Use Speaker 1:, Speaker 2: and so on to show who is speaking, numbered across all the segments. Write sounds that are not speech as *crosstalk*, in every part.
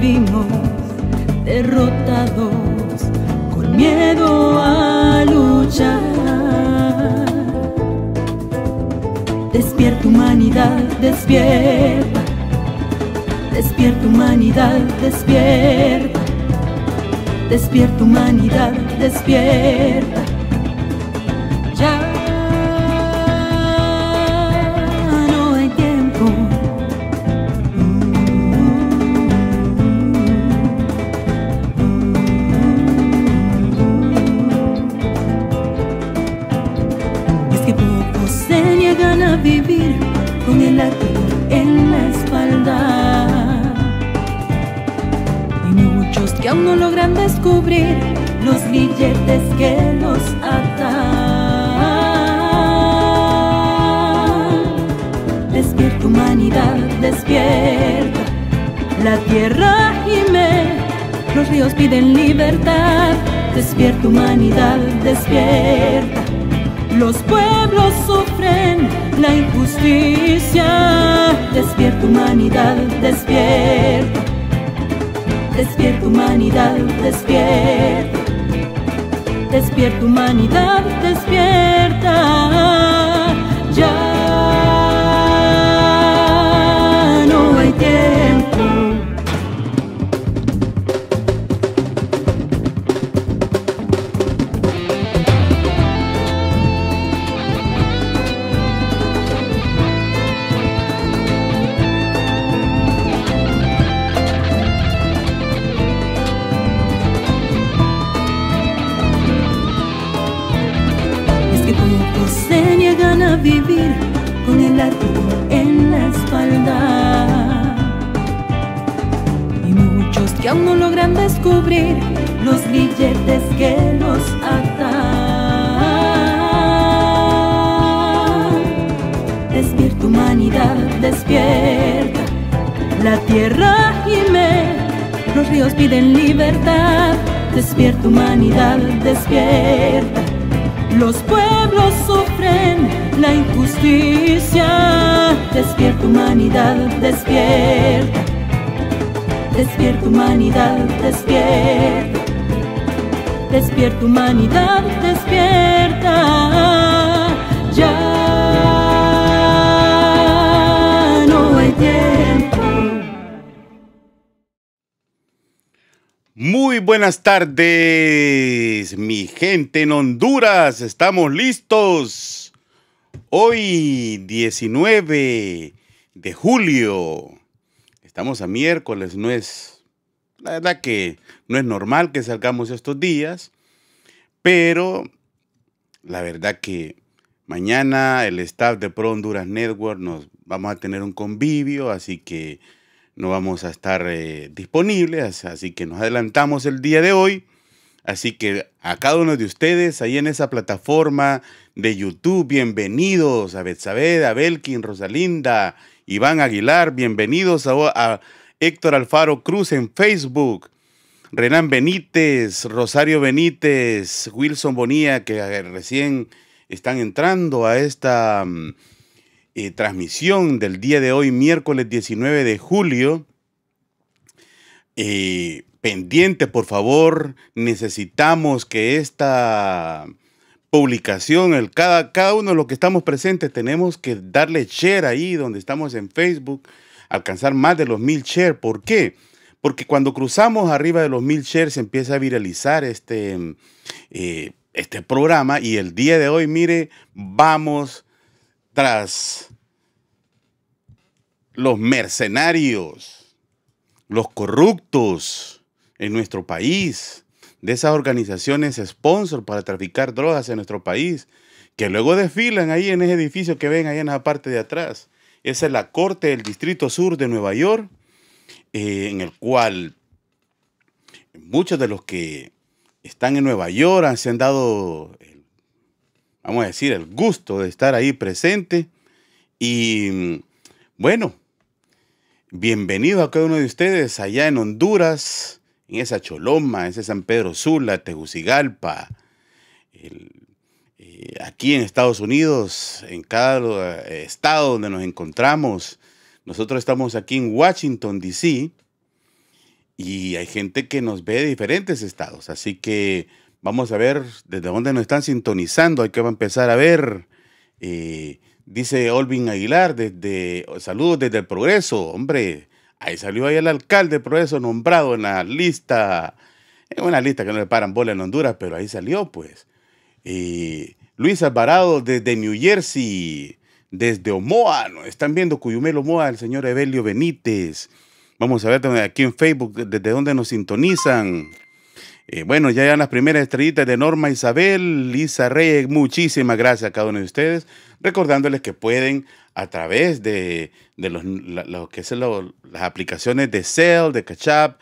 Speaker 1: vivimos derrotados con miedo a luchar? Despierta humanidad, despierta. Despierta humanidad, despierta. Despierta humanidad, despierta. Piden libertad. Despierta humanidad, despierta. Los pueblos sufren la injusticia. Despierta humanidad, despierta. Despierta humanidad, despierta. Despierta humanidad, despierta. Descubrir los billetes que los atan. Despierta humanidad, despierta. La tierra gime, los ríos piden libertad. Despierta humanidad, despierta. Los pueblos sufren la injusticia. Despierta humanidad, despierta. Despierta humanidad, despierta. Despierta humanidad, despierta. Ya no hay tiempo.
Speaker 2: Muy buenas tardes, mi gente en Honduras. Estamos listos. Hoy, 19 de julio. Estamos a miércoles, no es... La verdad que no es normal que salgamos estos días, pero la verdad que mañana el staff de Pro Honduras Network nos vamos a tener un convivio, así que no vamos a estar eh, disponibles, así que nos adelantamos el día de hoy. Así que a cada uno de ustedes ahí en esa plataforma de YouTube, bienvenidos a Betsabé, a Belkin, Rosalinda, Iván Aguilar, bienvenidos a, Héctor Alfaro Cruz en Facebook, Renan Benítez, Rosario Benítez, Wilson Bonilla, que eh, recién están entrando a esta mm, eh, transmisión del día de hoy, miércoles 19 de julio. Eh, pendiente, por favor, necesitamos que esta publicación, el, cada, cada uno de los que estamos presentes, tenemos que darle share ahí donde estamos en Facebook, alcanzar más de los mil share. ¿Por qué? Porque cuando cruzamos arriba de los mil shares se empieza a viralizar este, eh, este programa y el día de hoy, mire, vamos tras los mercenarios, los corruptos en nuestro país, de esas organizaciones sponsor para traficar drogas en nuestro país, que luego desfilan ahí en ese edificio que ven ahí en la parte de atrás. Esa es la Corte del Distrito Sur de Nueva York, eh, en el cual muchos de los que están en Nueva York se han dado, vamos a decir, el gusto de estar ahí presente. Y bueno, bienvenido a cada uno de ustedes allá en Honduras, en esa Choloma, ese San Pedro Sula, Tegucigalpa, eh, aquí en Estados Unidos, en cada eh, estado donde nos encontramos. Nosotros estamos aquí en Washington, D.C. Y hay gente que nos ve de diferentes estados. Así que vamos a ver desde dónde nos están sintonizando. Hay que empezar a ver. Eh, dice Olvin Aguilar, desde, saludos desde el Progreso. Hombre, ahí salió ahí el alcalde del Progreso nombrado en la lista. En una lista que no le paran bola en Honduras, pero ahí salió, pues. Eh, Luis Alvarado desde New Jersey, desde Omoa, ¿no? están viendo Cuyumelo Omoa, el señor Evelio Benítez. Vamos a ver aquí en Facebook desde dónde nos sintonizan. Eh, bueno, ya ya las primeras estrellitas de Norma Isabel, Lisa Reyes, muchísimas gracias a cada uno de ustedes. Recordándoles que pueden a través de, los, lo que son las aplicaciones de Cell, de Catch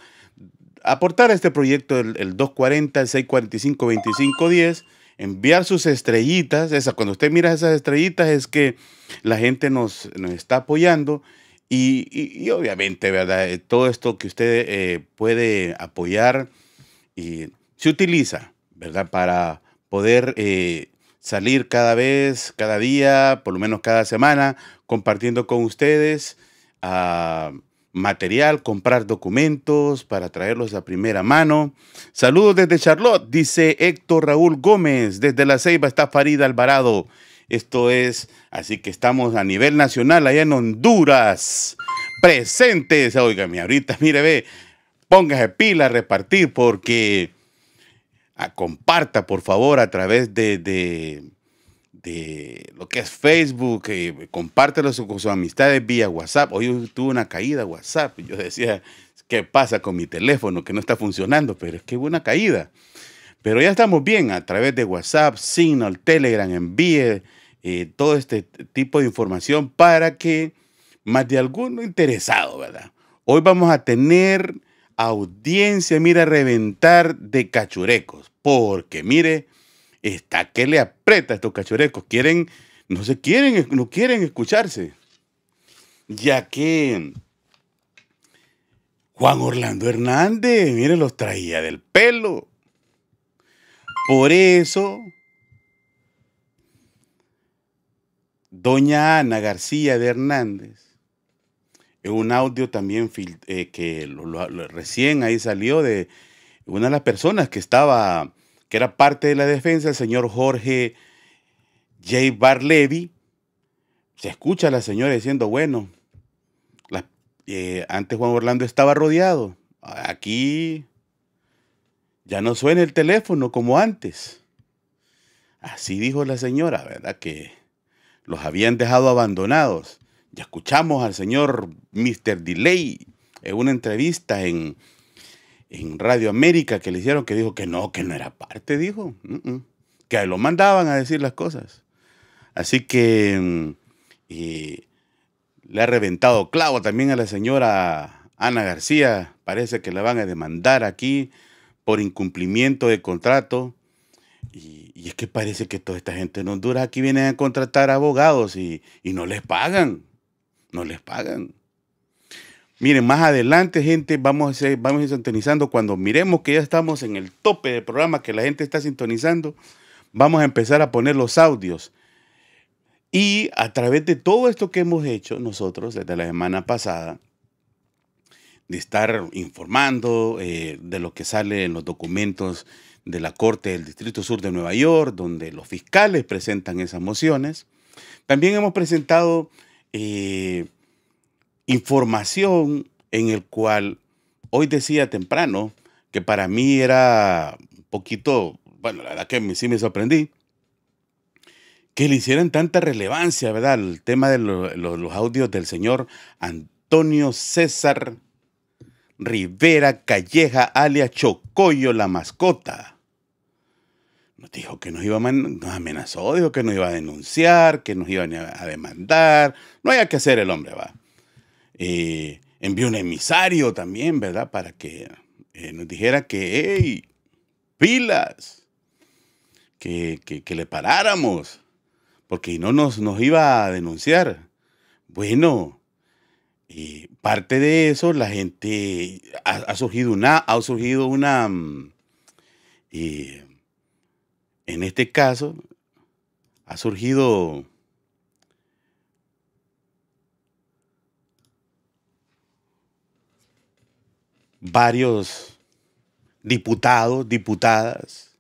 Speaker 2: aportar a este proyecto el, el 240, el 645, 2510 enviar sus estrellitas. Esa, cuando usted mira esas estrellitas es que la gente nos, nos está apoyando y, obviamente, ¿verdad? Eh, todo esto que usted eh, puede apoyar y se utiliza, ¿verdad? Para poder eh, salir cada vez, cada día, por lo menos cada semana, compartiendo con ustedes ah, material, comprar documentos para traerlos a primera mano. Saludos desde Charlotte, dice Héctor Raúl Gómez. Desde La Ceiba está Farida Alvarado. Esto es, así que estamos a nivel nacional allá en Honduras. Presentes, oígame, ahorita, mire, ve, póngase pila a repartir porque a, comparta, por favor, a través de, de, de lo que es Facebook, eh, compártelo con sus amistades vía WhatsApp. Hoy tuve una caída WhatsApp. Yo decía, ¿qué pasa con mi teléfono que no está funcionando? Pero es que hubo una caída. Pero ya estamos bien a través de WhatsApp, Signal, Telegram, envíe eh, todo este tipo de información para que más de alguno interesado, ¿verdad? Hoy vamos a tener audiencia, mira, reventar de cachurecos, porque mire, está que le aprieta a estos cachurecos, quieren, no se quieren, no quieren escucharse, ya que Juan Orlando Hernández, mire, los traía del pelo. Por eso Doña Ana García de Hernández, un audio también eh, que recién ahí salió de una de las personas que estaba, que era parte de la defensa, el señor Jorge J. Barlevi. Se escucha a la señora diciendo, bueno, eh, antes Juan Orlando estaba rodeado, aquí ya no suena el teléfono como antes. Así dijo la señora, ¿verdad? Que los habían dejado abandonados. Ya escuchamos al señor Mr. Delay en una entrevista en, en Radio América que le hicieron que dijo que no, que no era parte, dijo. Que lo mandaban a decir las cosas. Así que mm, le ha reventado clavo también a la señora Ana García. Parece que la van a demandar aquí por incumplimiento de contrato. Y, es que parece que toda esta gente en Honduras aquí vienen a contratar abogados y, no les pagan. No les pagan. Miren, más adelante, gente, vamos a, vamos a ir sintonizando. Cuando miremos que ya estamos en el tope del programa, que la gente está sintonizando, vamos a empezar a poner los audios. Y a través de todo esto que hemos hecho nosotros desde la semana pasada, de estar informando eh, de lo que sale en los documentos de la Corte del Distrito Sur de Nueva York, donde los fiscales presentan esas mociones. También hemos presentado eh, información en el cual hoy decía temprano que para mí era un poquito, bueno, la verdad que sí me sorprendí, que le hicieran tanta relevancia, ¿verdad? El tema de los audios del señor Antonio César Rivera Calleja, alias Chocoyo, la mascota. Nos dijo que nos iba a nos amenazó, dijo que nos iba a denunciar, que nos iba a demandar. No había que hacer el hombre, va. Eh, envió un emisario también, ¿verdad? Para que eh, nos dijera que, hey, pilas, que, que, le paráramos, porque no nos, nos iba a denunciar. Bueno, Y parte de eso, la gente ha, surgido una, ha surgido una, mm, y en este caso, ha surgido varios diputados, diputadas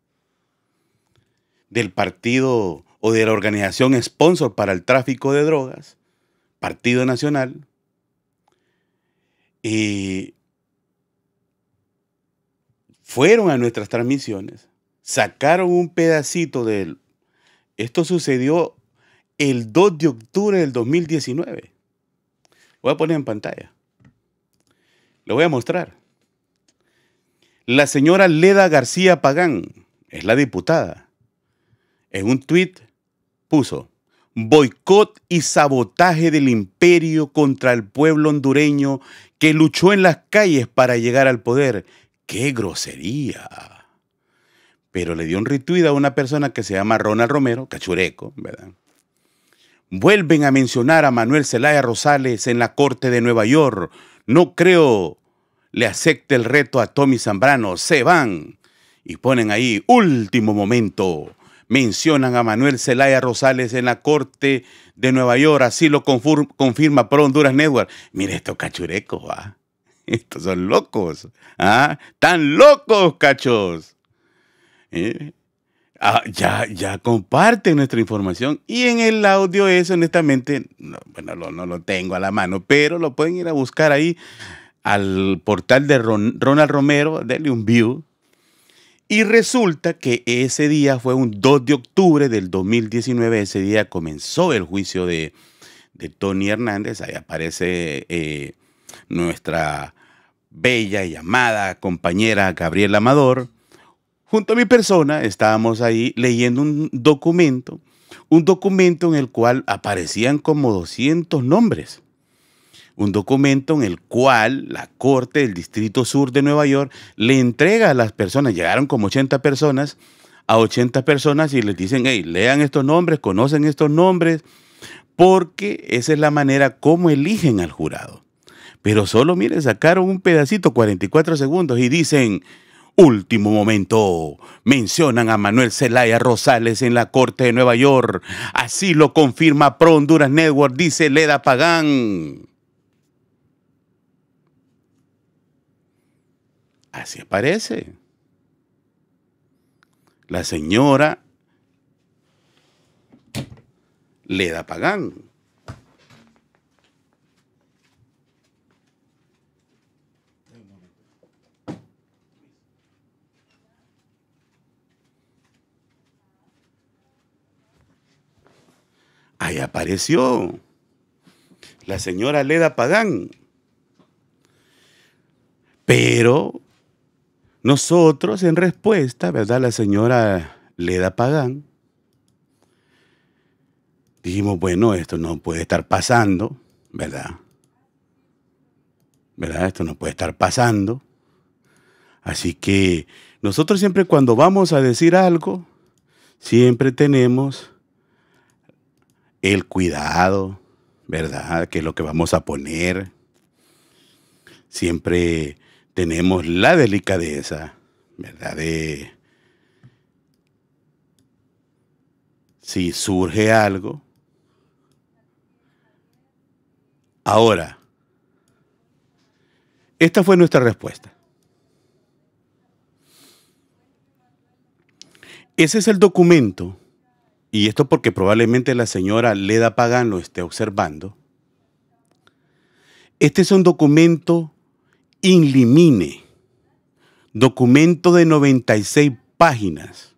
Speaker 2: del partido o de la organización sponsor para el tráfico de drogas, Partido Nacional, y fueron a nuestras transmisiones, sacaron un pedacito de Esto sucedió el 2 de octubre del 2019. Voy a poner en pantalla. Lo voy a mostrar. La señora Leda García Pagán, es la diputada, en un tuit puso, boicot y sabotaje del imperio contra el pueblo hondureño que luchó en las calles para llegar al poder. ¡Qué grosería! Pero le dio un retweet a una persona que se llama Ronald Romero, cachureco, ¿verdad? Vuelven a mencionar a Manuel Zelaya Rosales en la corte de Nueva York. No creo le acepte el reto a Tommy Zambrano, se van. Y ponen ahí, último momento. Mencionan a Manuel Zelaya Rosales en la corte de Nueva York, así lo confirma Pro Honduras Network. Mire estos cachurecos, ¿ah? *laughs* Estos son locos, ¿ah? ¡Tan locos, cachos! ¿Eh? Ah, ya, ya comparten nuestra información y en el audio eso honestamente, bueno, no lo tengo a la mano, pero lo pueden ir a buscar ahí al portal de Ronald Romero, denle un view. Y resulta que ese día fue un 2 de octubre del 2019, ese día comenzó el juicio de, Tony Hernández, ahí aparece eh, nuestra bella y amada compañera Gabriela Amador. Junto a mi persona estábamos ahí leyendo un documento, un documento en el cual aparecían como 200 nombres un documento en el cual la Corte del Distrito Sur de Nueva York le entrega a las personas, llegaron como 80 personas, a 80 personas y les dicen, hey, lean estos nombres, conocen estos nombres, porque esa es la manera como eligen al jurado. Pero solo, miren, sacaron un pedacito, 44 segundos, y dicen, último momento, mencionan a Manuel Zelaya Rosales en la Corte de Nueva York. Así lo confirma Pro Honduras Network, dice Leda Pagán. Así aparece. La señora Leda Pagán. Ahí apareció la señora Leda Pagán. Pero nosotros, en respuesta, ¿verdad? La señora Leda Pagán, dijimos, bueno, esto no puede estar pasando, ¿verdad? ¿Verdad? Esto no puede estar pasando. Así que nosotros siempre cuando vamos a decir algo, siempre tenemos el cuidado, ¿verdad? Que es lo que vamos a poner. Siempre tenemos la delicadeza, ¿verdad? De si surge algo. Ahora, esta fue nuestra respuesta. Ese es el documento, y esto porque probablemente la señora Leda Pagán lo esté observando. Este es un documento Inlimine, documento de 96 páginas.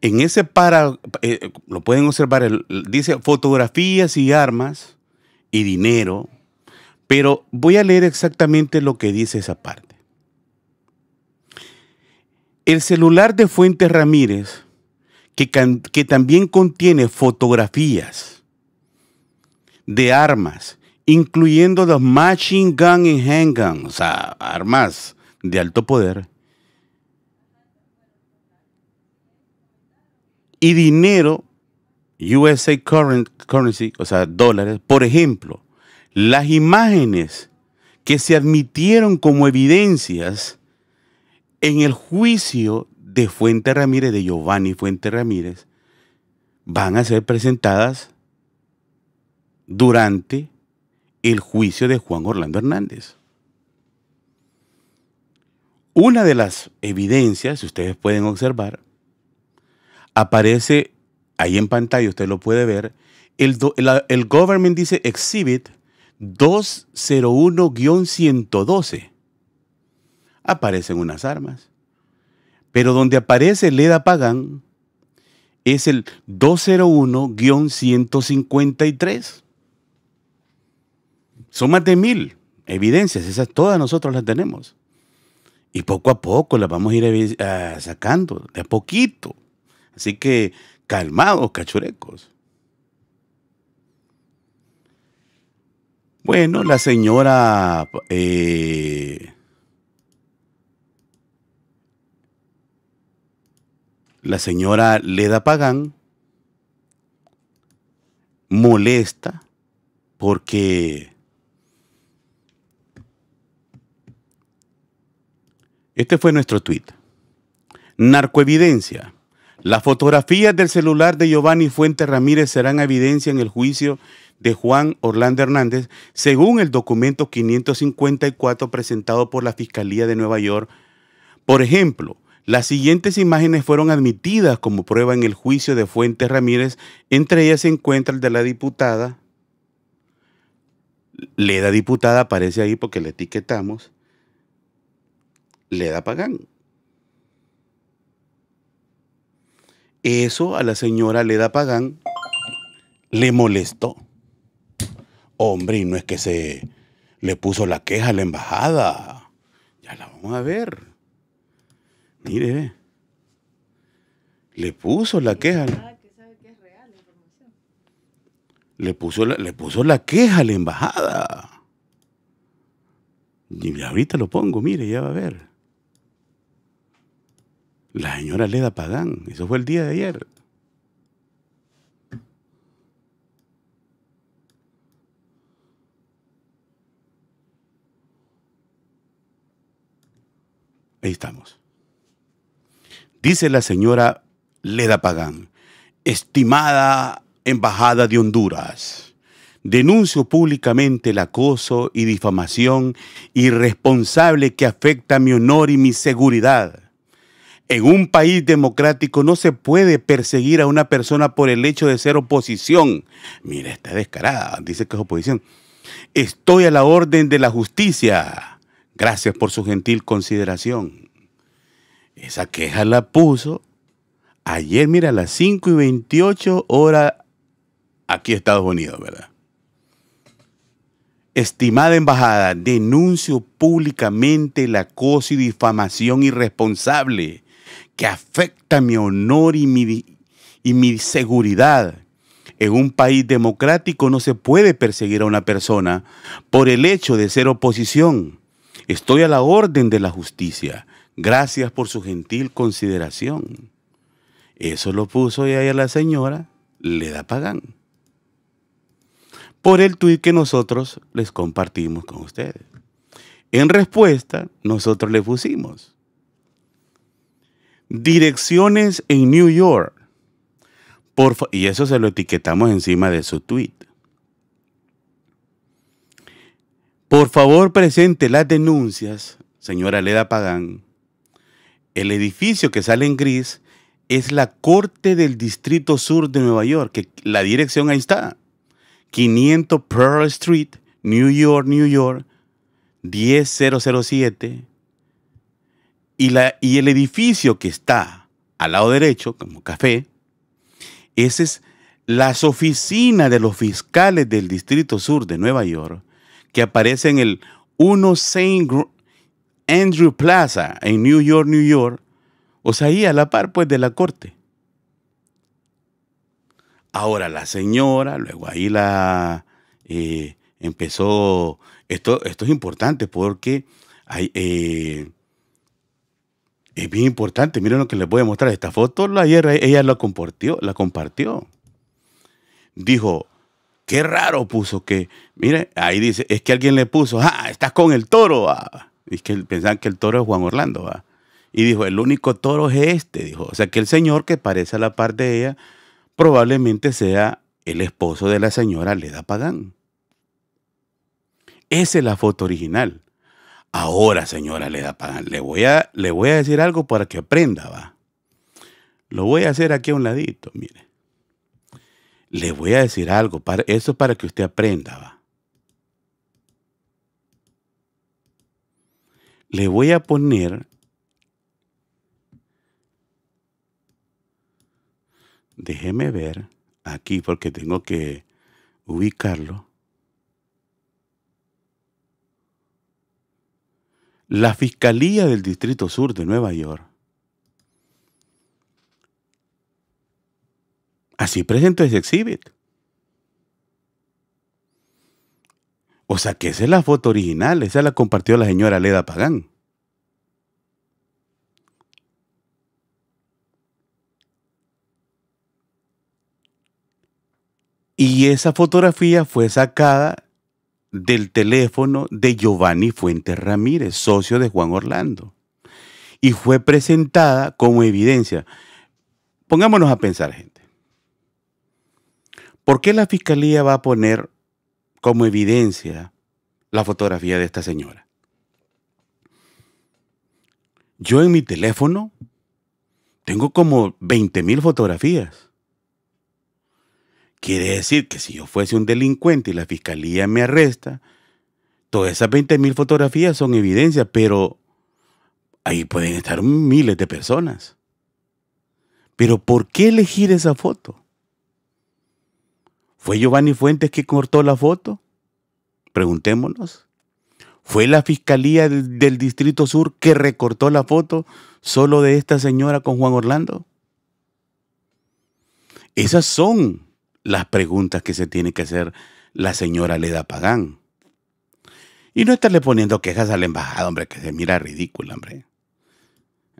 Speaker 2: En ese para, eh, lo pueden observar, dice fotografías y armas y dinero, pero voy a leer exactamente lo que dice esa parte. El celular de Fuentes Ramírez, que, que también contiene fotografías de armas incluyendo los machine gun y handgun, o sea, armas de alto poder, y dinero USA currency, o sea, dólares. Por ejemplo, las imágenes que se admitieron como evidencias en el juicio de Fuente Ramírez, de Giovanni Fuente Ramírez, van a ser presentadas durante el juicio de Juan Orlando Hernández. Una de las evidencias, si ustedes pueden observar, aparece ahí en pantalla, usted lo puede ver, el, el government dice Exhibit 201-112. Aparecen unas armas. Pero donde aparece Leda Pagán es el 201-153. Son más de mil evidencias, esas todas nosotros las tenemos. Y poco a poco las vamos a ir sacando, de a poquito. Así que calmados, cachurecos. Bueno, la señora eh, la señora Leda Pagán molesta porque este fue nuestro tweet. Narcoevidencia. Las fotografías del celular de Giovanni Fuente Ramírez serán evidencia en el juicio de Juan Orlando Hernández, según el documento 554 presentado por la Fiscalía de Nueva York. Por ejemplo, las siguientes imágenes fueron admitidas como prueba en el juicio de Fuentes Ramírez. Entre ellas se encuentra el de la diputada. Leda diputada aparece ahí porque le etiquetamos. Leda Pagán. Eso a la señora Leda Pagán le molestó. Hombre, y no es que se le puso la queja a la embajada. Ya la vamos a ver. Mire, le puso la queja. Le puso, la, le puso la queja a la embajada. Y ahorita lo pongo, mire, ya va a ver. La señora Leda Pagán, eso fue el día de ayer. Ahí estamos. Dice la señora Leda Pagán, estimada Embajada de Honduras, denuncio públicamente el acoso y difamación irresponsable que afecta mi honor y mi seguridad. En un país democrático no se puede perseguir a una persona por el hecho de ser oposición. Mira, está descarada, dice que es oposición. Estoy a la orden de la justicia. Gracias por su gentil consideración. Esa queja la puso ayer, mira, a las 5 y 28 horas aquí en Estados Unidos, ¿verdad? Estimada embajada, denuncio públicamente el acoso y difamación irresponsable que afecta mi honor y mi, y mi seguridad. En un país democrático no se puede perseguir a una persona por el hecho de ser oposición Estoy a la orden de la justicia. Gracias por su gentil consideración. Eso lo puso ahí la señora Leda Pagán. Por el tuit que nosotros les compartimos con ustedes. En respuesta, nosotros le pusimos direcciones en New York. Por y eso se lo etiquetamos encima de su tweet. Por favor, presente las denuncias, señora Leda Pagán. El edificio que sale en gris es la Corte del Distrito Sur de Nueva York, que la dirección ahí está. 500 Pearl Street, New York, New York, 10007. Y, la, y el edificio que está al lado derecho, como café, ese es las oficinas de los fiscales del Distrito Sur de Nueva York que aparece en el 1 St. Andrew Plaza en New York, New York, o sea, ahí a la par pues de la corte. Ahora la señora, luego ahí la eh, empezó, esto, esto es importante porque eh, es bien importante, miren lo que les voy a mostrar, esta foto ayer ella la compartió, la compartió. Dijo, qué raro puso que, mire, ahí dice, es que alguien le puso, ah, estás con el toro. Ah. Es que pensaban que el toro es Juan Orlando. Ah. Y dijo, el único toro es este, dijo. O sea que el señor que parece a la par de ella probablemente sea el esposo de la señora Leda Pagán. Esa es la foto original. Ahora, señora Leda Pagán, le voy a, le voy a decir algo para que aprenda, va. Lo voy a hacer aquí a un ladito, mire. Le voy a decir algo, para, eso es para que usted aprenda, va. Le voy a poner Déjeme ver aquí porque tengo que ubicarlo. La Fiscalía del Distrito Sur de Nueva York así presentó ese exhibit. O sea que esa es la foto original, esa la compartió la señora Leda Pagán. Y esa fotografía fue sacada del teléfono de Giovanni Fuentes Ramírez, socio de Juan Orlando. Y fue presentada como evidencia. Pongámonos a pensar, gente. ¿Por qué la fiscalía va a poner como evidencia la fotografía de esta señora? Yo en mi teléfono tengo como 20 mil fotografías. Quiere decir que si yo fuese un delincuente y la fiscalía me arresta, todas esas 20 mil fotografías son evidencia, pero ahí pueden estar miles de personas. Pero ¿por qué elegir esa foto? ¿Fue Giovanni Fuentes que cortó la foto? Preguntémonos. ¿Fue la Fiscalía del, Distrito Sur que recortó la foto solo de esta señora con Juan Orlando? Esas son las preguntas que se tiene que hacer la señora Leda Pagán. Y no estarle poniendo quejas a la embajada, hombre, que se mira ridícula, hombre.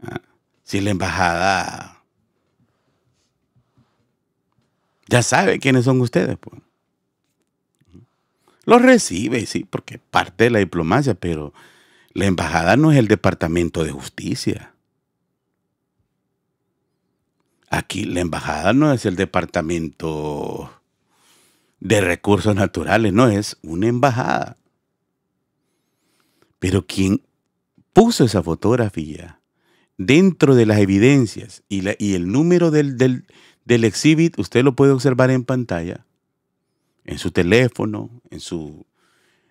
Speaker 2: Ah, si la embajada ya sabe quiénes son ustedes, pues. Los recibe, sí, porque parte de la diplomacia, pero la embajada no es el departamento de justicia. Aquí la embajada no es el departamento de recursos naturales, no es una embajada. Pero quien puso esa fotografía dentro de las evidencias y, y el número del, del, del exhibit, usted lo puede observar en pantalla, en su teléfono, en su...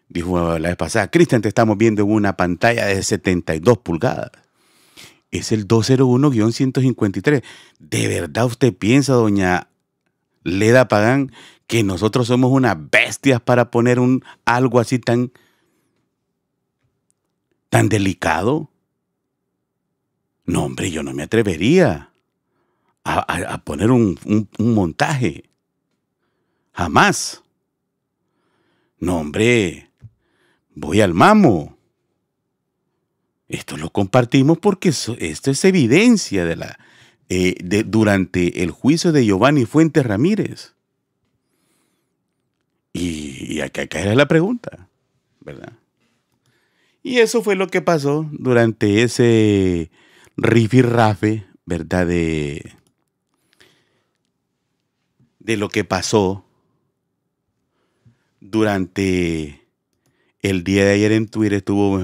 Speaker 2: Dijo la vez pasada, Cristian, te estamos viendo en una pantalla de 72 pulgadas es el 201-153. ¿De verdad usted piensa, doña Leda Pagán, que nosotros somos unas bestias para poner un, algo así tan, tan delicado? No, hombre, yo no me atrevería a, poner un, montaje. Jamás. No, hombre, voy al mamo. Esto lo compartimos porque esto es evidencia de la, eh, de, durante el juicio de Giovanni Fuentes Ramírez. Y, acá era la pregunta, ¿verdad? Y eso fue lo que pasó durante ese rifirrafe, ¿verdad? De, de lo que pasó durante el día de ayer en Twitter estuvo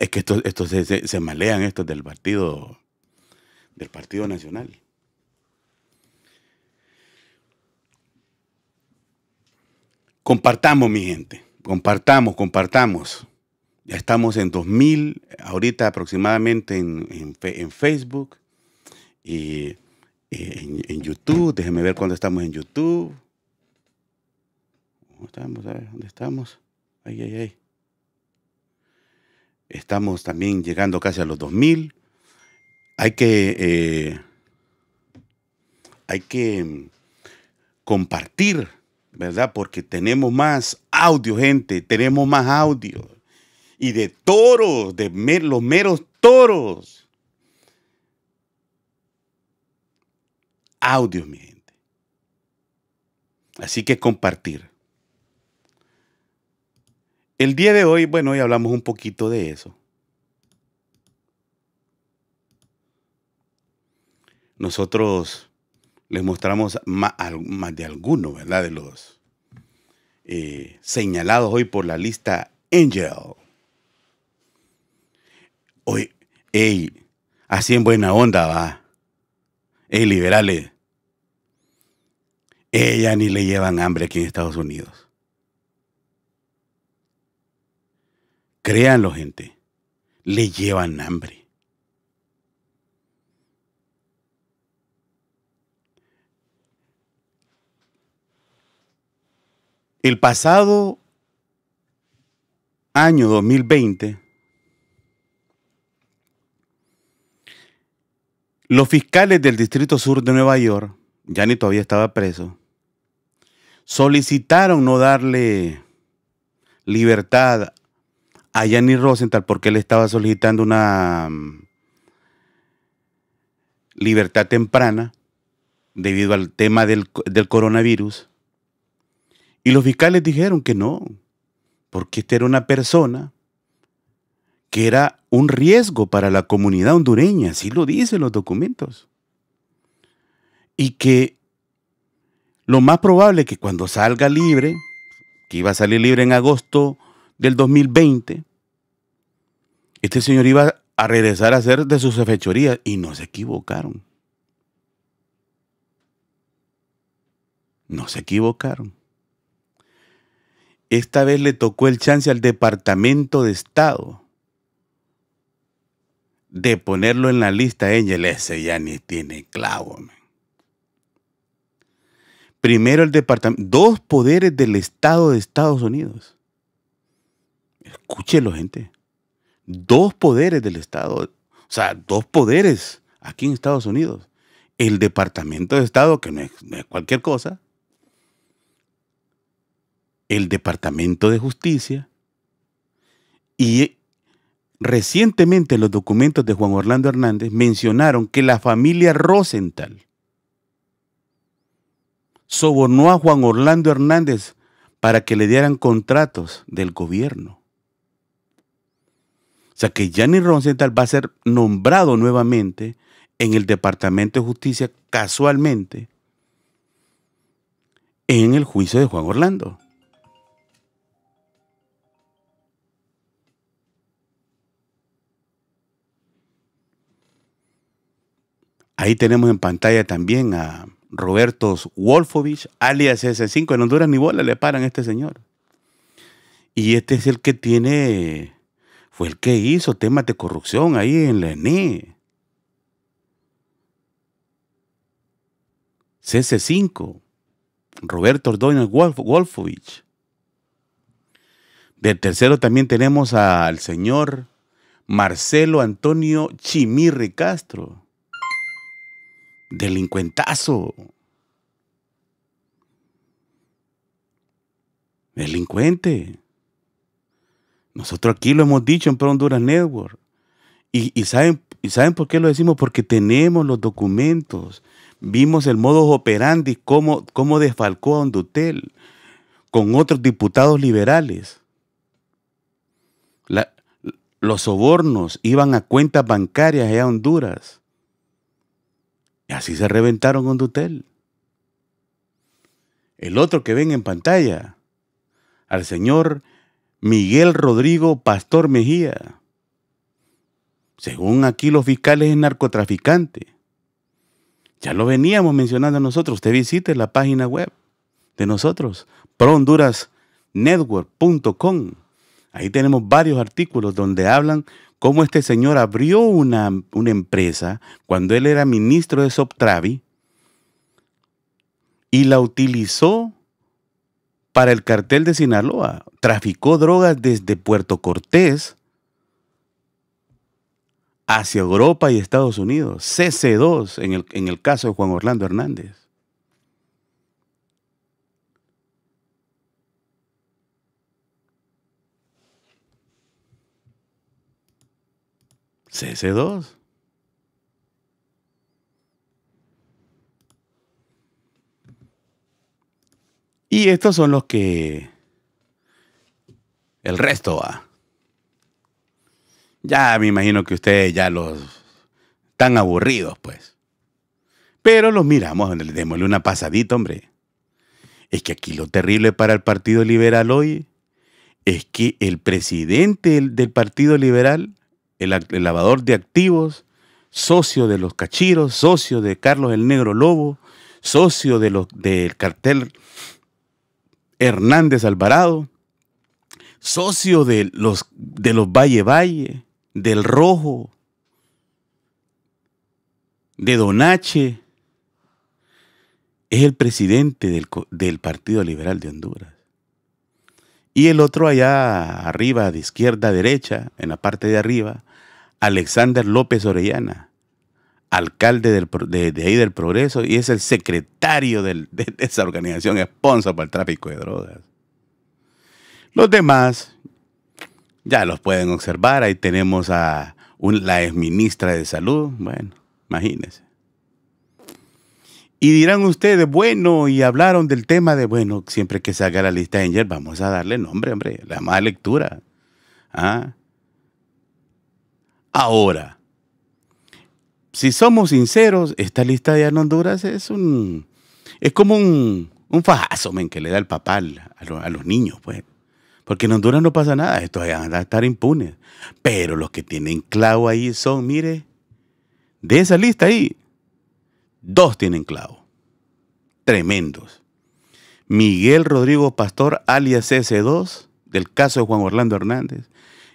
Speaker 2: es que estos, estos se, malean estos del partido del Partido Nacional. Compartamos, mi gente. Compartamos, compartamos. Ya estamos en 2000, ahorita aproximadamente en, Facebook y en, YouTube. Déjenme ver cuándo estamos en YouTube. ¿Cómo estamos? A ver, ¿dónde estamos? Ay, ay, ay. Estamos también llegando casi a los 2000. Hay que, eh, hay que mm, compartir, ¿verdad? Porque tenemos más audio, gente, tenemos más audio. Y de toros, de los meros toros. Audios, mi gente. Así que compartir. El día de hoy, bueno, hoy hablamos un poquito de eso. Nosotros les mostramos más, de algunos, ¿verdad? De los eh, señalados hoy por la lista Angel. Hoy, ey, así en buena onda va. Ey, liberales. Ella ni le llevan hambre aquí en Estados Unidos. Créanlo, gente. Le llevan hambre. El pasado año 2020, los fiscales del Distrito Sur de Nueva York, ya ni todavía estaba preso, solicitaron no darle libertad a Yanni Rosenthal porque él estaba solicitando una mm, libertad temprana debido al tema del, del, coronavirus. Y los fiscales dijeron que no, porque esta era una persona que era un riesgo para la comunidad hondureña, así lo dicen los documentos. Y que lo más probable es que cuando salga libre, que iba a salir libre en agosto del 2020, este señor iba a regresar a hacer de sus fechorías y no se equivocaron. No se equivocaron. Esta vez le tocó el chance al Departamento de Estado de ponerlo en la lista Angel. Ese ya ni tiene clavo. Primero el departamento, dos poderes del Estado de Estados Unidos. Escúchelo, gente. Dos poderes del Estado. O sea, dos poderes aquí en Estados Unidos. El Departamento de Estado, que no es, cualquier cosa. El Departamento de Justicia. Y recientemente los documentos de Juan Orlando Hernández mencionaron que la familia Rosenthal sobornó a Juan Orlando Hernández para que le dieran contratos del gobierno. O sea que Gianni Rosenthal va a ser nombrado nuevamente en el Departamento de Justicia casualmente en el juicio de Juan Orlando. Ahí tenemos en pantalla también a Roberto Wolfovich, alias S5. En Honduras ni bola le paran a este señor. Y este es el que tiene, fue el que hizo temas de corrupción ahí en la ENE. CC5, Roberto Ordóñez Wolfovich. Del tercero también tenemos al señor Marcelo Antonio Chimirri Castro delincuentazo. Delincuente. Nosotros aquí lo hemos dicho en Pro Honduras Network. Y, saben, ¿Y saben por qué lo decimos? Porque tenemos los documentos. Vimos el modo operandi, cómo, cómo desfalcó a Hondutel con otros diputados liberales. los sobornos iban a cuentas bancarias allá a Honduras. Y así se reventaron con Dutel. El otro que ven en pantalla, al señor Miguel Rodrigo Pastor Mejía. Según aquí los fiscales es narcotraficante. Ya lo veníamos mencionando nosotros. Usted visite la página web de nosotros, prohondurasnetwork.com. Ahí tenemos varios artículos donde hablan cómo este señor abrió una, empresa cuando él era ministro de Soptravi y la utilizó para el cartel de Sinaloa. Traficó drogas desde Puerto Cortés hacia Europa y Estados Unidos. CC2 en el, en el caso de Juan Orlando Hernández. CS2. Y estos son los que el resto va. Ya me imagino que ustedes ya los están aburridos, pues. Pero los miramos, démosle una pasadita, hombre. Es que aquí lo terrible para el Partido Liberal hoy es que el presidente del, Partido Liberal, el, lavador de activos, socio de los cachiros, socio de Carlos el Negro Lobo, socio de los, del cartel Hernández Alvarado, socio de los, de los Valle Valle, del Rojo, de Donache, es el presidente del, del, Partido Liberal de Honduras. Y el otro allá arriba, de izquierda a derecha, en la parte de arriba, Alexander López Orellana, alcalde de, ahí del Progreso y es el secretario de, esa organización sponsor para el tráfico de drogas. Los demás ya los pueden observar. Ahí tenemos a la exministra de Salud. Bueno, imagínense. Y dirán ustedes, bueno, y hablaron del tema de, bueno, siempre que salga la lista de Angel, vamos a darle nombre, hombre, la más lectura. ¿Ah? Ahora, si somos sinceros, esta lista de Honduras es un, es como un, un fajazo, men, que le da el papá a, los niños, pues. Porque en Honduras no pasa nada, esto van a estar impunes. Pero los que tienen clavo ahí son, mire, de esa lista ahí, dos tienen clavo. Tremendos. Miguel Rodrigo Pastor, alias S2, del caso de Juan Orlando Hernández,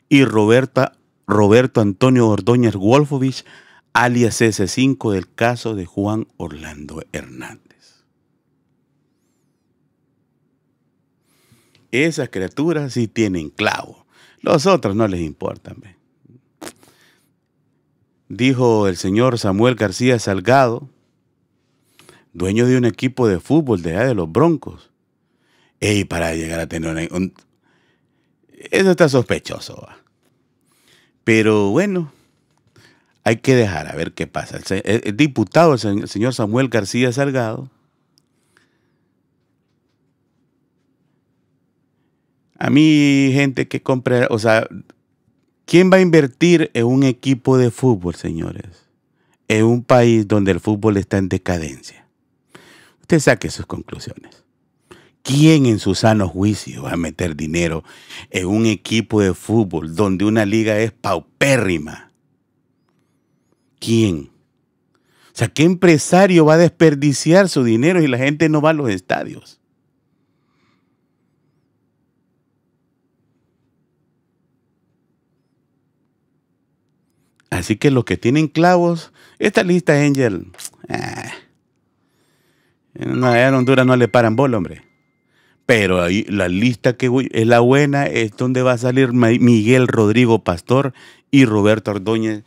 Speaker 2: y Roberta, Roberto Antonio Ordóñez Wolfovich, alias S5, del caso de Juan Orlando Hernández. Esas criaturas sí tienen clavo. Los otros no les importan. Dijo el señor Samuel García Salgado, dueño de un equipo de fútbol de allá de los Broncos. Y para llegar a tener un... Eso está sospechoso. Pero bueno, hay que dejar a ver qué pasa. El, diputado, el señor Samuel García Salgado, A mí, gente que compra, o sea, ¿quién va a invertir en un equipo de fútbol, señores? En un país donde el fútbol está en decadencia. Usted saque sus conclusiones. ¿Quién en su sano juicio va a meter dinero en un equipo de fútbol donde una liga es paupérrima? ¿Quién? O sea, ¿qué empresario va a desperdiciar su dinero y la gente no va a los estadios? Así que los que tienen clavos, esta lista Angel, eh, en Honduras no le paran bola, hombre. Pero ahí la lista que es la buena es donde va a salir Miguel Rodrigo Pastor y Roberto Ordóñez,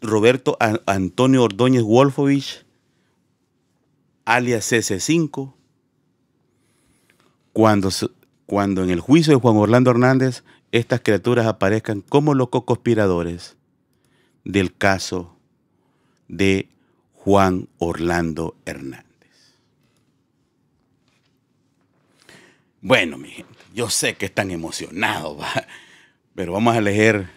Speaker 2: Roberto Antonio Ordóñez Wolfovich, alias CC5. Cuando, cuando en el juicio de Juan Orlando Hernández estas criaturas aparezcan como los conspiradores del caso de Juan Orlando Hernández. Bueno, mi gente, yo sé que están emocionados, pero vamos a leer,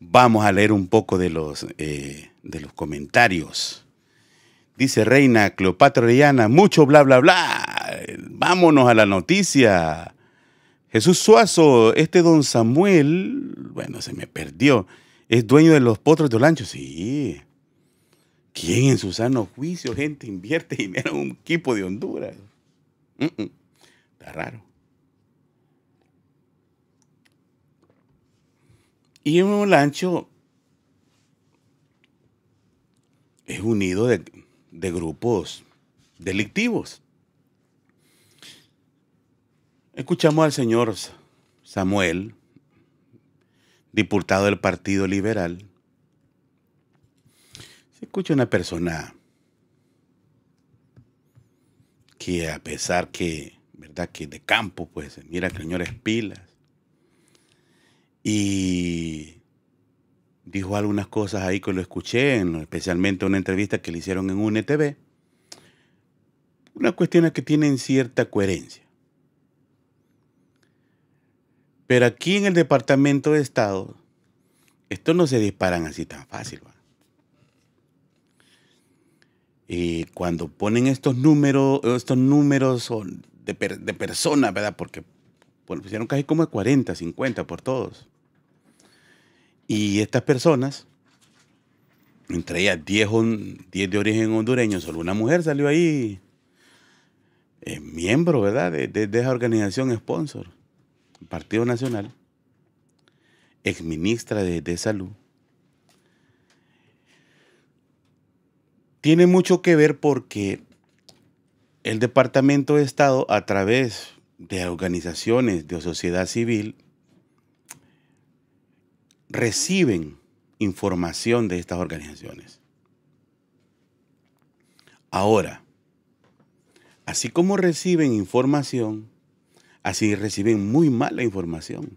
Speaker 2: vamos a leer un poco de los, eh, de los comentarios. Dice Reina Cleopatra Orellana, mucho bla, bla, bla. Vámonos a la noticia. Jesús Suazo, este don Samuel, bueno, se me perdió. ¿Es dueño de los potros de Olancho? Sí. ¿Quién en su sano juicio, gente, invierte dinero en un equipo de Honduras? Está raro. Y un Olancho es unido de grupos delictivos. Escuchamos al señor Samuel, diputado del Partido Liberal. Se escucha una persona que a pesar que, Que de campo, pues, mira que el pilas. Y dijo algunas cosas ahí que lo escuché, especialmente una entrevista que le hicieron en UNTV Una cuestión que tienen cierta coherencia. Pero aquí en el Departamento de Estado, esto no se disparan así tan fácil. Y cuando ponen estos números, estos números de, de personas, ¿verdad? Porque bueno, pusieron casi como 40, 50 por todos. Y estas personas, entre ellas 10, 10 de origen hondureño, solo una mujer salió ahí, eh, miembro, ¿verdad? De, de, esa organización sponsor, Partido Nacional, exministra de, de Salud. Tiene mucho que ver porque el Departamento de Estado, a través de organizaciones de sociedad civil, reciben información de estas organizaciones. Ahora, así como reciben información, así reciben muy mala información.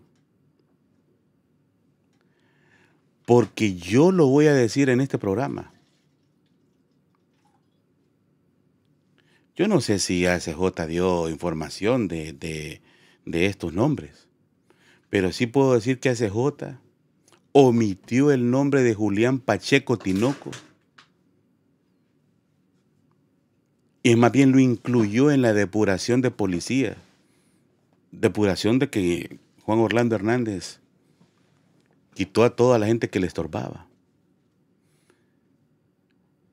Speaker 2: Porque yo lo voy a decir en este programa. Yo no sé si ASJ dio información de, de estos nombres, pero sí puedo decir que ASJ omitió el nombre de Julián Pacheco Tinoco. Y más bien lo incluyó en la depuración de policía. Depuración de que Juan Orlando Hernández quitó a toda la gente que le estorbaba.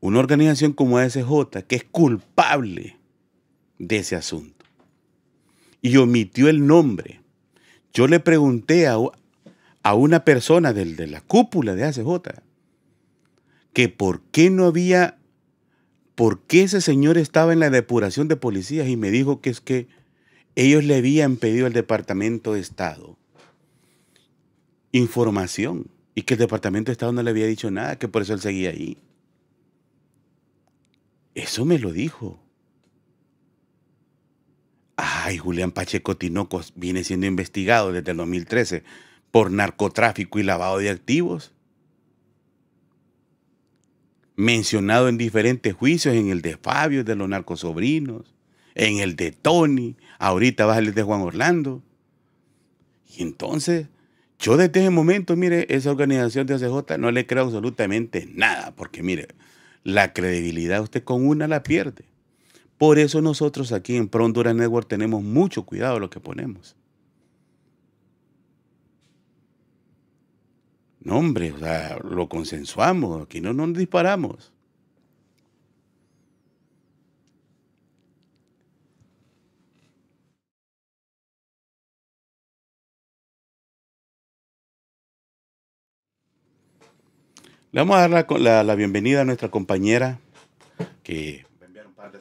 Speaker 2: Una organización como ASJ que es culpable de ese asunto. Y omitió el nombre. Yo le pregunté a, a una persona del, de la cúpula de ACJ que por qué no había, por qué ese señor estaba en la depuración de policías y me dijo que es que ellos le habían pedido al Departamento de Estado información y que el Departamento de Estado no le había dicho nada, que por eso él seguía ahí. Eso me lo dijo. Ay, Julián Pacheco Tinoco viene siendo investigado desde el 2013 por narcotráfico y lavado de activos. Mencionado en diferentes juicios, en el de Fabio, de los narcosobrinos, en el de Tony, ahorita va el de Juan Orlando. Y entonces, yo desde ese momento, mire, esa organización de ACJ no le creo absolutamente nada, porque mire, la credibilidad usted con una la pierde. Por eso nosotros aquí en Pro Network tenemos mucho cuidado lo que ponemos. No, hombre, o sea, lo consensuamos, aquí no nos disparamos. Le vamos a dar la, la bienvenida a nuestra compañera que va a un par de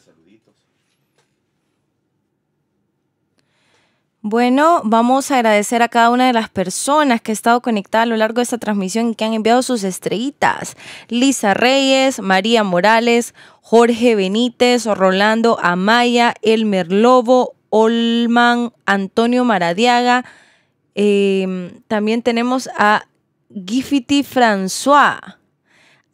Speaker 3: Bueno, vamos a agradecer a cada una de las personas que ha estado conectada a lo largo de esta transmisión y que han enviado sus estrellitas. Lisa Reyes, María Morales, Jorge Benítez, Rolando Amaya, Elmer Lobo, Olman, Antonio Maradiaga. Em, también tenemos a Giffity François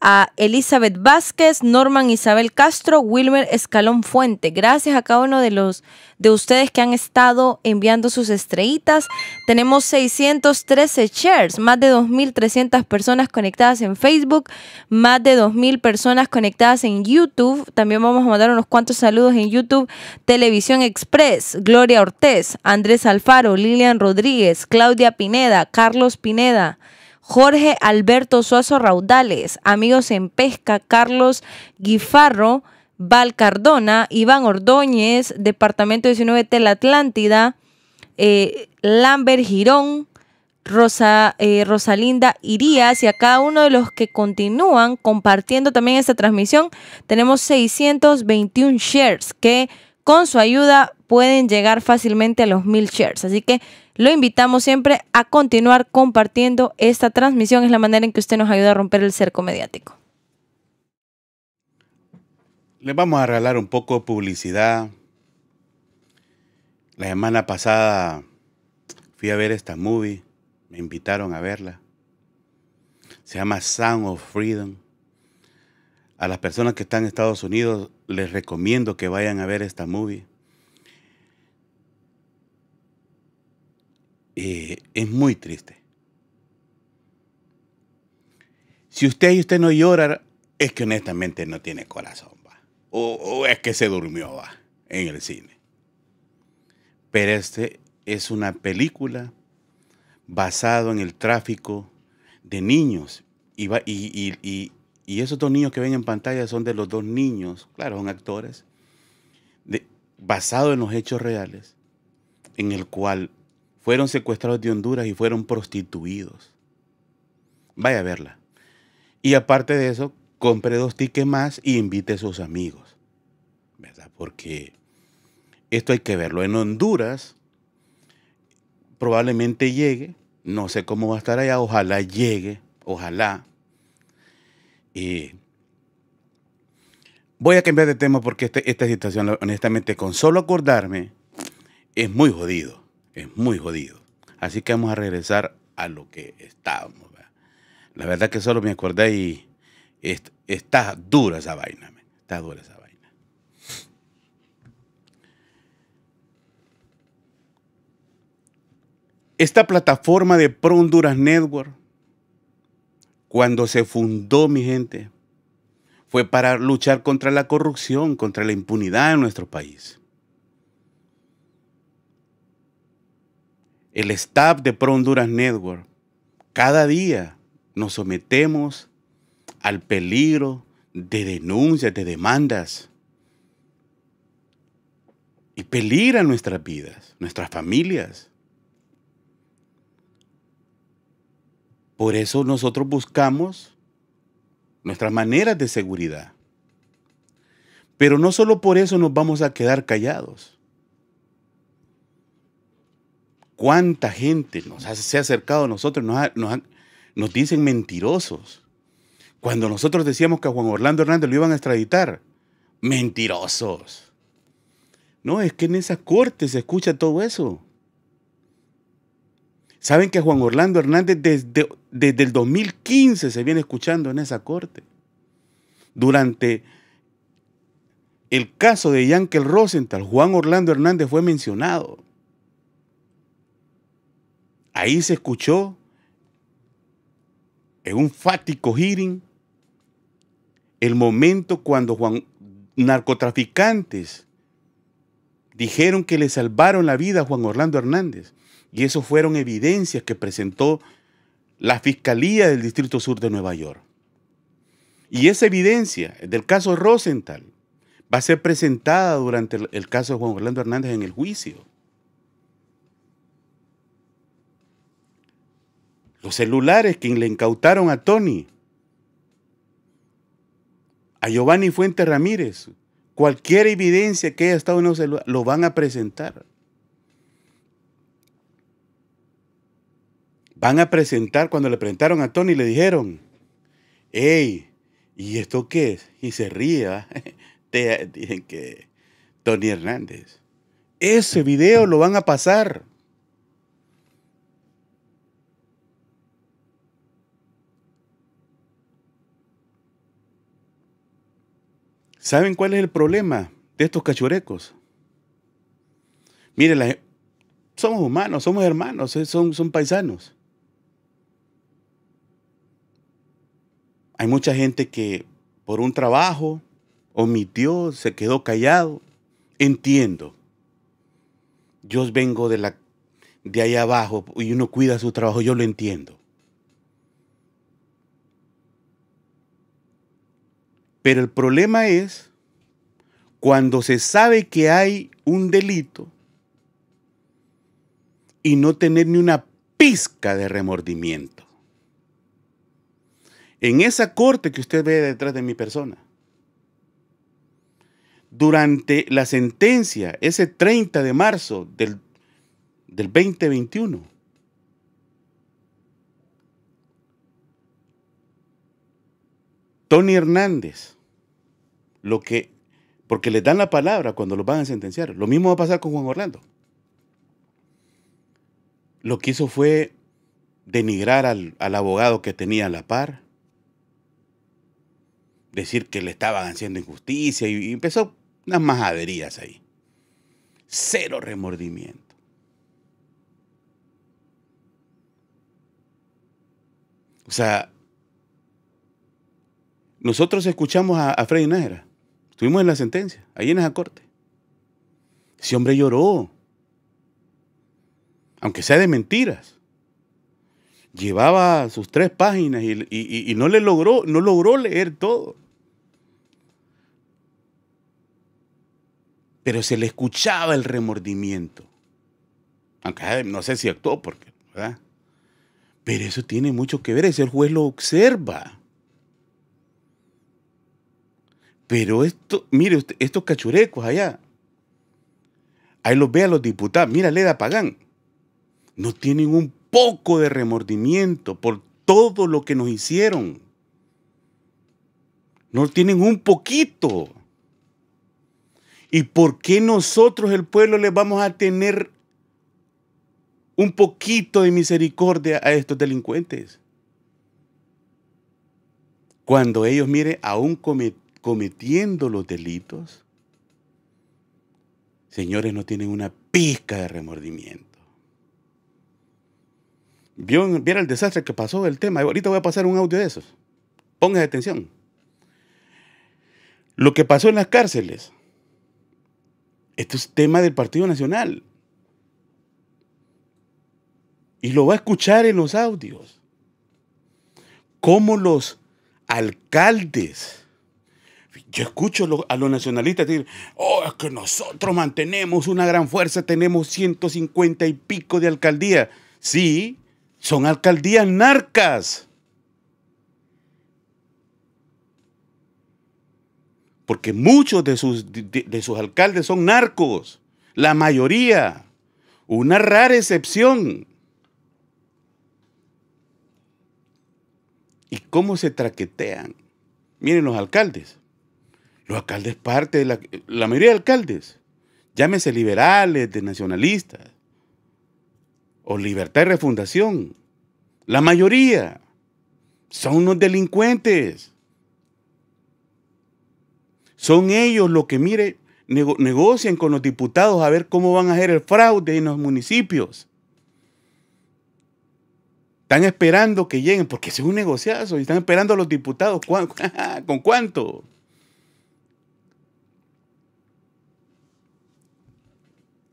Speaker 3: a Elizabeth Vázquez, Norman Isabel Castro, Wilmer Escalón Fuente. Gracias a cada uno de los de ustedes que han estado enviando sus estrellitas. Tenemos 613 shares, más de 2.300 personas conectadas en Facebook, más de 2.000 personas conectadas en YouTube. También vamos a mandar unos cuantos saludos en YouTube. Televisión Express, Gloria Ortez, Andrés Alfaro, Lilian Rodríguez, Claudia Pineda, Carlos Pineda. Jorge Alberto Suazo Raudales, Amigos en Pesca, Carlos Guifarro, Val Cardona, Iván Ordóñez, Departamento 19 Tel Atlántida, eh, Lambert Girón, Rosa, eh, Rosalinda Irías y a cada uno de los que continúan compartiendo también esta transmisión. Tenemos 621 shares que con su ayuda pueden llegar fácilmente a los mil shares. Así que lo invitamos siempre a continuar compartiendo esta transmisión. Es la manera en que usted nos ayuda a romper el cerco mediático.
Speaker 2: Les vamos a regalar un poco de publicidad. La semana pasada fui a ver esta movie. Me invitaron a verla. Se llama Sound of Freedom. a las personas que están en Estados Unidos les recomiendo que vayan a ver esta movie. Eh, es muy triste. Si usted y usted no llora, es que honestamente no tiene corazón, va. O, o es que se durmió, va, en el cine. Pero este es una película basado en el tráfico de niños. Y, y, esos dos niños que ven en pantalla son de los dos niños, claro, son actores, de, basado en los hechos reales, en el cual fueron secuestrados de Honduras y fueron prostituidos. Vaya a verla. Y aparte de eso, compre dos tickets más y invite a sus amigos. ¿Verdad? Porque esto hay que verlo. En Honduras probablemente llegue no sé cómo va a estar allá, ojalá llegue, ojalá. Voy a cambiar de tema porque este, esta situación, honestamente, con solo acordarme, es muy jodido, es muy jodido. Así que vamos a regresar a lo que estábamos. La verdad que solo me acordé y está dura esa vaina, está dura esa vaina. Esta plataforma de Pro Honduras Network, cuando se fundó, mi gente, fue para luchar contra la corrupción, contra la impunidad en nuestro país. El staff de Pro Honduras Network, cada día nos sometemos al peligro de denuncias, de demandas. Y peligran nuestras vidas, nuestras familias. Por eso nosotros buscamos nuestras maneras de seguridad. Pero no solo por eso nos vamos a quedar callados. ¿Cuánta gente nos se ha acercado a nosotros? Nos, nos dicen mentirosos. Cuando nosotros decíamos que a Juan Orlando Hernández lo iban a extraditar. Mentirosos. No, es que en esa corte se escucha todo eso. Saben que Juan Orlando Hernández desde, desde el 2015 se viene escuchando en esa corte. Durante el caso de Yankel Rosenthal, Juan Orlando Hernández fue mencionado. Ahí se escuchó en un fático hearing el momento cuando Juan, narcotraficantes dijeron que le salvaron la vida a Juan Orlando Hernández. Y eso fueron evidencias que presentó la Fiscalía del Distrito Sur de Nueva York. Y esa evidencia del caso Rosenthal va a ser presentada durante el, caso de Juan Orlando Hernández en el juicio. Los celulares que le incautaron a Tony, a Giovanni Fuente Ramírez, cualquier evidencia que haya estado en los celulares, lo van a presentar. van a presentar, cuando le presentaron a Tony, le dijeron, hey, ¿y esto qué es? Y se ría. *laughs* Te dicen que Tony Hernández. Ese video lo van a pasar. ¿Saben cuál es el problema de estos cachurecos? Miren, somos humanos, somos hermanos, eh, son, son paisanos. Hay mucha gente que por un trabajo omitió, se quedó callado. Entiendo. Yo vengo de, la, de ahí abajo y uno cuida su trabajo, yo lo entiendo. Pero el problema es cuando se sabe que hay un delito y no tener ni una pizca de remordimiento en esa corte que usted ve detrás de mi persona. Durante la sentencia, ese 30 de marzo del, del 2021, Tony Hernández, lo que, porque le dan la palabra cuando lo van a sentenciar, lo mismo va a pasar con Juan Orlando. Lo que hizo fue denigrar al, al abogado que tenía a la par, decir que le estaban haciendo injusticia y empezó unas majaderías ahí. Cero remordimiento. O sea, nosotros escuchamos a, Freddy Nájera. Estuvimos en la sentencia, ahí en esa corte. Ese hombre lloró. Aunque sea de mentiras. Llevaba sus tres páginas y, y no le logró, no logró leer todo. pero se le escuchaba el remordimiento. Aunque no sé si actuó porque, ¿verdad? Pero eso tiene mucho que ver, ese juez lo observa. Pero esto, mire estos cachurecos allá, ahí los ve a los diputados, mira Leda Pagán, no tienen un poco de remordimiento por todo lo que nos hicieron. No tienen un poquito. ¿Y por qué nosotros, el pueblo, le vamos a tener un poquito de misericordia a estos delincuentes? Cuando ellos, mire, aún cometiendo los delitos, señores, no tienen una pizca de remordimiento. ¿Vieron, el desastre que pasó el tema? Ahorita voy a pasar un audio de esos. Pongan atención. Lo que pasó en las cárceles esto es tema del Partido Nacional. Y lo va a escuchar en los audios. Cómo los alcaldes, yo escucho a los nacionalistas decir, oh, es que nosotros mantenemos una gran fuerza, tenemos 150 y pico de alcaldías. Sí, son alcaldías narcas. porque muchos de sus, de, sus alcaldes son narcos, la mayoría, una rara excepción. ¿Y cómo se traquetean? Miren los alcaldes. Los alcaldes parte de la, la mayoría de alcaldes, llámese liberales, de nacionalistas, o libertad y refundación. La mayoría son unos delincuentes. Son ellos los que, mire, negocian con los diputados a ver cómo van a hacer el fraude en los municipios. Están esperando que lleguen, porque es un negociazo, y están esperando a los diputados. *laughs* ¿Con cuánto?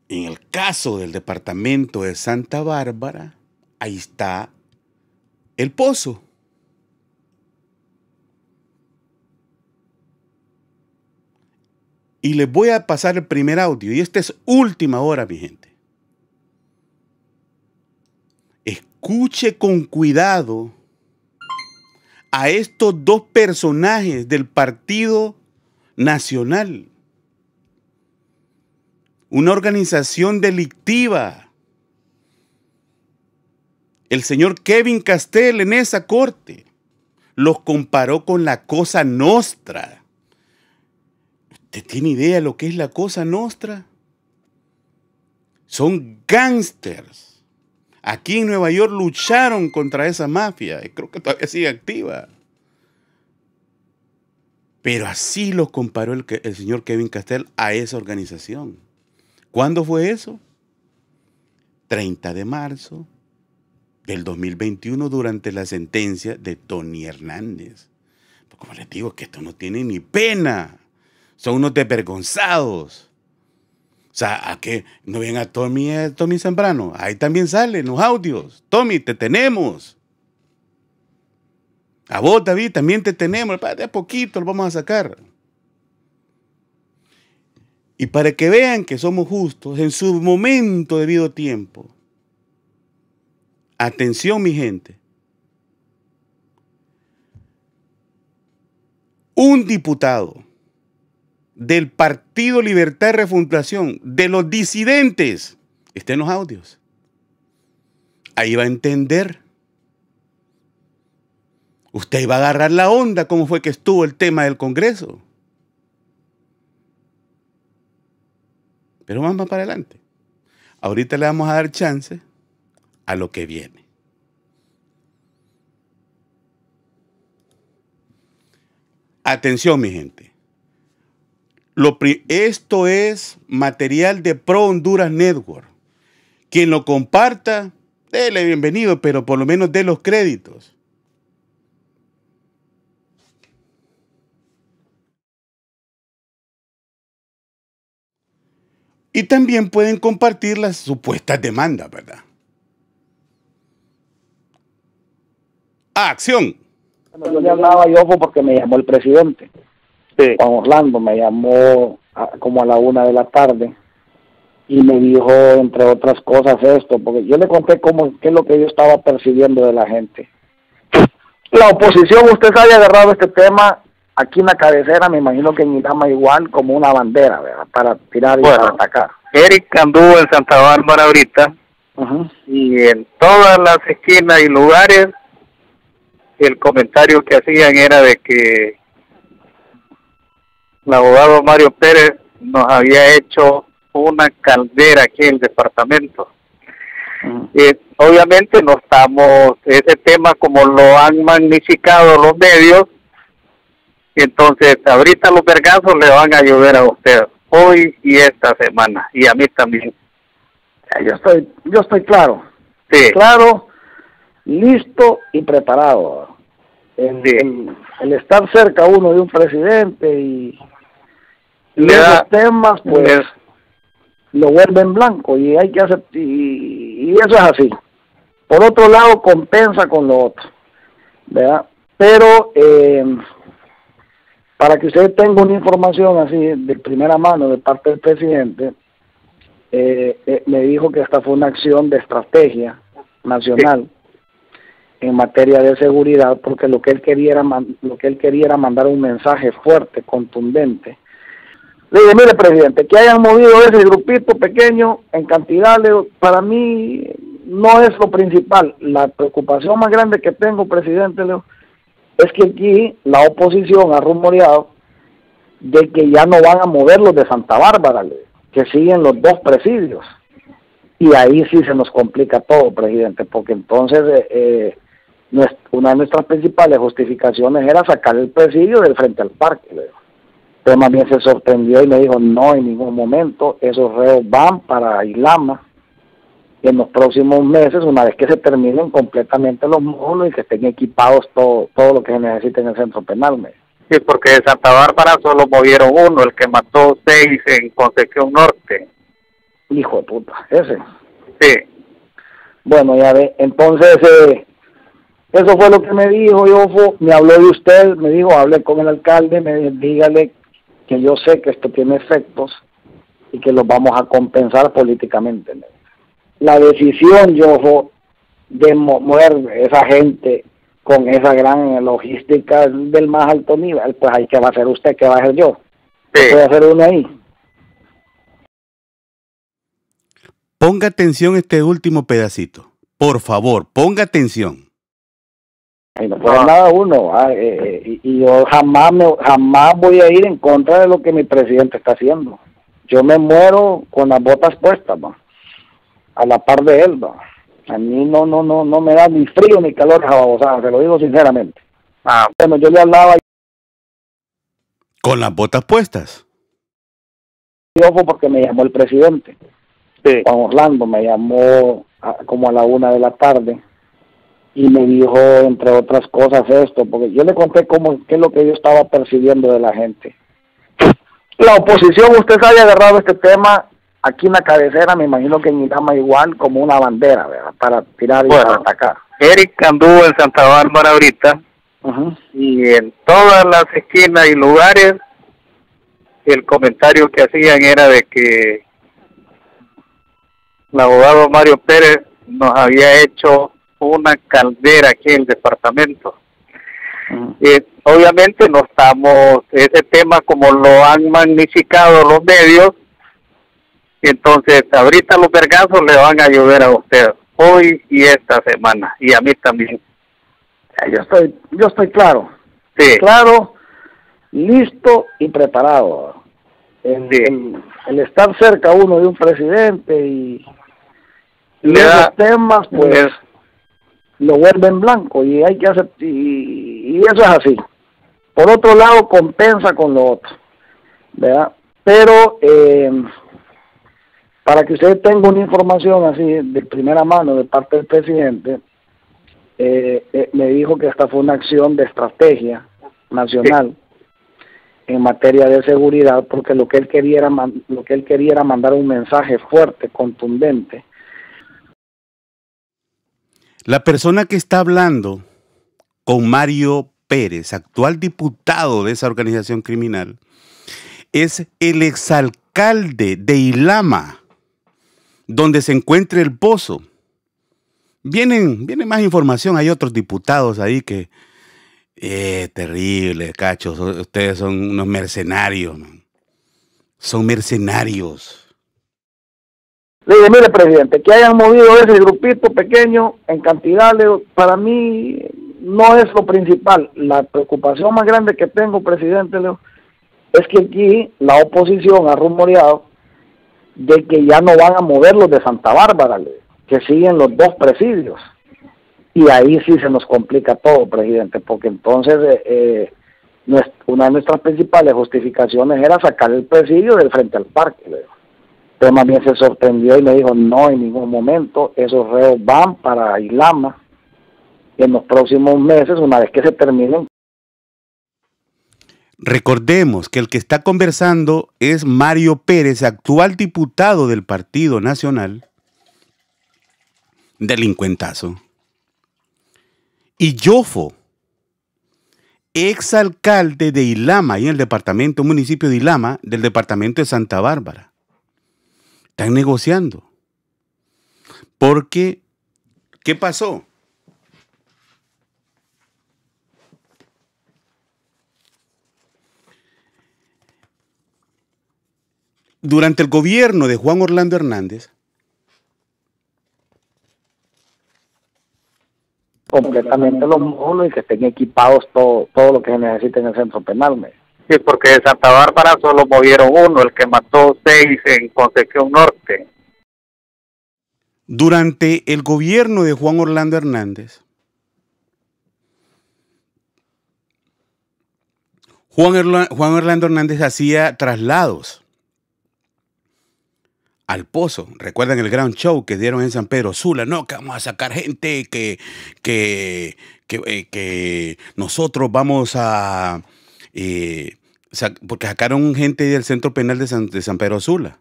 Speaker 2: En el caso del departamento de Santa Bárbara, ahí está el pozo. Y les voy a pasar el primer audio. Y esta es última hora, mi gente. Escuche con cuidado a estos dos personajes del Partido Nacional. Una organización delictiva. El señor Kevin Castell en esa corte los comparó con la cosa nostra ¿Usted tiene idea de lo que es la cosa nostra? Son gángsters. Aquí en Nueva York lucharon contra esa mafia y creo que todavía sigue activa. Pero así los comparó el, el señor Kevin Castell a esa organización. ¿Cuándo fue eso? 30 de marzo del 2021 durante la sentencia de Tony Hernández. Pues como les digo, que esto no tiene ni pena son unos desvergonzados. O sea, a que no venga Tommy, eh, Tommy Zambrano. Ahí también salen los audios. Tommy, te tenemos. A vos, David, también te tenemos. De a poquito lo vamos a sacar. Y para que vean que somos justos en su momento debido tiempo. Atención, mi gente. Un diputado del Partido Libertad y Refundación, de los disidentes, está en los audios. Ahí va a entender. Usted va a agarrar la onda cómo fue que estuvo el tema del Congreso. Pero vamos para adelante. Ahorita le vamos a dar chance a lo que viene. Atención, mi gente. esto es material de Pro Honduras Network. Quien lo comparta, déle bienvenido, pero por lo menos dé los créditos. Y también pueden compartir las supuestas demandas, ¿verdad? ¡Acción!
Speaker 4: yo le hablaba yo porque me llamó el presidente. Juan Orlando me llamó como a la una de la tarde y me dijo, entre otras cosas, esto, porque yo le conté cómo, qué es lo que yo estaba percibiendo de la gente. La oposición, usted se haya agarrado este tema aquí en la cabecera, me imagino que en Irama igual, como una bandera, ¿verdad? Para tirar y para atacar.
Speaker 5: Eric anduvo en Santa Bárbara ahorita y en todas las esquinas y lugares el comentario que hacían era de que el abogado Mario Pérez nos había hecho una caldera aquí en el departamento. obviamente no estamos, ese tema como lo han magnificado los medios, entonces ahorita los vergazos le van a ayudar a usted hoy y esta semana y a mí también.
Speaker 4: Yo estoy, yo estoy claro. Sí. Claro, listo y preparado. El, el, estar cerca uno de un presidente y, los temas, pues lo vuelven blanco y hay que hacer, y, y eso es así. Por otro lado, compensa con lo otro, ¿verdad? Pero eh, para que usted tenga una información así de primera mano de parte del presidente, eh, eh, me dijo que esta fue una acción de estrategia nacional en materia de seguridad, porque lo que él quería era, lo que él quería era mandar un mensaje fuerte, contundente. Le dije, mire, presidente, que hayan movido ese grupito pequeño en cantidades, para mí no es lo principal. La preocupación más grande que tengo, presidente, Leo, es que aquí la oposición ha rumoreado de que ya no van a mover los de Santa Bárbara, que siguen los dos presidios. Y ahí sí se nos complica todo, presidente, porque entonces eh, eh una de nuestras principales justificaciones era sacar el presidio del frente al parque. Pero más bien se sorprendió y me dijo, no, en ningún momento, esos reos van para Islama en los próximos meses, una vez que se terminen completamente los módulos y que estén equipados todo, todo lo que se necesite en el centro penal.
Speaker 5: Sí, porque de Santa Bárbara solo movieron uno, el que mató seis en Concepción Norte.
Speaker 4: Hijo de puta, ese.
Speaker 5: Sí.
Speaker 4: Bueno, ya ve, entonces, eh, eso fue lo que me dijo, yo me habló de usted, me dijo, hable con el alcalde, me dígale que yo sé que esto tiene efectos y que los vamos a compensar políticamente la decisión, yo, de mover esa gente con esa gran logística del más alto nivel, pues hay que va a ser usted, que va a ser yo. Sí. Puede hacer uno ahí.
Speaker 2: Ponga atención este último pedacito. Por favor, ponga atención.
Speaker 4: Y no puede nada uno. Ah, eh, eh, y, yo jamás, me, jamás voy a ir en contra de lo que mi presidente está haciendo. Yo me muero con las botas puestas. ¿no? A la par de él, A mí no, no, no, no me da ni frío ni calor o sea, se lo digo sinceramente. Ah. Bueno, yo le hablaba.
Speaker 2: ¿Con las botas puestas?
Speaker 4: Yo fue porque me llamó el presidente. Sí. Juan Orlando me llamó como a la una de la tarde y me dijo, entre otras cosas, esto, porque yo le conté cómo, qué es lo que yo estaba percibiendo de la gente. La oposición, usted se haya agarrado este tema aquí en la cabecera, me imagino que en Irama igual, como una bandera, ¿verdad? Para tirar y para atacar.
Speaker 5: Eric anduvo en Santa Bárbara ahorita y en todas las esquinas y lugares el comentario que hacían era de que el abogado Mario Pérez nos había hecho una caldera aquí en el departamento. y obviamente no estamos, ese tema como lo han magnificado los medios, entonces, ahorita los vergazos le van a ayudar a usted hoy y esta semana, y a mí también.
Speaker 4: Yo estoy, yo estoy claro.
Speaker 5: Sí.
Speaker 4: Claro, listo y preparado. El, el, estar cerca uno de un presidente y, los temas, pues, lo vuelven blanco y hay que hacer, y, y eso es así. por otro lado compensa con lo otro, ¿verdad? Pero eh, para que usted tenga una información así de primera mano de parte del presidente, eh, eh, me dijo que esta fue una acción de estrategia nacional en materia de seguridad, porque lo que él quería era, lo que él quería era mandar un mensaje fuerte, contundente.
Speaker 2: La persona que está hablando con Mario Pérez, actual diputado de esa organización criminal, es el exalcalde de Ilama, donde se encuentra el pozo. Vienen, viene más información, hay otros diputados ahí que eh, terrible, cachos. Ustedes son unos mercenarios. Son mercenarios.
Speaker 4: Le dije, mire, presidente, que hayan movido ese grupito pequeño en cantidades, para mí no es lo principal. La preocupación más grande que tengo, presidente Leo, es que aquí la oposición ha rumoreado de que ya no van a mover los de Santa Bárbara, que siguen los dos presidios. Y ahí sí se nos complica todo, presidente, porque entonces eh, eh una de nuestras principales justificaciones era sacar el presidio del frente al parque. Pero también se sorprendió y me dijo, no, en ningún momento esos reos van para Islama en los próximos meses, una vez que se terminen.
Speaker 2: Recordemos que el que está conversando es Mario Pérez, actual diputado del Partido Nacional, delincuentazo y Yofo, exalcalde de Ilama, y en el departamento, municipio de Ilama, del departamento de Santa Bárbara. Están negociando. Porque, ¿qué pasó? Durante el gobierno de Juan Orlando Hernández,
Speaker 4: completamente los módulos y que estén equipados todo, todo lo que se necesita en el centro penal.
Speaker 5: Sí, porque de Santa Bárbara solo movieron uno, el que mató seis en Concepción Norte.
Speaker 2: Durante el gobierno de Juan Orlando Hernández, Juan, Juan Orlando Hernández hacía traslados al pozo. ¿Recuerdan el gran show que dieron en San Pedro Sula? No, que vamos a sacar gente que, que, que, eh, nosotros vamos a... Eh, porque sacaron gente del centro penal de San, de San Pedro Sula.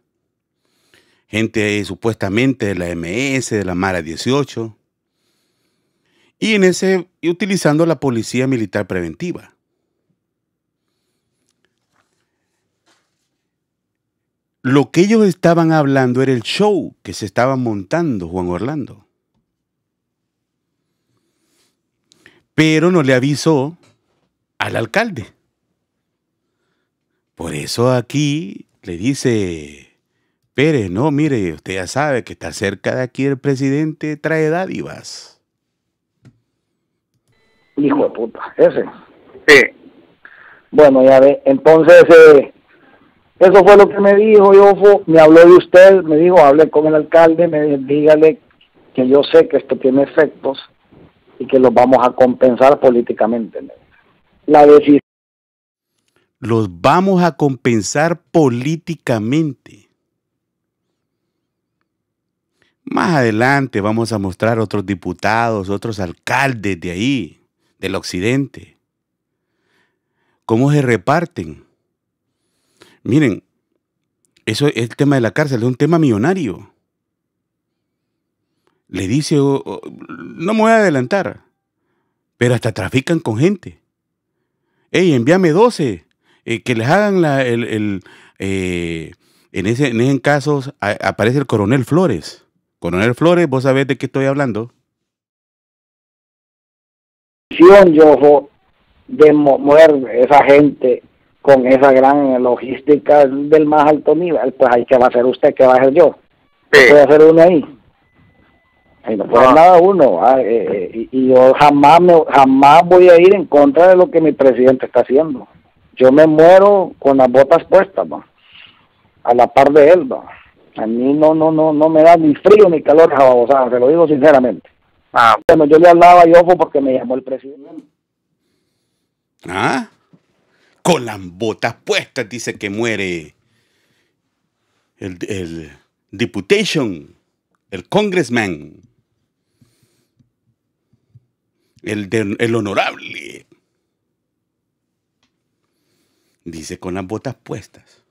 Speaker 2: Gente supuestamente de la MS, de la Mara 18. Y en ese, utilizando la policía militar preventiva. Lo que ellos estaban hablando era el show que se estaba montando Juan Orlando. Pero no le avisó al alcalde. Por eso aquí le dice Pérez, no, mire, usted ya sabe que está cerca de aquí el presidente, trae dádivas.
Speaker 4: Hijo de puta, ese.
Speaker 5: Sí.
Speaker 4: Bueno, ya ve, entonces eh, eso fue lo que me dijo, yo me habló de usted, me dijo, hable con el alcalde, me dígale que yo sé que esto tiene efectos y que los vamos a compensar políticamente. La decisión.
Speaker 2: Los vamos a compensar políticamente. Más adelante vamos a mostrar otros diputados, otros alcaldes de ahí, del occidente, cómo se reparten Miren, eso es el tema de la cárcel, es un tema millonario. Le dice, oh, oh, no me voy a adelantar, pero hasta trafican con gente. Ey, envíame 12, eh, que les hagan la, el, eh, en, ese, en ese caso aparece el coronel Flores. Coronel Flores, vos sabés de qué estoy hablando.
Speaker 4: Yo de mover esa gente con esa gran logística del más alto nivel, pues ahí que va a hacer usted, que va a hacer yo. ¿Qué puede hacer uno ahí? Ahí no puede nada uno. Eh, eh, y, yo jamás, me, jamás voy a ir en contra de lo que mi presidente está haciendo. Yo me muero con las botas puestas, a la par de él. A mí no, no, no, no me da ni frío ni calor, sea, se lo digo sinceramente. Ah. Bueno, yo le hablaba a Yofo porque me llamó el presidente.
Speaker 2: Ah. Con las botas puestas, dice que muere el, el el congressman, el, el honorable. Dice con las botas puestas.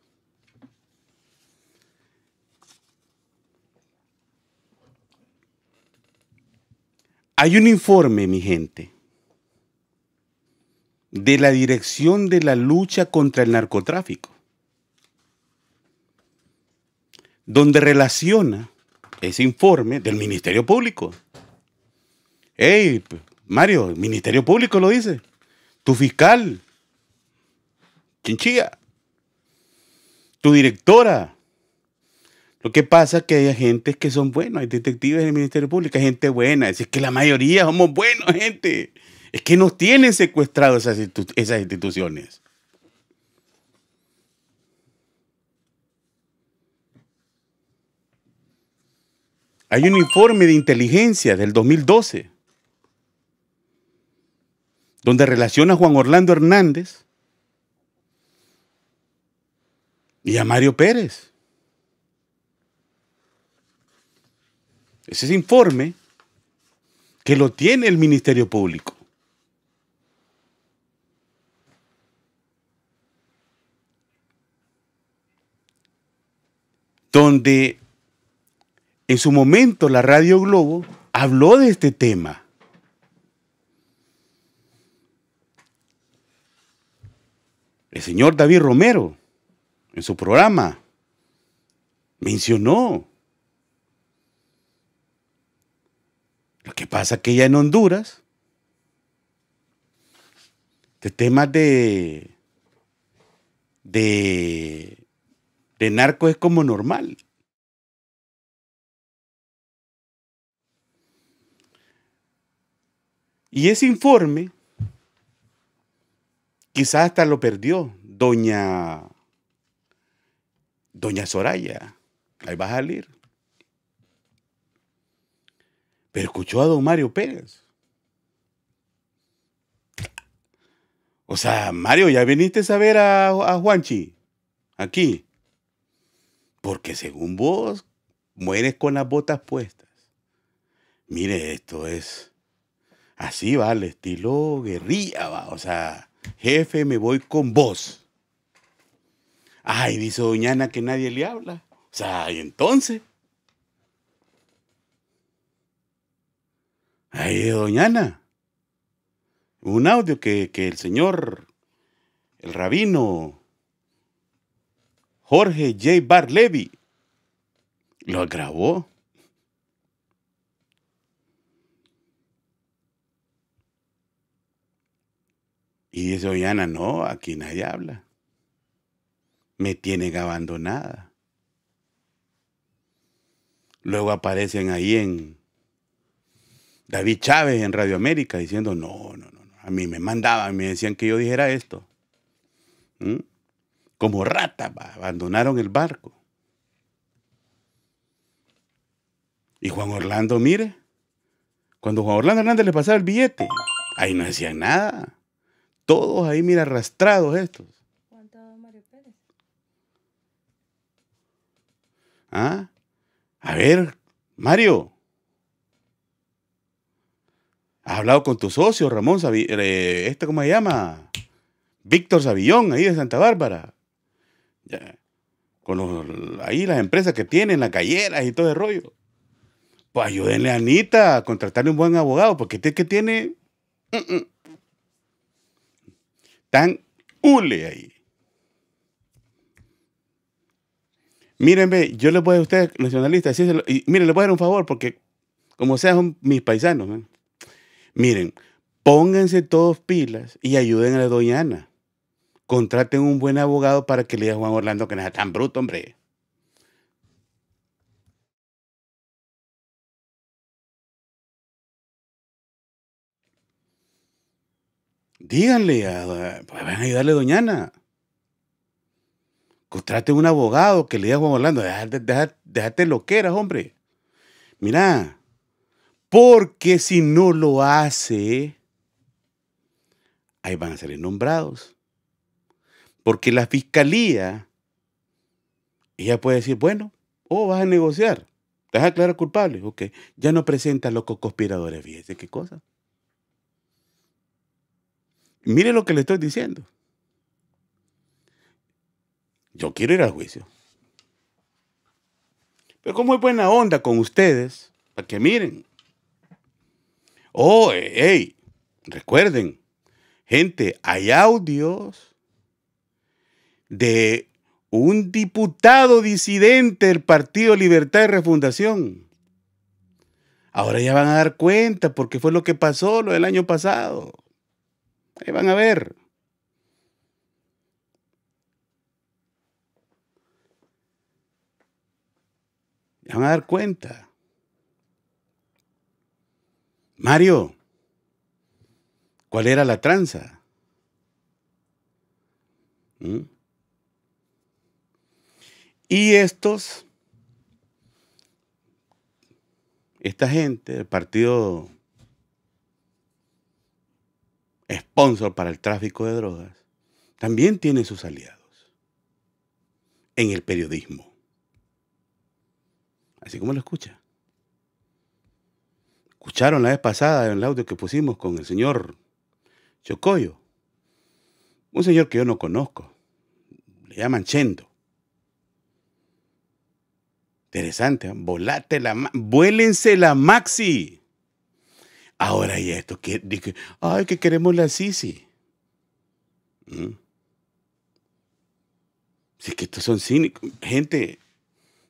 Speaker 2: Hay un informe, mi gente, de la Dirección de la Lucha contra el Narcotráfico, donde relaciona ese informe del Ministerio Público. Hey, Mario, el Ministerio Público lo dice. Tu fiscal, Chinchilla, tu directora, lo que pasa es que hay agentes que son buenos, hay detectives en el Ministerio Público, hay gente buena. Es que la mayoría somos buenos, gente. Es que nos tienen secuestrados esas, instituciones. Hay un informe de inteligencia del 2012 donde relaciona a Juan Orlando Hernández y a Mario Pérez. Ese informe que lo tiene el Ministerio Público. Donde en su momento la Radio Globo habló de este tema. El señor David Romero, en su programa, mencionó Lo que pasa que ya en Honduras, de temas de, de, de narco es como normal. Y ese informe, quizás hasta lo perdió doña, doña Soraya. Ahí va a salir. Pero escuchó a don Mario Pérez. O sea, Mario, ya viniste a ver a, a Juanchi aquí. Porque según vos, mueres con las botas puestas. Mire, esto es así, va, al estilo guerrilla, va. O sea, jefe, me voy con vos. Ay, dice Doñana que nadie le habla. O sea, y entonces. Ay, doña Ana. Un audio que, el señor, el rabino Jorge J. Barlevi lo grabó. Y dice Ollana, no, aquí nadie habla. Me tienen abandonada. Luego aparecen ahí en, David Chávez en Radio América diciendo, no, no, no, a mí me mandaban, me decían que yo dijera esto. ¿Mm? Como rata, abandonaron el barco. Y Juan Orlando, mire, cuando Juan Orlando Hernández le pasaba el billete, ahí no decían nada. Todos ahí, mira, arrastrados estos. ¿Cuánto Mario Pérez? ¿Ah? A ver, Mario, ¿Has hablado con tu socio, Ramón, eh, este cómo se llama? Víctor Savillón, ahí de Santa Bárbara. Con ahí las empresas que tienen, las calleras y todo el rollo. Pues ayúdenle a Anita a contratarle un buen abogado, porque este que tiene tan hule ahí. Mírenme, yo les voy a ustedes, nacionalistas, y miren, les voy a dar un favor, porque como sea, son mis paisanos. ¿no? Miren, pónganse todos pilas y ayuden a la doña Ana. Contraten un buen abogado para que le diga a Juan Orlando que no es tan bruto, hombre. Díganle, a, pues van a ayudarle a Doña Ana. Contraten un abogado que le diga a Juan Orlando, déjate, déjate, déjate lo que eras, hombre. Mira, porque si no lo hace, ahí van a salir nombrados. Porque la fiscalía, ella puede decir, bueno, oh, vas a negociar, te vas a aclarar culpable, ok, ya no presenta locos conspiradores, fíjese qué cosa. Mire lo que le estoy diciendo. Yo quiero ir al juicio. Pero como es buena onda con ustedes, para que miren. Oh, hey, recuerden, gente, hay audios de un diputado disidente del Partido Libertad y Refundación. Ahora ya van a dar cuenta porque fue lo que pasó lo del año pasado. Ahí van a ver. Ya van a dar cuenta. Mario, ¿cuál era la tranza? ¿Mm? Y estos, esta gente, el partido sponsor para el tráfico de drogas, también tiene sus aliados en el periodismo. Así como lo escucha. Escucharon la vez pasada en el audio que pusimos con el señor Chocoyo. Un señor que yo no conozco. Le llaman Chendo. Interesante, ¿eh? volate la vuélense la maxi. Ahora y esto, que ay, que queremos la Sisi. ¿Mm? Si es que estos son cínicos. Gente,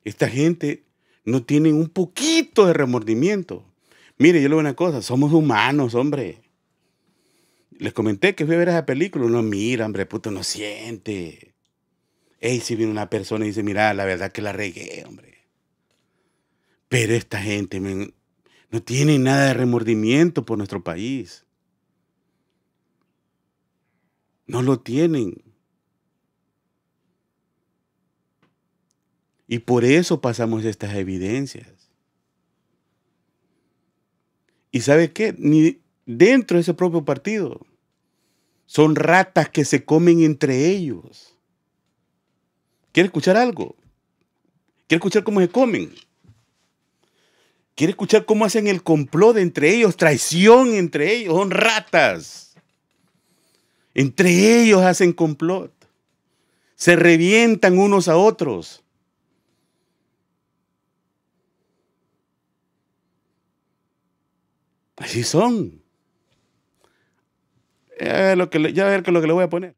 Speaker 2: esta gente no tiene un poquito de remordimiento. Mire, yo le digo una cosa, somos humanos, hombre. Les comenté que fui a ver esa película, uno mira, hombre, puto, no siente. Ey, si viene una persona y dice, mira, la verdad que la regué, hombre. Pero esta gente no tiene nada de remordimiento por nuestro país. No lo tienen. Y por eso pasamos estas evidencias. ¿Y sabe qué? Ni dentro de ese propio partido. Son ratas que se comen entre ellos. ¿Quiere escuchar algo? ¿Quiere escuchar cómo se comen? ¿Quiere escuchar cómo hacen el complot entre ellos? Traición entre ellos. Son ratas. Entre ellos hacen complot. Se revientan unos a otros. Así son. Ya ver, lo que, ver lo que le voy a poner.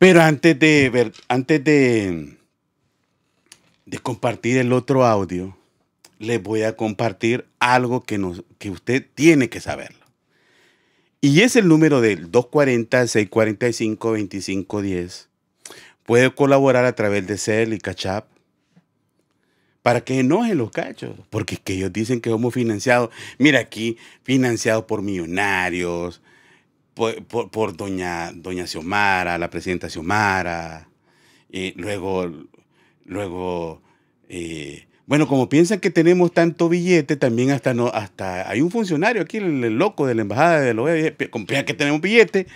Speaker 2: Pero antes de ver, antes de, de compartir el otro audio, les voy a compartir algo que, nos, que usted tiene que saberlo. Y es el número del 240-645-2510. Puede colaborar a través de CEL y Cachap para que enojen los cachos, porque que ellos dicen que somos financiados. Mira aquí, financiados por millonarios, por, doña, doña Xiomara, la presidenta Xiomara, y luego, luego eh, bueno, como piensan que tenemos tanto billete, también hasta, no, hasta hay un funcionario aquí, el, loco de la embajada de la OEA, piensan que tenemos billete,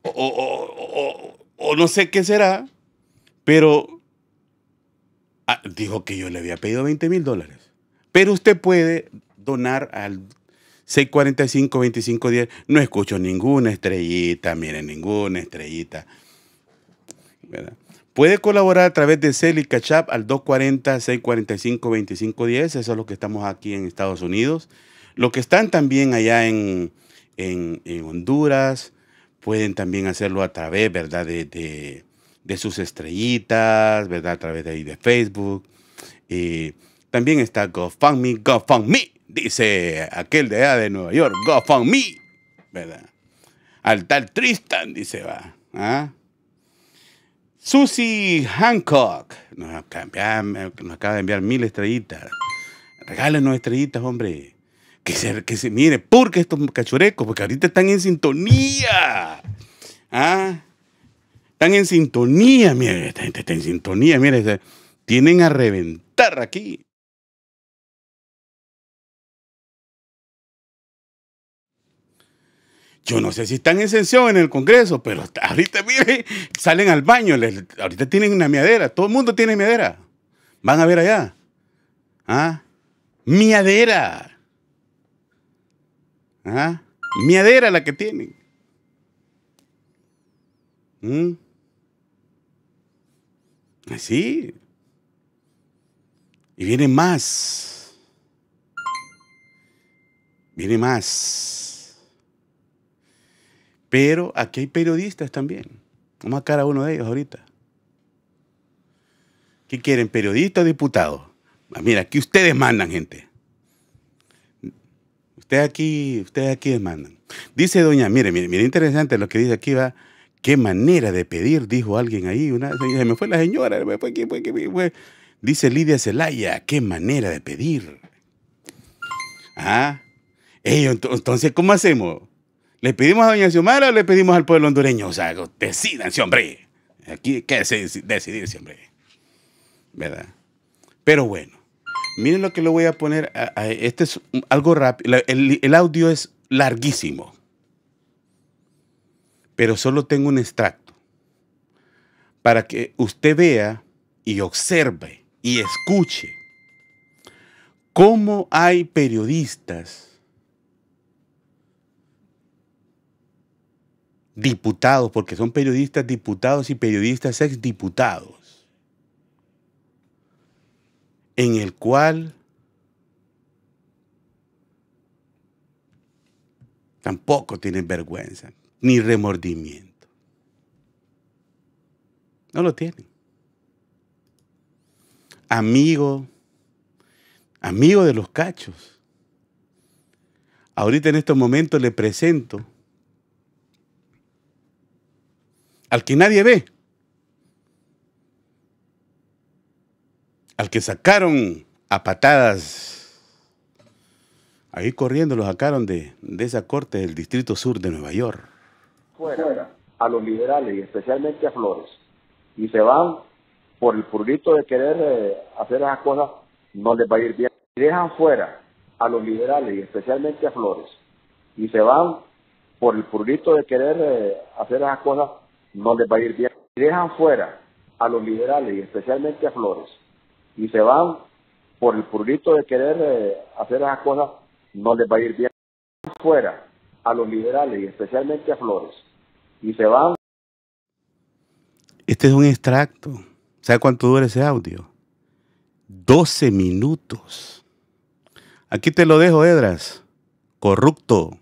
Speaker 2: o, o, no sé qué será, pero ah, dijo que yo le había pedido 20 mil dólares. Pero usted puede donar al 645-2510. No escucho ninguna estrellita, miren, ninguna estrellita. Puede colaborar a través de Celi Cachap al 240-645-2510. Eso es lo que estamos aquí en Estados Unidos. Los que están también allá en, Honduras pueden también hacerlo a través, ¿verdad? De, sus estrellitas, ¿verdad? A través de ahí de Facebook. Y también está GoFundMe, GoFundMe dice aquel de allá de Nueva York, go me, ¿verdad? Al tal Tristan, dice, va. ¿ah? Susie Hancock nos acaba, de enviar mil estrellitas. Regálenos estrellitas, hombre. Que se, que se mire, porque estos cachurecos, porque ahorita están en sintonía. ¿Ah? Están en sintonía, mire, gente está en sintonía, mire, tienen a reventar aquí. Yo no sé si están en sesión en el Congreso, pero *laughs* ahorita, mire, salen al baño, ahorita tienen una miadera, todo el mundo tiene miadera. Van a ver allá. ¿Ah? Miadera. ¿Ah? Miadera la que tienen. ¿Mm? Así. Y viene más. Viene más. Pero aquí hay periodistas también. Vamos a cara a uno de ellos ahorita. ¿Qué quieren? ¿Periodistas o diputados? Ah, mira, aquí ustedes mandan, gente. Ustedes aquí, ustedes aquí mandan. Dice doña, mire, mire, mire, interesante lo que dice aquí, va. Qué manera de pedir, dijo alguien ahí. Una, se me fue la señora, fue, fue, fue, Dice Lidia Zelaya, qué manera de pedir. Ah, entonces, ¿cómo hacemos? ¿Le pedimos a doña Xiomara o le pedimos al pueblo hondureño? O sea, decidanse, hombre. Aquí hay que decidirse, hombre. ¿Verdad? Pero bueno, miren lo que le voy a poner. este es algo rápido. el audio es larguísimo pero solo tengo un extracto para que usted vea y observe y escuche cómo hay periodistas, diputados, porque son periodistas diputados y periodistas exdiputados, en el cual tampoco tienen vergüenza ni remordimiento. No lo tienen. Amigo, amigo de los cachos. Ahorita en estos momentos le presento al que nadie ve, al que sacaron a patadas, ahí corriendo lo sacaron de, de esa corte del Distrito Sur de Nueva York.
Speaker 6: Fuera a los liberales y especialmente a Flores. Y se van por el purito de querer eh, hacer esas cosas, no les va a ir bien. Y dejan fuera a los liberales y especialmente a Flores. Y se van por el purito de querer eh, hacer esas cosas, no les va a ir bien. Y dejan fuera a los liberales y especialmente a Flores y se van por el purito de querer eh, hacer esas cosas, no les va a ir bien. Fuera a los liberales y especialmente a Flores y se van.
Speaker 2: Este es un extracto. ¿Sabe cuánto dura ese audio? 12 minutos. Aquí te lo dejo, Edras. Corrupto.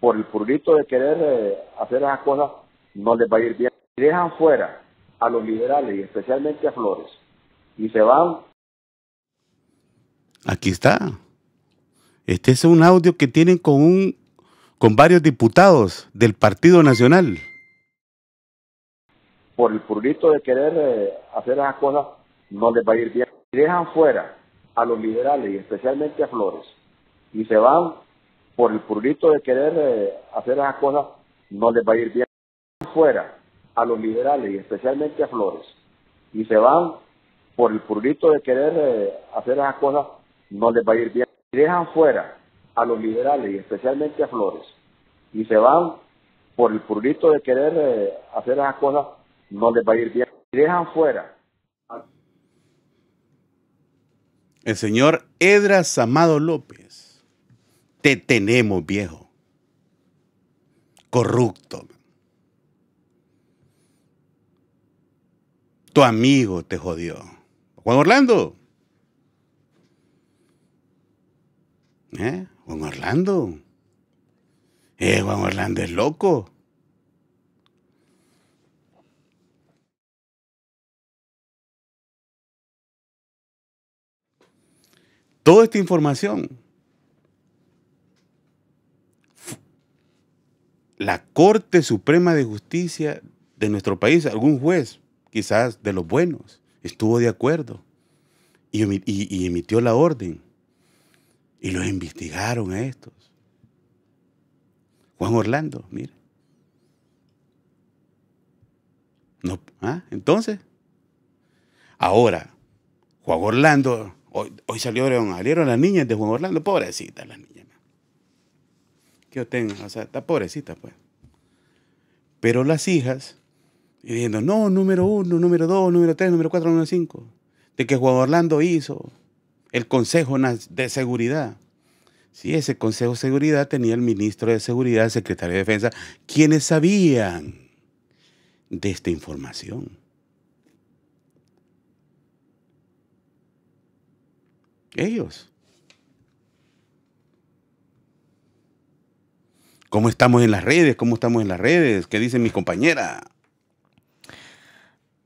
Speaker 6: Por el purito de querer eh, hacer esas cosas, no les va a ir bien. Y dejan fuera a los liberales y especialmente a Flores. Y se van.
Speaker 2: Aquí está. Este es un audio que tienen con, un, con varios diputados del Partido Nacional.
Speaker 6: Por el purito de querer eh, hacer esas cosas, no les va a ir bien. Y dejan fuera a los liberales y especialmente a Flores. Y se van por el purito de querer eh, hacer esas cosas, no les va a ir bien. Fuera a los liberales y especialmente a Flores. Y se van por el purito de querer eh, hacer esas cosas, no les va a ir bien y dejan fuera a los liberales y especialmente a Flores y se van por el purito de querer eh, hacer esas cosas, no les va a ir bien. Y dejan fuera.
Speaker 2: El señor Edras Amado López, te tenemos viejo, corrupto. Tu amigo te jodió. Juan Orlando, ¿Eh? Juan Orlando. Eh, Juan Orlando es loco. Toda esta información, la Corte Suprema de Justicia de nuestro país, algún juez, quizás de los buenos, estuvo de acuerdo y, emitió la orden y los investigaron a estos. Juan Orlando, mire. No, ¿ah? Entonces, ahora, Juan Orlando, hoy, hoy salieron, salieron las niñas de Juan Orlando, pobrecitas las niñas. Que yo tenga. O sea, está pobrecita, pues. Pero las hijas, diciendo, no, número uno, número dos, número tres, número cuatro, número cinco. De que Juan Orlando hizo el Consejo de Seguridad. Sí, ese Consejo de Seguridad tenía el ministro de Seguridad, el secretario de Defensa, quienes sabían de esta información. Ellos. ¿Cómo estamos en las redes? ¿Cómo estamos en las redes? ¿Qué dice mi compañera?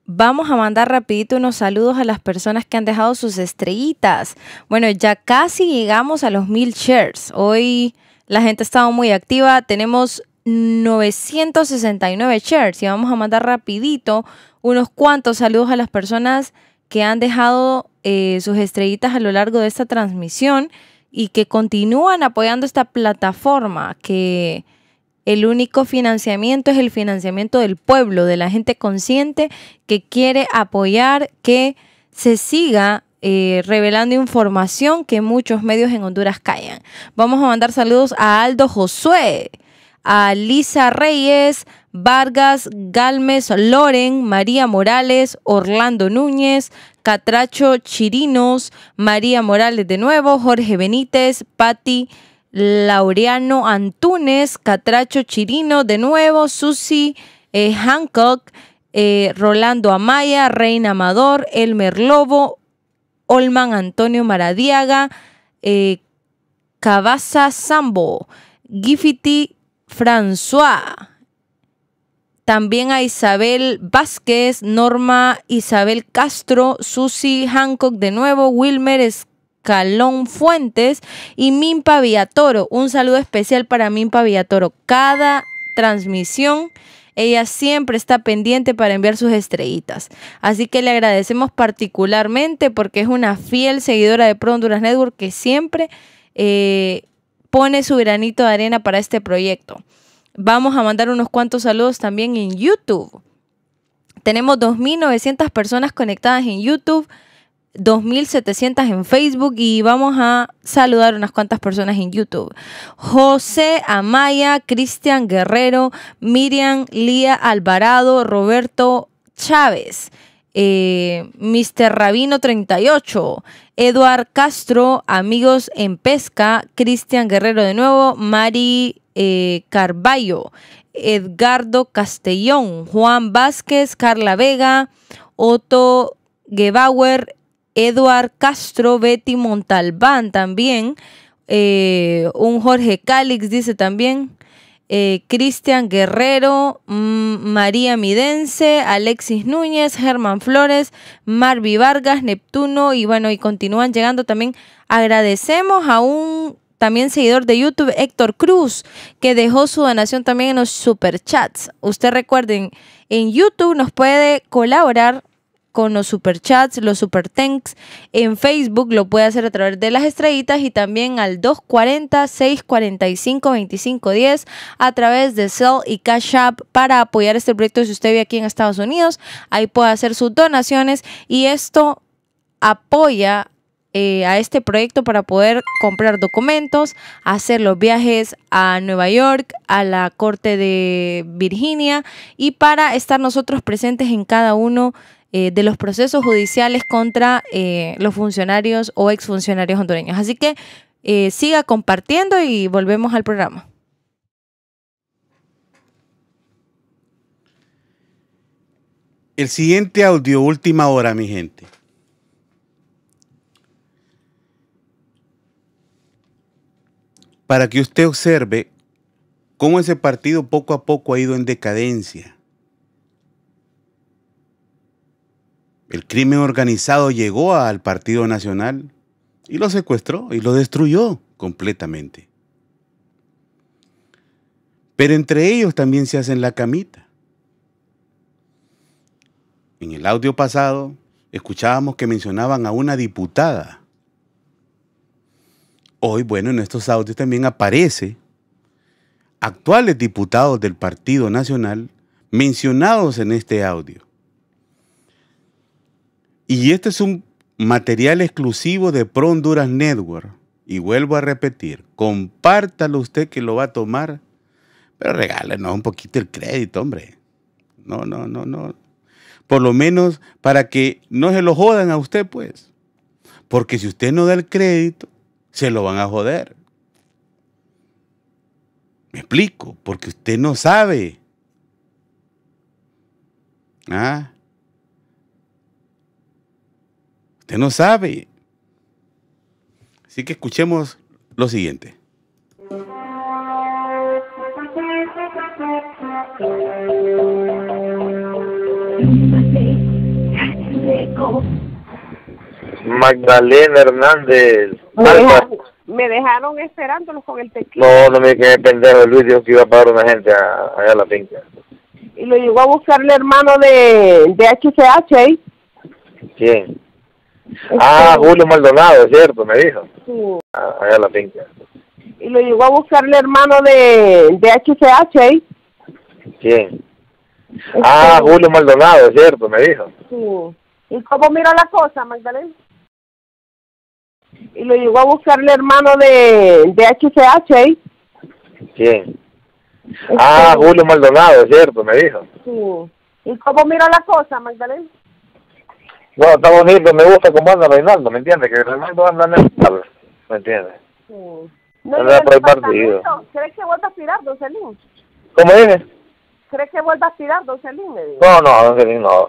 Speaker 3: Vamos a mandar rapidito unos saludos a las personas que han dejado sus estrellitas. Bueno, ya casi llegamos a los mil shares. Hoy la gente ha estado muy activa. Tenemos 969 shares y vamos a mandar rapidito unos cuantos saludos a las personas que han dejado eh, sus estrellitas a lo largo de esta transmisión y que continúan apoyando esta plataforma que el único financiamiento es el financiamiento del pueblo, de la gente consciente que quiere apoyar que se siga eh, revelando información que muchos medios en Honduras callan. Vamos a mandar saludos a Aldo Josué, a Lisa Reyes, Vargas, Galmes, Loren, María Morales, Orlando Núñez, Catracho Chirinos, María Morales de nuevo, Jorge Benítez, Patti Laureano Antunes, Catracho Chirino de nuevo, Susi eh, Hancock, eh, Rolando Amaya, Reina Amador, Elmer Lobo, Olman Antonio Maradiaga, eh, Cabaza Sambo, Gifiti François, también a Isabel Vázquez, Norma Isabel Castro, Susi Hancock de nuevo, Wilmer Escalón Fuentes y Mimpa Villatoro. Un saludo especial para Mimpa Villatoro. Cada transmisión ella siempre está pendiente para enviar sus estrellitas. Así que le agradecemos particularmente porque es una fiel seguidora de Pro Honduras Network que siempre eh, pone su granito de arena para este proyecto. Vamos a mandar unos cuantos saludos también en YouTube. Tenemos 2.900 personas conectadas en YouTube, 2.700 en Facebook y vamos a saludar unas cuantas personas en YouTube. José Amaya, Cristian Guerrero, Miriam Lía Alvarado, Roberto Chávez, eh, Mr. Rabino 38, Eduard Castro, amigos en pesca, Cristian Guerrero de nuevo, Mari eh, Carballo, Edgardo Castellón, Juan Vázquez, Carla Vega, Otto Gebauer, Eduard Castro, Betty Montalbán también, eh, un Jorge Calix dice también, eh, Cristian Guerrero, mm, María Midense, Alexis Núñez, Germán Flores, Marvi Vargas, Neptuno y bueno, y continúan llegando también. Agradecemos a un también seguidor de YouTube, Héctor Cruz, que dejó su donación también en los superchats. Usted recuerden, en YouTube nos puede colaborar con los superchats, los supertanks. En Facebook lo puede hacer a través de las estrellitas y también al 240-645-2510 a través de Cell y Cash App para apoyar este proyecto si usted vive aquí en Estados Unidos. Ahí puede hacer sus donaciones y esto apoya eh, a este proyecto para poder comprar documentos, hacer los viajes a Nueva York, a la Corte de Virginia y para estar nosotros presentes en cada uno eh, de los procesos judiciales contra eh, los funcionarios o exfuncionarios hondureños. Así que siga compartiendo y volvemos al programa.
Speaker 2: El siguiente audio, última hora, mi gente. Para que usted observe cómo ese partido poco a poco ha ido en decadencia. El crimen organizado llegó al Partido Nacional y lo secuestró y lo destruyó completamente. Pero entre ellos también se hacen la camita. En el audio pasado escuchábamos que mencionaban a una diputada Hoy, bueno, en estos audios también aparece actuales diputados del Partido Nacional mencionados en este audio. Y este es un material exclusivo de Pro Honduras Network Y vuelvo a repetir, compártalo usted que lo va a tomar, pero regálenos un poquito el crédito, hombre. No, no, no, no. Por lo menos para que no se lo jodan a usted, pues. Porque si usted no da el crédito, se lo van a joder. Me explico, porque usted no sabe. ¿Ah? Usted no sabe. Así que escuchemos lo siguiente.
Speaker 7: Magdalena Hernández.
Speaker 8: Me dejaron, me dejaron esperándolos con el tequila.
Speaker 7: No, no me quedé pendejo. Luis dijo que iba a pagar una gente a- allá a la finca.
Speaker 8: Y lo llegó a buscar el hermano de, de HCH. ¿eh?
Speaker 7: ¿Quién? Ah, Julio Maldonado, es cierto, me dijo.
Speaker 8: Sí.
Speaker 7: Ah, Allá a la finca.
Speaker 8: Y lo llegó a buscar el hermano de, de HCH. ¿eh?
Speaker 7: ¿Quién? Ah, Julio Maldonado, cierto, me dijo.
Speaker 8: Sí. ¿Y cómo mira la cosa, Magdalena? Y lo llegó a buscar el hermano de, de HCH. ¿eh?
Speaker 7: ¿Quién? Ah, Julio Maldonado, es cierto, me dijo.
Speaker 8: Sí. ¿Y cómo mira la cosa, Magdalena?
Speaker 7: No, está bonito, me gusta cómo anda Reinaldo, ¿me entiendes? Que Reinaldo anda en el ¿me entiendes?
Speaker 8: Sí. ¿y el
Speaker 7: por el partido.
Speaker 8: ¿Crees que vuelva a aspirar, don Celín?
Speaker 7: ¿Cómo dices?
Speaker 8: ¿Crees que vuelva a aspirar, don Celín?
Speaker 7: No, no, don Celín, no.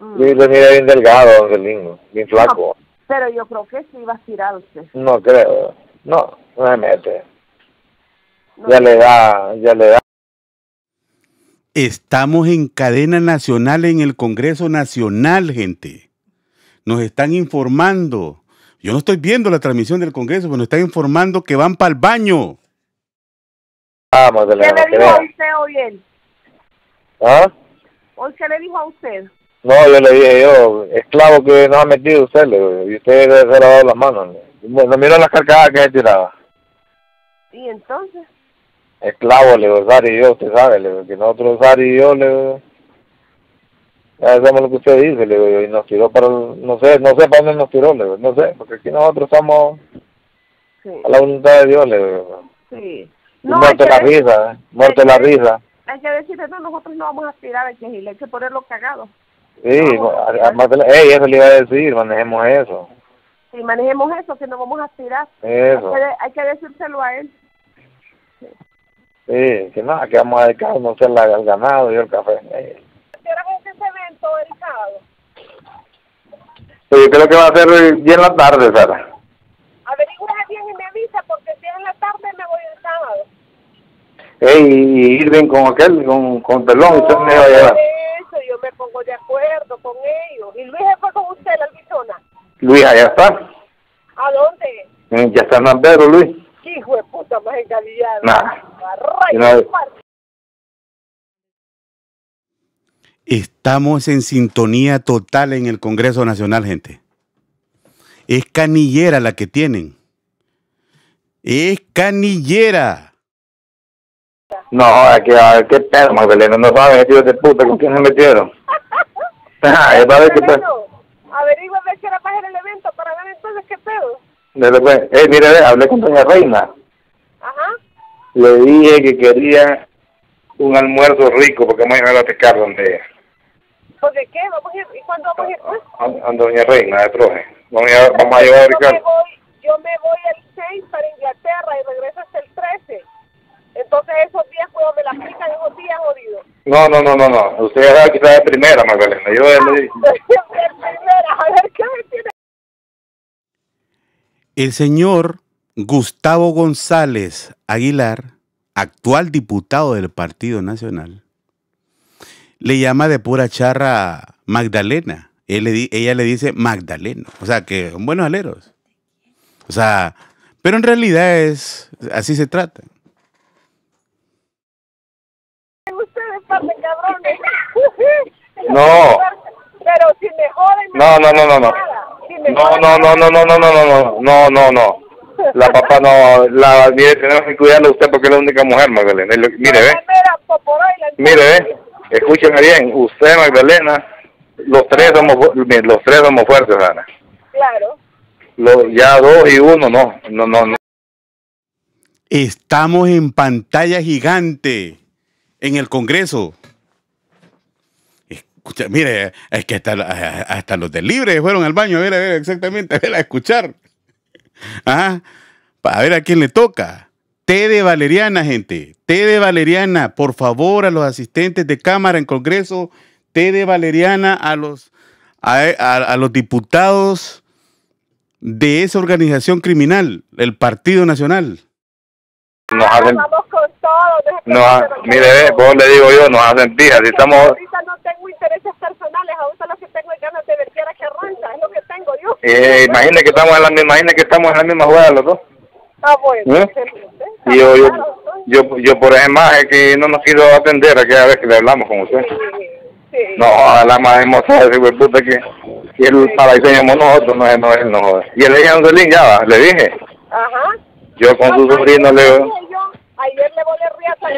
Speaker 8: Mm.
Speaker 7: Lo mira bien delgado, don Celín, bien flaco.
Speaker 8: Pero yo creo que sí va a aspirar usted.
Speaker 7: No creo, no, no se mete.
Speaker 8: No.
Speaker 7: Ya le da, ya le da.
Speaker 2: Estamos en cadena nacional en el Congreso Nacional, gente. Nos están informando. Yo no estoy viendo la transmisión del Congreso, pero nos están informando que van para el baño.
Speaker 7: Vamos,
Speaker 8: ¿Qué
Speaker 7: Celín,
Speaker 8: le dijo a usted hoy él?
Speaker 7: ¿Ah?
Speaker 8: ¿Hoy qué le dijo a usted?
Speaker 7: No, yo le dije yo, esclavo que no ha metido usted, le digo, y usted se le ha dado las manos. Bueno, miró las carcajadas que se tiraba.
Speaker 8: ¿Y entonces?
Speaker 7: Esclavo, le digo, Sari y yo, usted sabe, le digo, que nosotros, Sari y yo, le digo, ya hacemos lo que usted dice, le digo, y nos tiró para, no sé, no sé para dónde nos tiró, le digo, no sé, porque aquí nosotros estamos
Speaker 8: Sí.
Speaker 7: a la voluntad de Dios, le digo.
Speaker 8: Sí. No, hay
Speaker 7: muerte la risa, muerte la risa.
Speaker 8: hay que decirle, no, nosotros no vamos a aspirar a que hay que ponerlo cagado.
Speaker 7: Sí,
Speaker 8: No,
Speaker 7: a- a- Marcela, ey, eso le iba a decir, manejemos eso,
Speaker 8: Si manejemos eso, que no vamos a aspirar.
Speaker 7: eso.
Speaker 8: Hay que, hay que decírselo a él.
Speaker 7: Sí, que nada, que vamos a dedicarnos a hacer la- al ganado y el café.
Speaker 8: ¿Qué hora es ese evento el sábado?
Speaker 7: Pues yo creo que va a ser bien la tarde, Sara.
Speaker 8: Averigüe bien y me avisa, porque si es en la tarde me voy el sábado.
Speaker 7: Ey, y Irving con aquel, con, con Pelón, usted me va a llevar.
Speaker 8: Con ellos. ¿Y Luis se fue con usted, la Albizona?
Speaker 7: Luis, allá está.
Speaker 8: ¿A dónde?
Speaker 7: Mm, Ya está en San Pedro, Luis.
Speaker 8: ¿Qué hijo de puta más encalillado?
Speaker 7: Nah.
Speaker 8: Array,
Speaker 7: No.
Speaker 2: Estamos en sintonía total en el Congreso Nacional, gente. Es canillera la que tienen. Es canillera.
Speaker 7: No, es que, a ver, qué pedo, Magdalena, no saben, tío de puta, ¿con quién se metieron? Ah, ya sabes qué pedo.
Speaker 8: Averigua de qué era para el evento para ver entonces qué pedo.
Speaker 7: Después, eh, mire, hablé con doña Reina.
Speaker 8: Ajá.
Speaker 7: Le dije que quería un almuerzo rico porque vamos a ir a pescar donde ella.
Speaker 8: ¿Por de qué? ¿Vamos a ir? ¿Y cuándo vamos a ir? pues?
Speaker 7: A, a doña Reina de Troje. Vamos a, vamos a llevar a
Speaker 8: yo, me
Speaker 7: Ricardo.
Speaker 8: voy, yo me voy el 6 para Inglaterra y regreso hasta el 13. Entonces esos días cuando me la aplican, esos días jodidos.
Speaker 7: No, no, no, no, no. Usted ya sabe que está de primera, Magdalena. Yo le dije, *laughs*
Speaker 8: primera, a ver qué me tiene.
Speaker 2: El señor Gustavo González Aguilar, actual diputado del Partido Nacional, le llama de pura charra Magdalena. Él le di- ella le dice Magdaleno. O sea, que son buenos aleros. O sea, pero en realidad es, así se trata.
Speaker 8: Ustedes, par de cabrones.
Speaker 7: No.
Speaker 8: Pero si me joden,
Speaker 7: No, no, no, no, no. No, no, no, no, no, no, no, no, no, no, no. La papá no, la, mire, tenemos que cuidarla a usted porque es la única mujer, Magdalena. Mire, ve, mire, ve, escúcheme bien, usted, Magdalena, los tres somos, los tres somos fuertes, Ana.
Speaker 8: Claro.
Speaker 7: Lo, ya dos y uno, no. No, no, no.
Speaker 2: Estamos en pantalla gigante en el Congreso. Escucha, mire, es que hasta, hasta los del Libre fueron al baño a ver, a ver exactamente, a ver, a escuchar. Ajá. A ver a quién le toca. Té de valeriana, gente. Té de valeriana, por favor, a los asistentes de Cámara en Congreso. Té de valeriana a los, a, a- a los diputados de esa organización criminal, el Partido Nacional.
Speaker 7: Nos hacen,
Speaker 8: Vamos con todo. déjate
Speaker 7: nos ha- mire, vos le digo yo, nos hacen pijas. Si estamos,
Speaker 8: tengo intereses personales, ahorita lo que tengo es ganas de ver que arranca, es lo que tengo yo.
Speaker 7: eh, imagine que estamos en la misma, imagine que estamos en la misma jugada los dos.
Speaker 8: Ah, bueno,
Speaker 7: ¿Eh? Y yo, yo, yo, yo por ejemplo, es que no nos quiso atender aquella vez que le hablamos con usted.
Speaker 8: Sí.
Speaker 7: No, ojalá más demostrado ese güey puta que, que él para diseñamos nosotros, no es, no es, no joder. Y le dije a Angelín, ya va, le dije,
Speaker 8: Ajá.
Speaker 7: yo con su
Speaker 8: No,
Speaker 7: sobrino le
Speaker 8: yo, Ayer le volé riata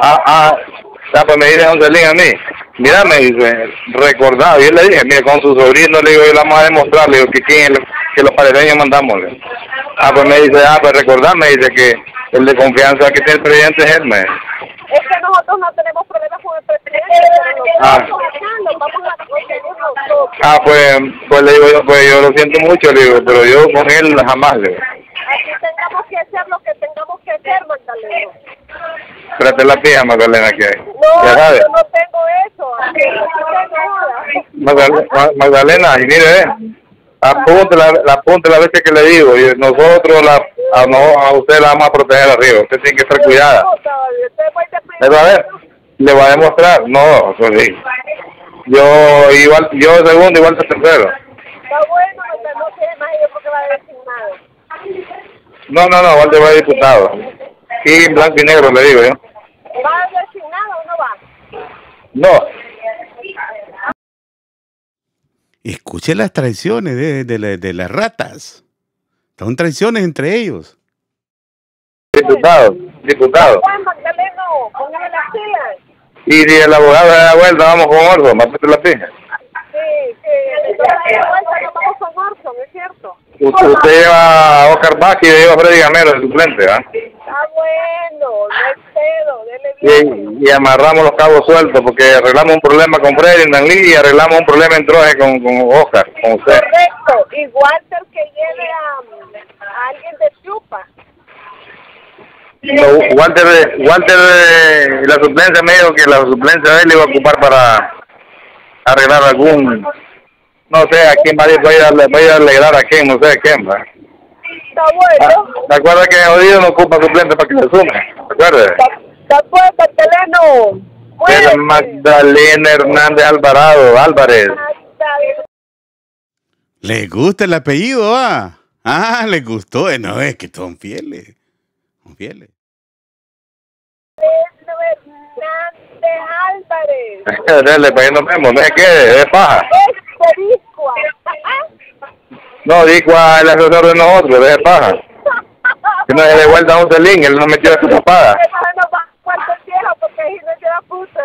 Speaker 7: ah, ah, ah, pues me dice Angelín a mí, mira, me dice, recordado, y yo le dije, mire, con su sobrino le digo, yo le vamos a demostrar, le digo, que, quién, que los paredeños mandamos. Ah, pues me dice, ah, pues recordar, me dice que el de confianza que tiene el presidente es él, me dice.
Speaker 8: Es que nosotros no tenemos problemas con el presidente.
Speaker 7: Ah. Ah, pues, pues le digo yo, pues yo lo siento mucho, le digo, pero yo con él jamás, le digo.
Speaker 8: Aquí tengamos que hacer lo que tengamos que hacer, Magdalena.
Speaker 7: Espérate la pija, Magdalena, que hay.
Speaker 8: No,
Speaker 7: Ya sabes.
Speaker 8: yo no tengo eso. Aquí no tengo nada.
Speaker 7: Magdalena, Ma- Magdalena, y mire, ve, apunte la, la apunte la vez que le digo, y nosotros la, a, no, a usted la vamos a proteger arriba, usted tiene que estar cuidada.
Speaker 8: De
Speaker 7: ¿Le va a ver? ¿Le va a demostrar? No, pues sí. Yo igual, yo segundo, igual que tercero.
Speaker 8: No, tiene más porque va a.
Speaker 7: No, no, no, va a diputado. Sí, en blanco y negro le digo yo.
Speaker 8: ¿Va nada o no va?
Speaker 7: No,
Speaker 2: Escuche las traiciones de, de la- de las ratas. Son traiciones entre ellos.
Speaker 7: diputado, diputado.
Speaker 8: Juan Magdaleno, póngame las pilas.
Speaker 7: Y si el abogado se da vuelta, vamos con Orso, mátate la pija.
Speaker 8: Sí, sí, entonces de vuelta nos vamos con Orson, es cierto.
Speaker 7: U- Usted lleva a Oscar Vázquez y yo llevo a Freddy Gamero de suplente, ¿ah?
Speaker 8: Está bueno, no es pedo, dele bien.
Speaker 7: Y, y amarramos los cabos sueltos porque arreglamos un problema con Freddy y arreglamos un problema en Troje con, con Oscar, con usted.
Speaker 8: Correcto, y Walter que lleve a, a alguien de Chupa.
Speaker 7: No, Walter, Walter, eh, la suplencia me dijo que la suplencia de él iba a ocupar para arreglar algún, no sé, a quién va a ir, va a ir a, va a, ir a alegrar a quién, no sé a quién, va.
Speaker 8: Está bueno.
Speaker 7: ¿Te acuerdas que jodido no ocupa suplente para que le sume? ¿Te acuerdas?
Speaker 8: Bueno, Magdaleno.
Speaker 7: Es Magdalena Hernández Alvarado, Álvarez.
Speaker 2: ¿Le gusta el apellido, ah? Ah, le gustó. Eh, No, es que son fieles. Son fieles.
Speaker 8: Hernández Álvarez. *laughs*
Speaker 7: Dale, para que nos vemos, no se quede, es paja. No, dijo al asesor de nosotros, es paja. Que no se de vuelta a un celín, él no metió su tapada. *laughs*
Speaker 8: Ahí no lleva puta.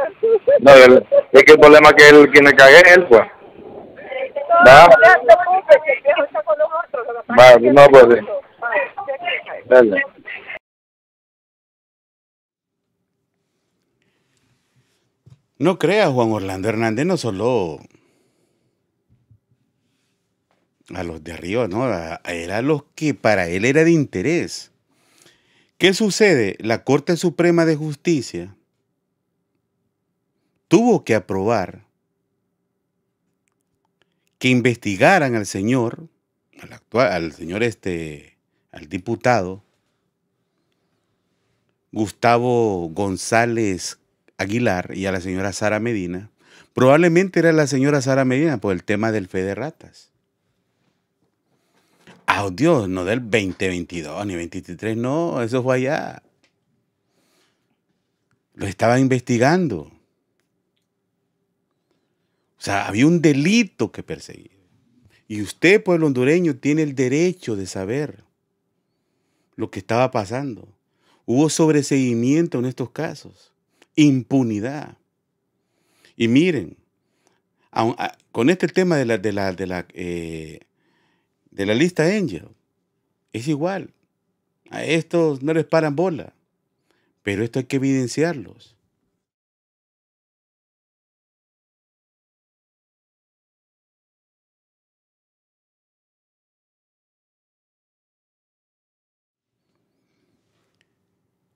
Speaker 7: No, el- es que el problema es que él, quien le cagué es él, pues.
Speaker 8: No,
Speaker 7: Va.
Speaker 8: no que que que
Speaker 7: pues.
Speaker 8: Vale.
Speaker 2: No creas, Juan Orlando Hernández no solo a los de arriba, no, a, a- era los que para él era de interés. ¿Qué sucede? La Corte Suprema de Justicia tuvo que aprobar que investigaran al señor, al actual, al señor este, al diputado Gustavo González Aguilar y a la señora Sara Medina. Probablemente era la señora Sara Medina por el tema del fe de ratas. Ah, Dios, no del 2022 ni 2023, no, eso fue allá. Lo estaban investigando. O sea, había un delito que perseguir. Y usted, pueblo hondureño, tiene el derecho de saber lo que estaba pasando. Hubo sobreseguimiento en estos casos, impunidad. Y miren, con este tema de la, de la, de la, eh, de la lista Angel, es igual. A estos no les paran bola, pero esto hay que evidenciarlos.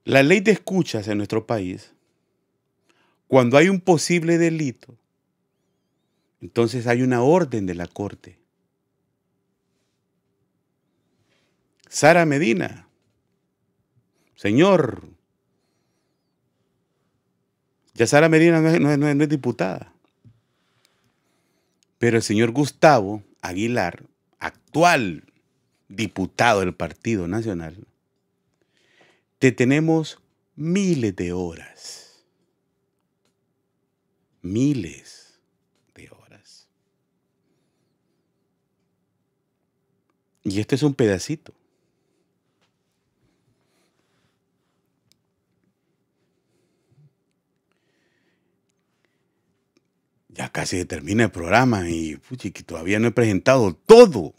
Speaker 2: La ley de escuchas en nuestro país, cuando hay un posible delito, entonces hay una orden de la corte. Sara Medina, señor, ya Sara Medina no es, diputada, pero el señor Gustavo Aguilar, actual diputado del Partido Nacional, te tenemos miles de horas. Miles de horas. Y este es un pedacito. Ya casi termina el programa y que todavía no he presentado todo.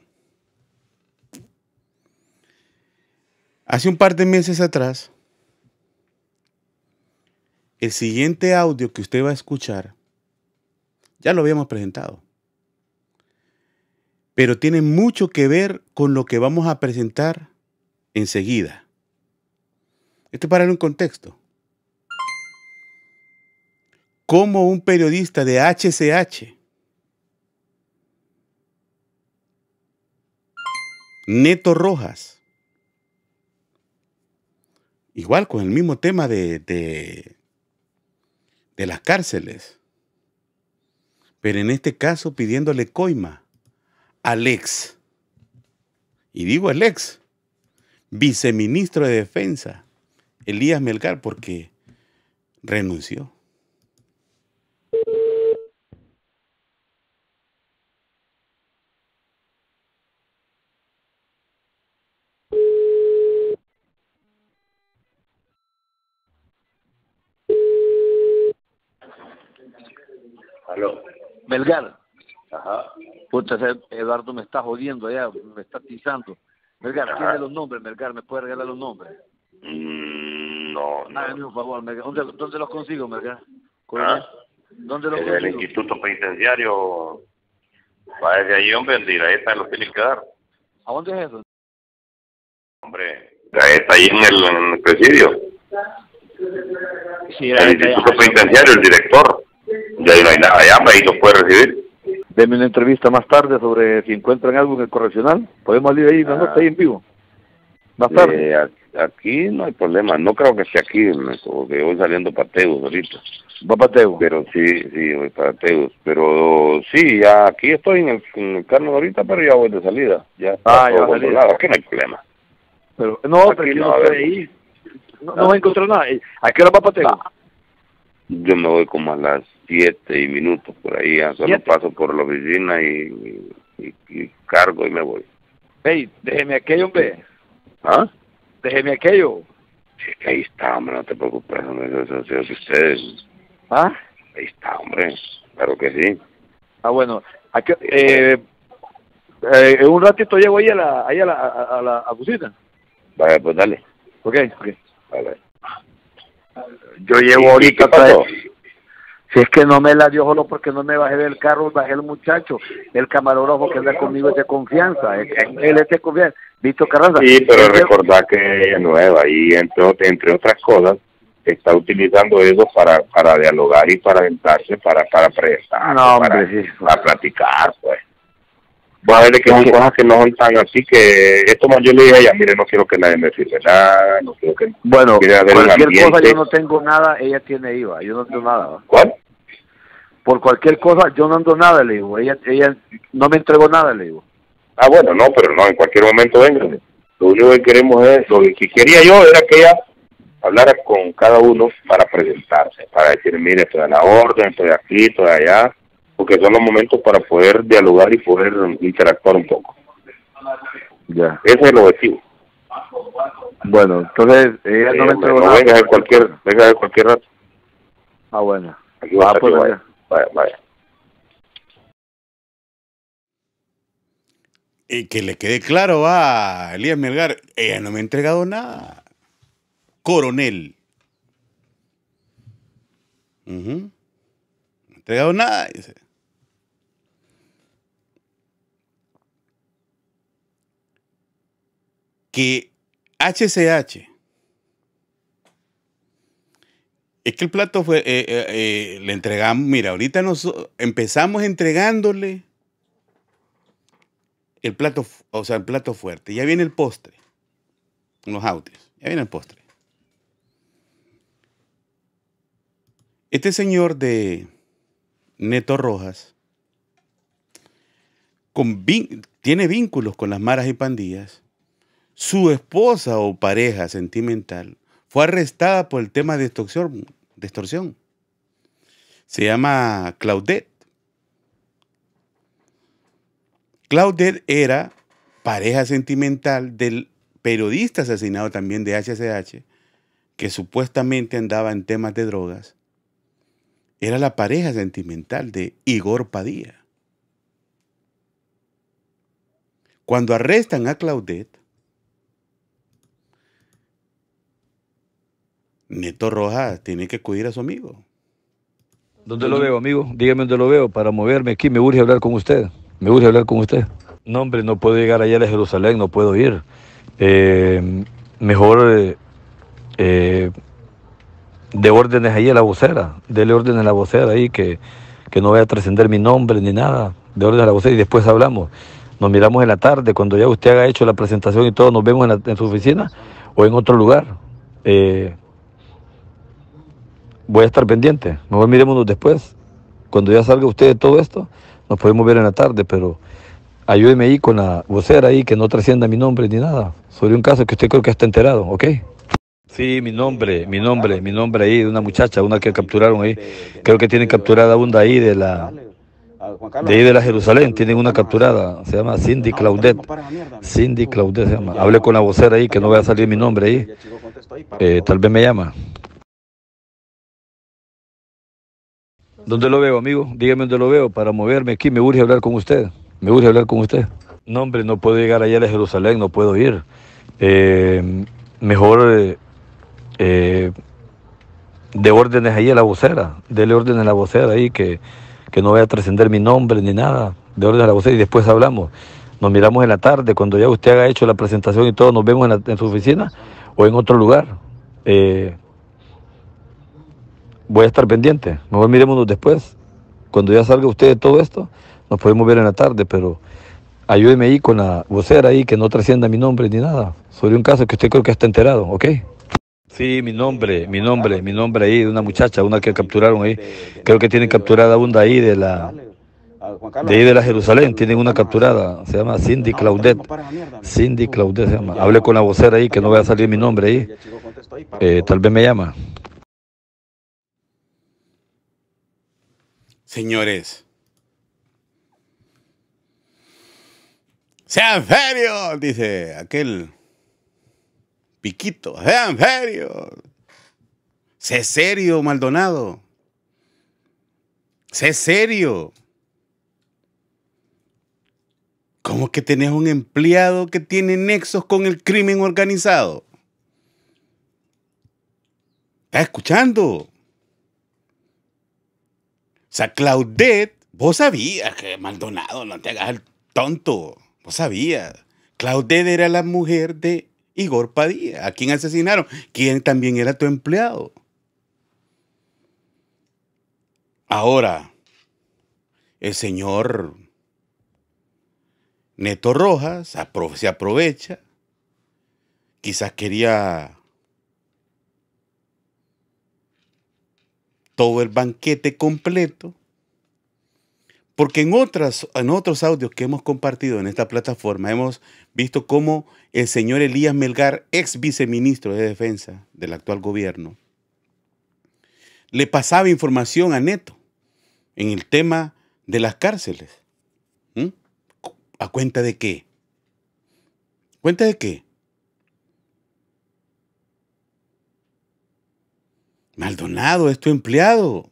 Speaker 2: Hace un par de meses atrás, el siguiente audio que usted va a escuchar, ya lo habíamos presentado, pero tiene mucho que ver con lo que vamos a presentar enseguida. Esto es para dar un contexto. Como un periodista de HCH, Neto Rojas, igual con el mismo tema de, de, las cárceles, pero en este caso pidiéndole coima al ex, y digo al ex, viceministro de Defensa, Elías Melgar, porque renunció.
Speaker 6: Melgar. Ajá. Puta, Eduardo me está jodiendo allá, me está pisando. Melgar, tiene los nombres, Melgar, ¿me puede regalar los nombres?
Speaker 9: Mm, no, no.
Speaker 6: Un favor, Melgar. ¿Dónde, los consigo, Melgar?
Speaker 9: ¿Ah?
Speaker 6: ¿Dónde los
Speaker 9: en
Speaker 6: consigo?
Speaker 9: el Instituto Penitenciario. Va desde ahí, hombre, ahí está, lo tiene que dar.
Speaker 6: ¿A dónde es eso?
Speaker 9: Hombre, está ahí en el, en el presidio.
Speaker 6: Sí,
Speaker 9: el Instituto Penitenciario, el director. Ya no hay nada allá, ahí lo puede recibir.
Speaker 6: Deme una entrevista más tarde sobre si encuentran algo en el correccional. Podemos salir ahí, no, está ahí en vivo. Más tarde.
Speaker 9: Eh, aquí no hay problema. No creo que esté aquí, porque voy saliendo para Teus ahorita.
Speaker 6: ¿Va para Teus?
Speaker 9: Pero sí, sí, voy para Teus. Pero sí, ya aquí estoy en el, en ahorita, pero ya voy de salida. Ya
Speaker 6: ah, ya va
Speaker 9: Aquí no hay problema.
Speaker 6: Pero, no, aquí no, no, ahí. no, no va a encontrar nada. ¿A qué hora va para Teus?
Speaker 9: Yo me voy como a las siete y minutos por ahí, ya solo paso por la oficina y, y, cargo y me voy.
Speaker 6: Hey, déjeme aquello, hombre.
Speaker 9: ¿Ah?
Speaker 6: Déjeme aquello.
Speaker 9: Sí, que ahí está, hombre, no te preocupes, hombre, eso, eso, eso ustedes.
Speaker 6: ¿Ah?
Speaker 9: Ahí está, hombre, claro que sí.
Speaker 6: Ah, bueno, aquí, eh, eh, en un ratito llego ahí a la, ahí a la, a, la cocina.
Speaker 9: Vale, pues dale.
Speaker 6: Ok, ok.
Speaker 9: Vale.
Speaker 6: Yo llevo ahorita si es que no me la dio solo porque no me bajé del carro, bajé el muchacho, el camarógrafo que anda conmigo es de confianza, él, es de confianza, Víctor Carranza.
Speaker 9: Sí, pero recordar que ella es nueva y entre, entre otras cosas está utilizando eso para para dialogar y para aventarse, para para prestar, para, para platicar, pues. Voy a ver que son cosas que no son tan así que esto más yo le dije a ella, mire, no quiero que nadie me firme nada, no quiero que...
Speaker 6: Bueno, cualquier cosa yo no tengo nada, ella tiene IVA, yo no tengo nada.
Speaker 9: ¿Cuál?
Speaker 6: Por cualquier cosa yo no ando nada, le digo, ella, ella no me entregó nada, le digo.
Speaker 9: Ah, bueno, no, pero no, en cualquier momento venga. Lo único que queremos es, lo que quería yo era que ella hablara con cada uno para presentarse, para decir, mire, estoy a la orden, estoy aquí, estoy allá, porque son los momentos para poder dialogar y poder interactuar un poco.
Speaker 6: Ya.
Speaker 9: Ese es el objetivo.
Speaker 6: Bueno, entonces ella no me entregó
Speaker 9: nada. Venga de cualquier, venga de cualquier rato.
Speaker 6: Ah, bueno.
Speaker 9: Aquí va ah, pues, vaya, vaya.
Speaker 2: Y que le quede claro a Elías Melgar, ella no me ha entregado nada. Coronel. No me ha entregado nada, dice. Que HCH. Es que el plato fue, eh, eh, eh, le entregamos, mira, ahorita nos empezamos entregándole el plato, o sea, el plato fuerte. Ya viene el postre. Los audios. Ya viene el postre. Este señor de Neto Rojas tiene vínculos con las maras y pandillas. Su esposa o pareja sentimental fue arrestada por el tema de extorsión. Extorsión. Se llama Claudette. Claudette era pareja sentimental del periodista asesinado también de HCH, que supuestamente andaba en temas de drogas. Era la pareja sentimental de Igor Padilla. Cuando arrestan a Claudette, Neto Rojas tiene que acudir a su amigo.
Speaker 10: ¿Dónde lo veo, amigo? Dígame dónde lo veo para moverme aquí. Me urge hablar con usted. Me gusta hablar con usted. No, hombre, no puedo llegar allá a Jerusalén, no puedo ir. Eh, mejor eh, eh, de órdenes ahí a la vocera, dele órdenes a la vocera ahí que, no vaya a trascender mi nombre ni nada, de órdenes a la vocera y después hablamos. Nos miramos en la tarde, cuando ya usted haga hecho la presentación y todo, nos vemos en, su oficina o en otro lugar. Voy a estar pendiente, mejor mirémonos después. Cuando ya salga usted de todo esto, nos podemos ver en la tarde, pero ayúdeme ahí con la vocera ahí, que no trascienda mi nombre ni nada, sobre un caso que usted creo que está enterado, ¿ok? Sí, mi nombre, mi nombre, mi nombre ahí, de una muchacha, una que capturaron ahí. Creo que tienen capturada una ahí de la de ahí de la Jerusalén, tienen una capturada, se llama Cindy Claudette. Cindy Claudette se llama. Hablé con la vocera ahí, que no vaya a salir mi nombre ahí. Eh, tal vez me llama. ¿Dónde lo veo, amigo? Dígame dónde lo veo para moverme aquí. Me urge hablar con usted. Me urge hablar con usted. No, hombre, no puedo llegar allá a Jerusalén, no puedo ir. Eh, mejor eh, eh, de órdenes ahí a la vocera. Dele órdenes a la vocera ahí que, no vaya a trascender mi nombre ni nada. De órdenes a la vocera y después hablamos. Nos miramos en la tarde, cuando ya usted haga hecho la presentación y todo, nos vemos en, su oficina o en otro lugar voy a estar pendiente. Mejor mirémonos después. Cuando ya salga usted de todo esto, nos podemos ver en la tarde, pero ayúdeme ahí con la vocera ahí, que no trascienda mi nombre ni nada. Sobre un caso que usted creo que está enterado, ¿ok? Sí, mi nombre, mi nombre, mi nombre ahí, de una muchacha, una que capturaron ahí. Creo que tienen capturada una ahí de la de ahí de la Jerusalén, tienen una capturada, se llama Cindy Claudette. Cindy Claudette se llama. Hablé con la vocera ahí, que no vaya a salir mi nombre ahí. Eh, tal vez me llama.
Speaker 2: Señores, sean serios, dice aquel piquito, sean serios. Sé serio, Maldonado. Sé serio. ¿Cómo que tenés un empleado que tiene nexos con el crimen organizado? ¿Estás escuchando? Sea, Claudette, vos sabías que Maldonado, no te hagas el tonto. Vos sabías. Claudette era la mujer de Igor Padilla, a quien asesinaron, quien también era tu empleado. Ahora, el señor Neto Rojas se aprovecha, quizás quería todo el banquete completo. Porque en, otras, en otros audios que hemos compartido en esta plataforma hemos visto cómo el señor Elías Melgar, ex viceministro de Defensa del actual gobierno, le pasaba información a Neto en el tema de las cárceles. ¿Mm? ¿A cuenta de qué? ¿Cuenta de qué? Maldonado es tu empleado.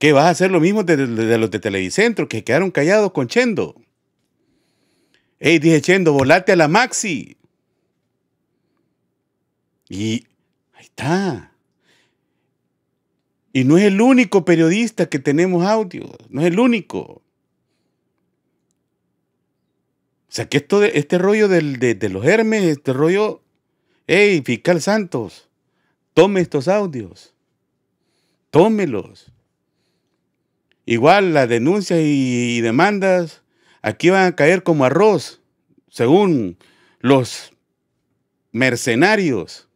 Speaker 2: ¿Qué vas a hacer lo mismo de, los de Televicentro que quedaron callados con Chendo? Ey, dije Chendo, volate a la Maxi. Y ahí está. Y no es el único periodista que tenemos audio, no es el único. O sea, que esto este rollo de, de, los Hermes, este rollo, hey, fiscal Santos, tome estos audios, tómelos. Igual las denuncias y, demandas aquí van a caer como arroz, según los mercenarios.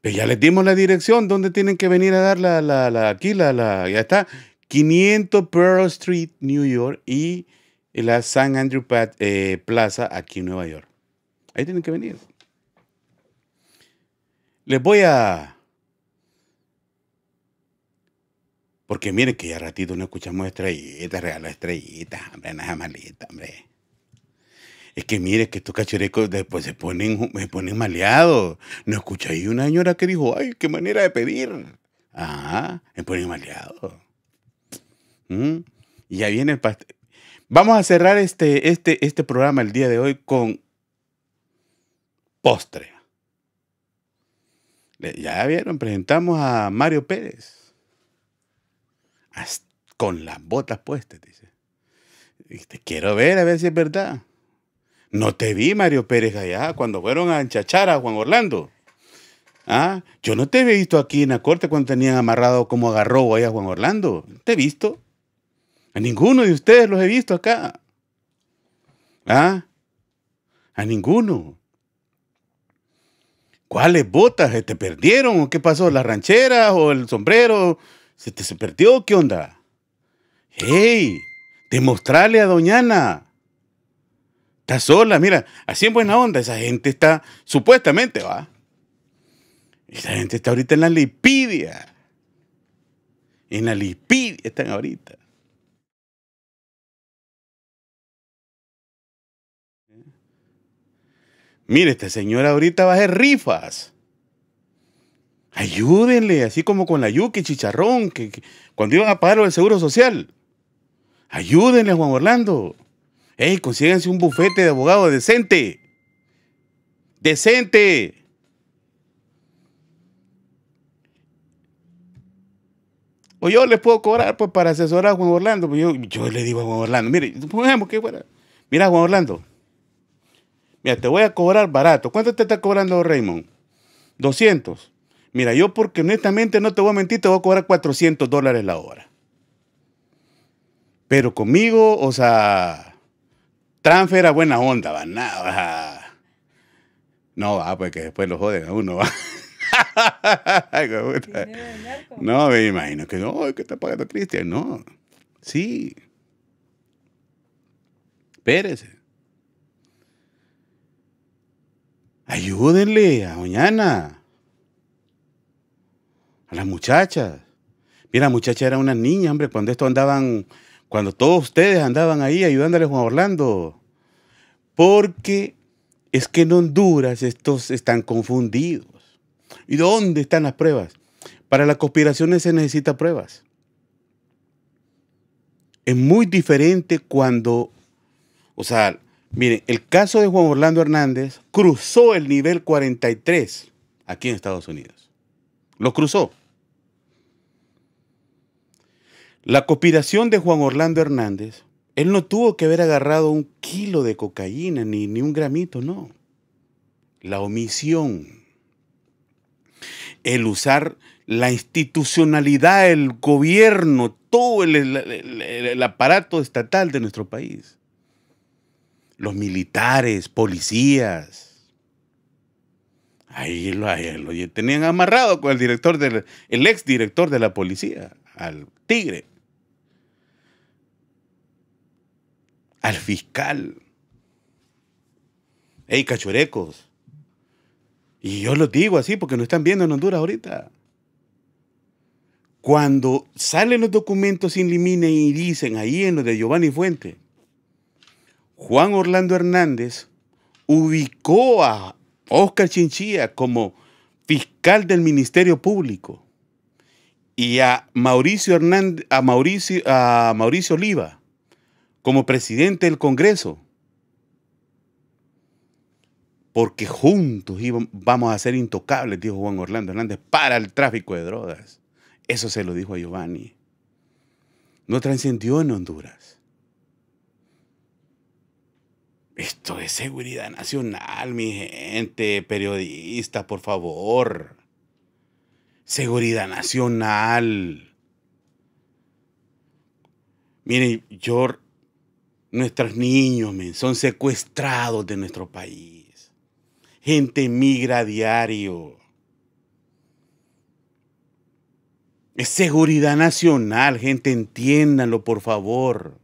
Speaker 2: Pero ya les dimos la dirección donde tienen que venir a dar la, la, aquí, la, la, ya está, 500 Pearl Street, New York y la San Andrew eh, Plaza aquí en Nueva York. Ahí tienen que venir. Les voy a Porque mire que ya ratito no escuchamos estrellitas, regala estrellitas, hombre, nada malita, hombre. Es que mire que estos cachurecos después se ponen, se ponen maleados. No escucháis una señora que dijo, ay, qué manera de pedir. Ah, se ponen maleados. ¿Mm? Y ya viene el pastel. Vamos a cerrar este, este, este programa el día de hoy con postre. Ya vieron, presentamos a Mario Pérez con las botas puestas, dice. te quiero ver a ver si es verdad. No te vi, Mario Pérez, allá cuando fueron a enchachar a Juan Orlando. Ah, yo no te he visto aquí en la corte cuando tenían amarrado como agarró ahí a Juan Orlando. ¿Te he visto? A ninguno de ustedes los he visto acá. ¿Ah? A ninguno. ¿Cuáles botas? ¿Te perdieron? ¿O qué pasó? ¿La ranchera o el sombrero? ¿Se te perdió? ¿Qué onda? ¡Hey! Demostrarle a Doñana. Está sola, mira, así en buena onda. Esa gente está, supuestamente, va. Esa gente está ahorita en la lipidia. En la lipidia están ahorita. Mire, esta señora ahorita va a hacer rifas. Ayúdenle, así como con la yuca chicharrón, que, cuando iban a pagar el seguro social. Ayúdenle Juan Orlando. Ey, consíganse un bufete de abogado decente. Decente. O yo le puedo cobrar pues, para asesorar a Juan Orlando. Yo, yo le digo a Juan Orlando, mire, pongamos que fuera. Mira, Juan Orlando. Mira, te voy a cobrar barato. ¿Cuánto te está cobrando Raymond? 200. Mira, yo porque honestamente no te voy a mentir, te voy a cobrar 400 dólares la hora. Pero conmigo, o sea, transfer a buena onda, va, nada. No, va, pues que después lo joden a uno, va. *laughs* no, me imagino que no, que está pagando Cristian, no. Sí. Espérese. Ayúdenle a mañana a las muchachas. Mira, muchacha era una niña, hombre, cuando esto andaban, cuando todos ustedes andaban ahí ayudándole a Juan Orlando. Porque es que en Honduras estos están confundidos. ¿Y dónde están las pruebas? Para las conspiraciones se necesita pruebas. Es muy diferente cuando, o sea, miren, el caso de Juan Orlando Hernández cruzó el nivel 43 aquí en Estados Unidos. Lo cruzó. La conspiración de Juan Orlando Hernández, él no tuvo que haber agarrado un kilo de cocaína ni, ni un gramito, no. La omisión, el usar la institucionalidad, el gobierno, todo el, aparato estatal de nuestro país. Los militares, policías, Ahí lo, tenían amarrado con el director del, el ex director de la policía, al tigre, al fiscal. Ey, cachurecos. Y yo lo digo así porque no están viendo en Honduras ahorita. Cuando salen los documentos sin limine y dicen ahí en lo de Giovanni Fuente, Juan Orlando Hernández ubicó a Oscar Chinchilla como fiscal del Ministerio Público y a Mauricio Hernández, a Mauricio, a Mauricio Oliva como presidente del Congreso. Porque juntos vamos a ser intocables, dijo Juan Orlando Hernández, para el tráfico de drogas. Eso se lo dijo a Giovanni. No trascendió en Honduras. Esto es seguridad nacional, mi gente, periodista, por favor. Seguridad nacional. Miren, yo, nuestros niños son secuestrados de nuestro país. Gente migra a diario. Es seguridad nacional, gente, entiéndanlo, por favor.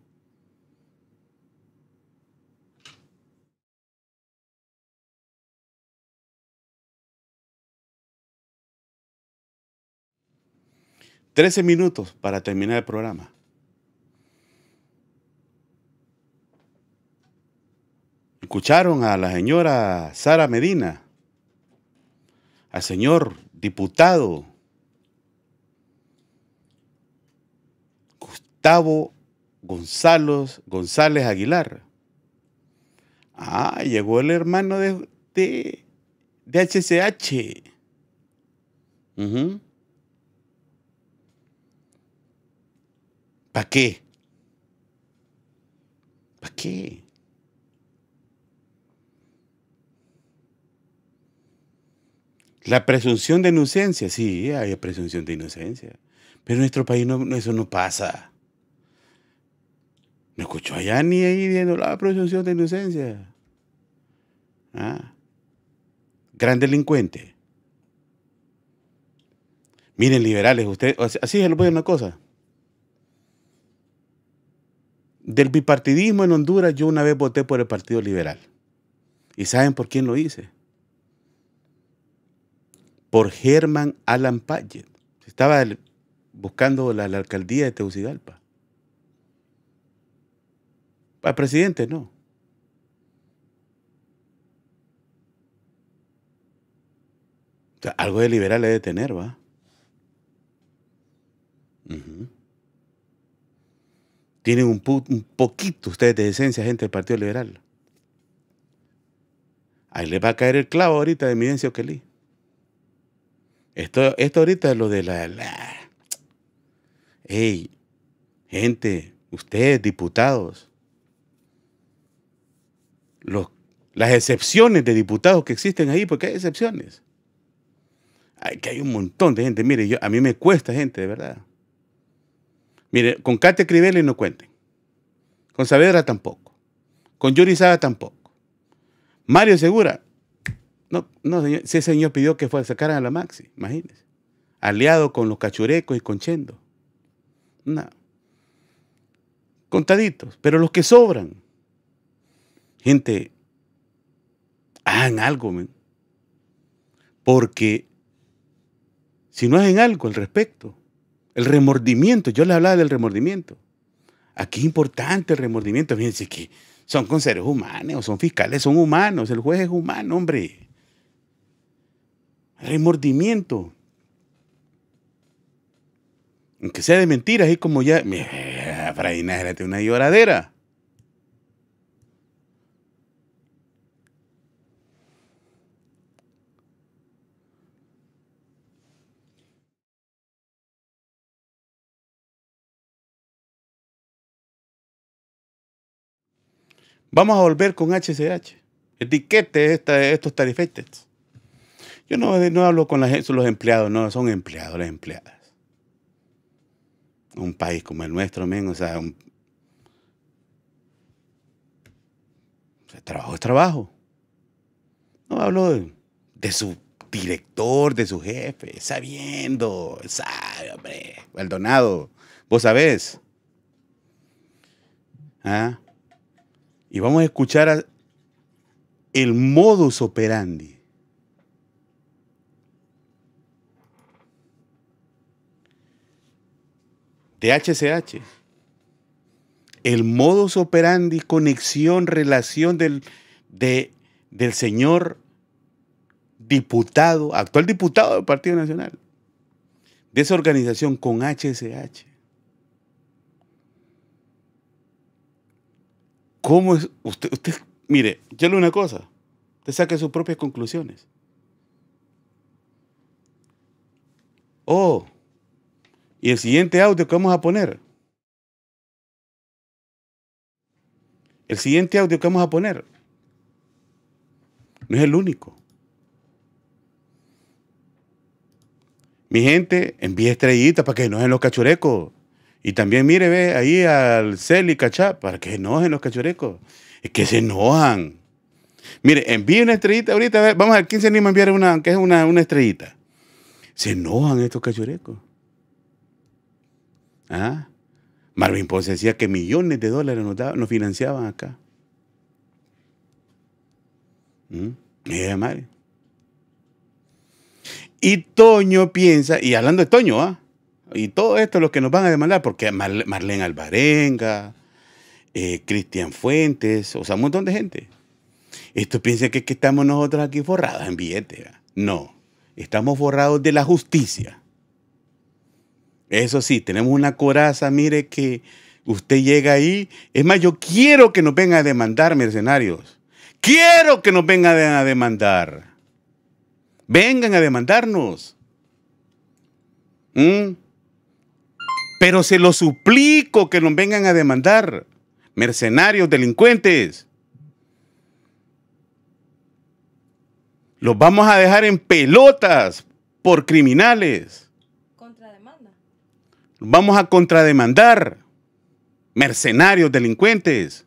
Speaker 2: Trece minutos para terminar el programa. Escucharon a la señora Sara Medina, al señor diputado Gustavo González, González Aguilar. Ah, llegó el hermano de, de, HCH. ¿Para qué? ¿Para qué? La presunción de inocencia, sí, hay presunción de inocencia. Pero en nuestro país no, eso no pasa. No escuchó allá ni ahí viendo la presunción de inocencia. Ah. Gran delincuente. Miren, liberales, usted, así se lo voy a una cosa. Del bipartidismo en Honduras, yo una vez voté por el Partido Liberal. ¿Y saben por quién lo hice? Por Germán Alan Payet. Estaba buscando la, alcaldía de Tegucigalpa. Al presidente no. Algo de liberal debe tener, ¿va? Tienen un, un, poquito ustedes de decencia, gente del Partido Liberal. Ahí les va a caer el clavo ahorita de Evidencia Oquelí. Esto, esto ahorita es lo de la, la... Hey, gente, ustedes, diputados, las excepciones de diputados que existen ahí, porque hay excepciones. Hay que hay un montón de gente. Mire, yo, a mí me cuesta gente, de verdad. Mire, con Kate Crivelli no cuenten. Con Saavedra tampoco. Con Yuri Saga tampoco. Mario Segura. No, no, señor. Ese señor pidió que fuera, sacaran a la Maxi, imagínense. Aliado con los cachurecos y con Chendo. No. Contaditos. Pero los que sobran. Gente, hagan algo, porque si no hacen algo al respecto, el remordimiento, yo les hablaba del remordimiento. Aquí es importante el remordimiento. Fíjense que son con seres humanos, son fiscales, son humanos, el juez es humano, hombre. Remordimiento. Aunque sea de mentiras, es como ya. Para una lloradera. Vamos a volver con HCH. Etiquete esta, estos tarifetes. Yo no, hablo con los empleados, no, son empleados, las empleadas. Un país como el nuestro, men, o sea, trabajo es trabajo. No hablo de, su director, de su jefe, sabiendo, sabe, hombre, Maldonado, vos sabés. ¿Ah? Y vamos a escuchar el modus operandi. De HCH. El modus operandi, conexión, relación del, del señor diputado, actual diputado del Partido Nacional, de esa organización con HSH. ¿Cómo es? Usted, usted, mire, yo le una cosa, usted saque sus propias conclusiones. Oh, y el siguiente audio que vamos a poner. El siguiente audio que vamos a poner no es el único. Mi gente, envíe estrellitas para que no en los cachurecos. Y también mire, ve ahí al Celi Cachá para que enojen los cachurecos. Es que se enojan. Mire, envíe una estrellita ahorita. Vamos a ver quién se anima a enviar una, que es una, una estrellita. Se enojan estos cachurecos. ¿Ah? Marvin Ponce decía que millones de dólares nos, financiaban acá. ¿Mm? Y Toño piensa, y hablando de Toño, ¿ah? Y todo esto es lo que nos van a demandar, porque Marlene Alvarenga, eh, Cristian Fuentes, o sea, un montón de gente. Esto piensa que, estamos nosotros aquí forrados en billetes. No, estamos forrados de la justicia. Eso sí, tenemos una coraza, mire que usted llega ahí. Es más, yo quiero que nos vengan a demandar, mercenarios. Quiero que nos vengan a demandar. Vengan a demandarnos. ¿Mm? Pero se lo suplico que nos vengan a demandar. Mercenarios, delincuentes. Los vamos a dejar en pelotas por criminales. Vamos a contrademandar. Mercenarios, delincuentes.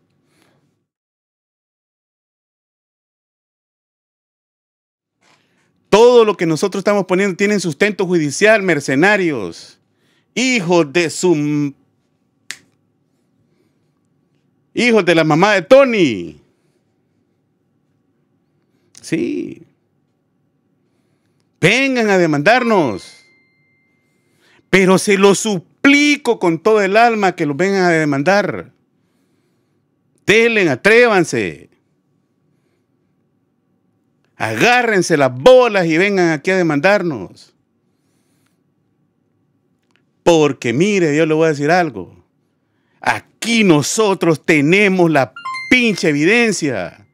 Speaker 2: Todo lo que nosotros estamos poniendo tiene sustento judicial, mercenarios. Hijos de su... Hijos de la mamá de Tony. Sí. Vengan a demandarnos. Pero se lo suplico con todo el alma que los vengan a demandar. Telen, atrévanse. Agárrense las bolas y vengan aquí a demandarnos. Porque mire, yo le voy a decir algo. Aquí nosotros tenemos la pinche evidencia.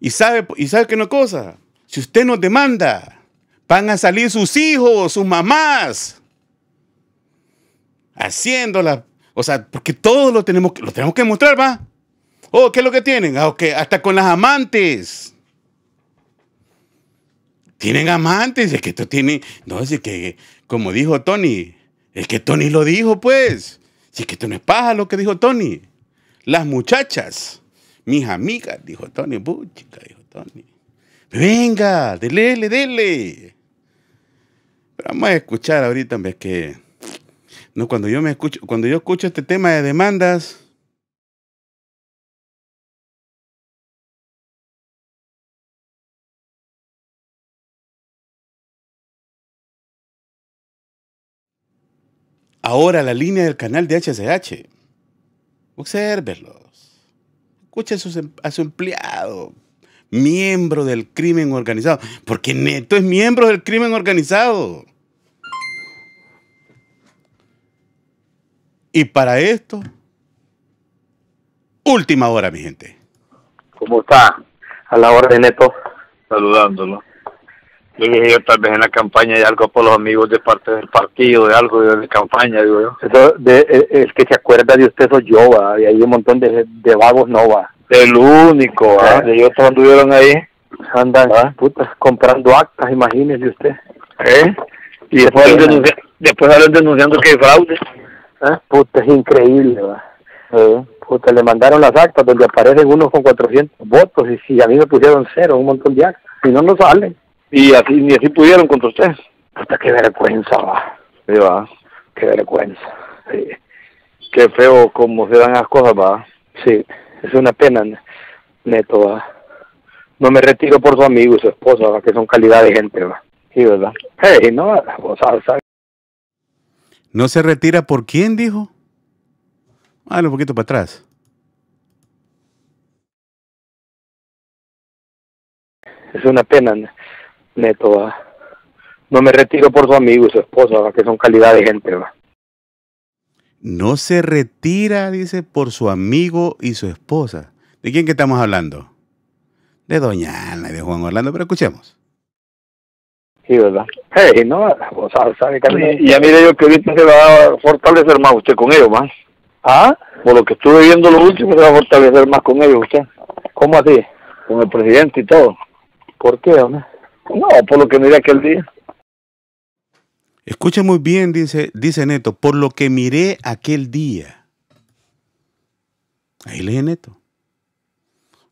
Speaker 2: ¿Y sabe, y sabe qué una cosa? Si usted nos demanda, Van a salir sus hijos, sus mamás, haciéndola. O sea, porque todo lo tenemos, lo tenemos que mostrar, ¿va? Oh, ¿qué es lo que tienen? Ah, hasta con las amantes. Tienen amantes, es que esto tiene, no, es que, como dijo Tony, es que Tony lo dijo, pues. Si es que esto no es paja lo que dijo Tony. Las muchachas, mis amigas, dijo Tony, chica, dijo Tony. Venga, dele, dele. Pero vamos a escuchar ahorita, ves que no cuando yo me escucho, cuando yo escucho este tema de demandas, Ahora la línea del canal de HSH. Obsérvelos. Escuche em, a su empleado, miembro del crimen organizado. Porque Neto es miembro del crimen organizado. Y para esto, última hora, mi gente.
Speaker 7: ¿Cómo está? A la hora de Neto. Saludándolo. Yo dije yo tal vez en la campaña hay algo por los amigos de parte del partido, de algo de, campaña, digo yo. Eso de, el, que se acuerda de usted soy yo, ¿va? y hay un montón de, de vagos no va. El único, ¿ah? ¿Eh? ellos anduvieron ahí. Andan, ¿Ah? putas, comprando actas, imagínese usted. ¿Eh? Y después, salen, después salen denunciando que hay fraude. ¿Eh? Puta, es increíble, va. ¿Eh? Puta, le mandaron las actas donde aparecen unos con 400 votos y si a mí me pusieron cero, un montón de actas. Si no, no salen. Y así, ni así pudieron contra usted. Puta, qué vergüenza, va. Sí, va. Qué vergüenza. Sí. Qué feo cómo se dan las cosas, va. Sí es una pena, neto. No me retiro por su amigo y su esposa, que son calidad de gente. ¿va? Sí, ¿verdad? Hey, no,
Speaker 2: ¿No se retira por quién, dijo? Dale un poquito para atrás.
Speaker 7: Es una pena, neto.
Speaker 11: no me retiro por su amigo y su esposa, que son calidad de gente. ¿va?
Speaker 2: No se retira, dice, por su amigo y su esposa. ¿De quién que estamos hablando? De Doña Ana y de Juan Orlando, pero escuchemos.
Speaker 11: Sí, ¿verdad? Hey, no, o sea, sabe que y, ya mire yo que ahorita se va a fortalecer más usted con ellos, más. ¿Ah? Por lo que estuve viendo lo último, se va a fortalecer más con ellos usted. ¿Cómo así? Con el presidente y todo. ¿Por qué, hombre? No, por lo que miré aquel día.
Speaker 2: Escuche muy bien, dice, dice Neto, por lo que miré aquel día. Ahí lee Neto.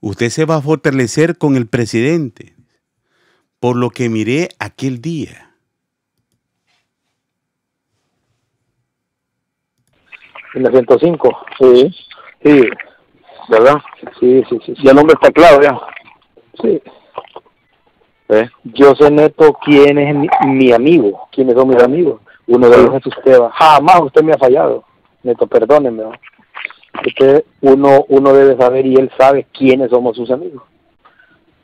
Speaker 2: Usted se va a fortalecer con el presidente por lo que miré aquel día.
Speaker 11: En la 105, sí, sí, ¿verdad? Sí, sí, sí. Ya el nombre está claro, ya. Sí. ¿Eh? Yo sé neto quién es mi, amigo, quiénes son mis amigos. Uno de ellos es usted. Jamás usted me ha fallado. Neto, perdóneme. Usted, uno, uno debe saber y él sabe quiénes somos sus amigos.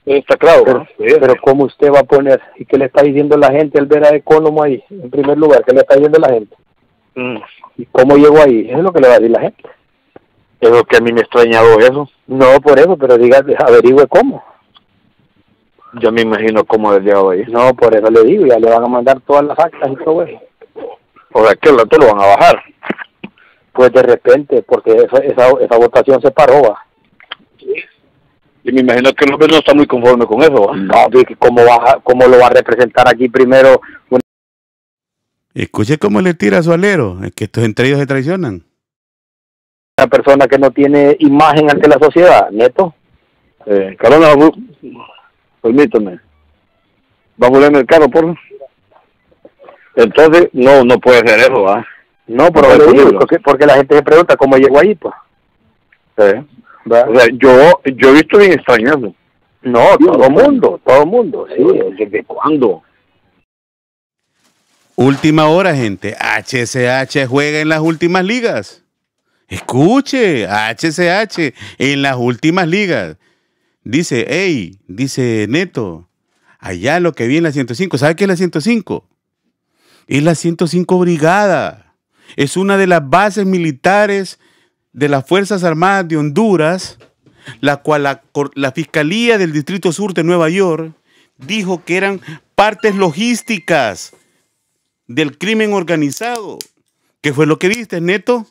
Speaker 11: Está claro, pero, pero ¿cómo usted va a poner? ¿Y qué le está diciendo la gente al ver a Economo ahí? En primer lugar, ¿qué le está diciendo la gente? Mm. ¿Y cómo llegó ahí? Eso es lo que le va a decir la gente. Es lo que a mí me ha extrañado eso. No, por eso, pero diga, averigüe cómo. Yo me imagino cómo llegado ahí. No, por eso le digo, ya le van a mandar todas las actas y todo eso. O sea, que el rato lo van a bajar. Pues de repente, porque esa, esa, esa votación se paró, ¿va? Y me imagino que el hombre no está muy conforme con eso. No, ¿cómo, va, ¿cómo lo va a representar aquí primero?
Speaker 2: Escuche cómo le tira a su alero, es que estos entre ellos se traicionan.
Speaker 11: Una persona que no tiene imagen ante la sociedad, neto. Eh, Carona, permítame. ¿Va a volver el carro, por Entonces, no, no puede ser eso, ¿ah? No, pero porque, porque, la gente se pregunta cómo llegó ahí, pues. Sí. O sea, yo, yo he visto bien extrañado. No, todo el mundo, todo el mundo, sí. ¿Desde cuándo?
Speaker 2: Última hora, gente. HCH juega en las últimas ligas. Escuche, HCH en las últimas ligas. Dice, hey, dice Neto, allá lo que vi en la 105. ¿Sabe qué es la 105? Es la 105 Brigada. Es una de las bases militares de las Fuerzas Armadas de Honduras, la cual la, Fiscalía del Distrito Sur de Nueva York dijo que eran partes logísticas del crimen organizado. ¿Qué fue lo que viste, Neto?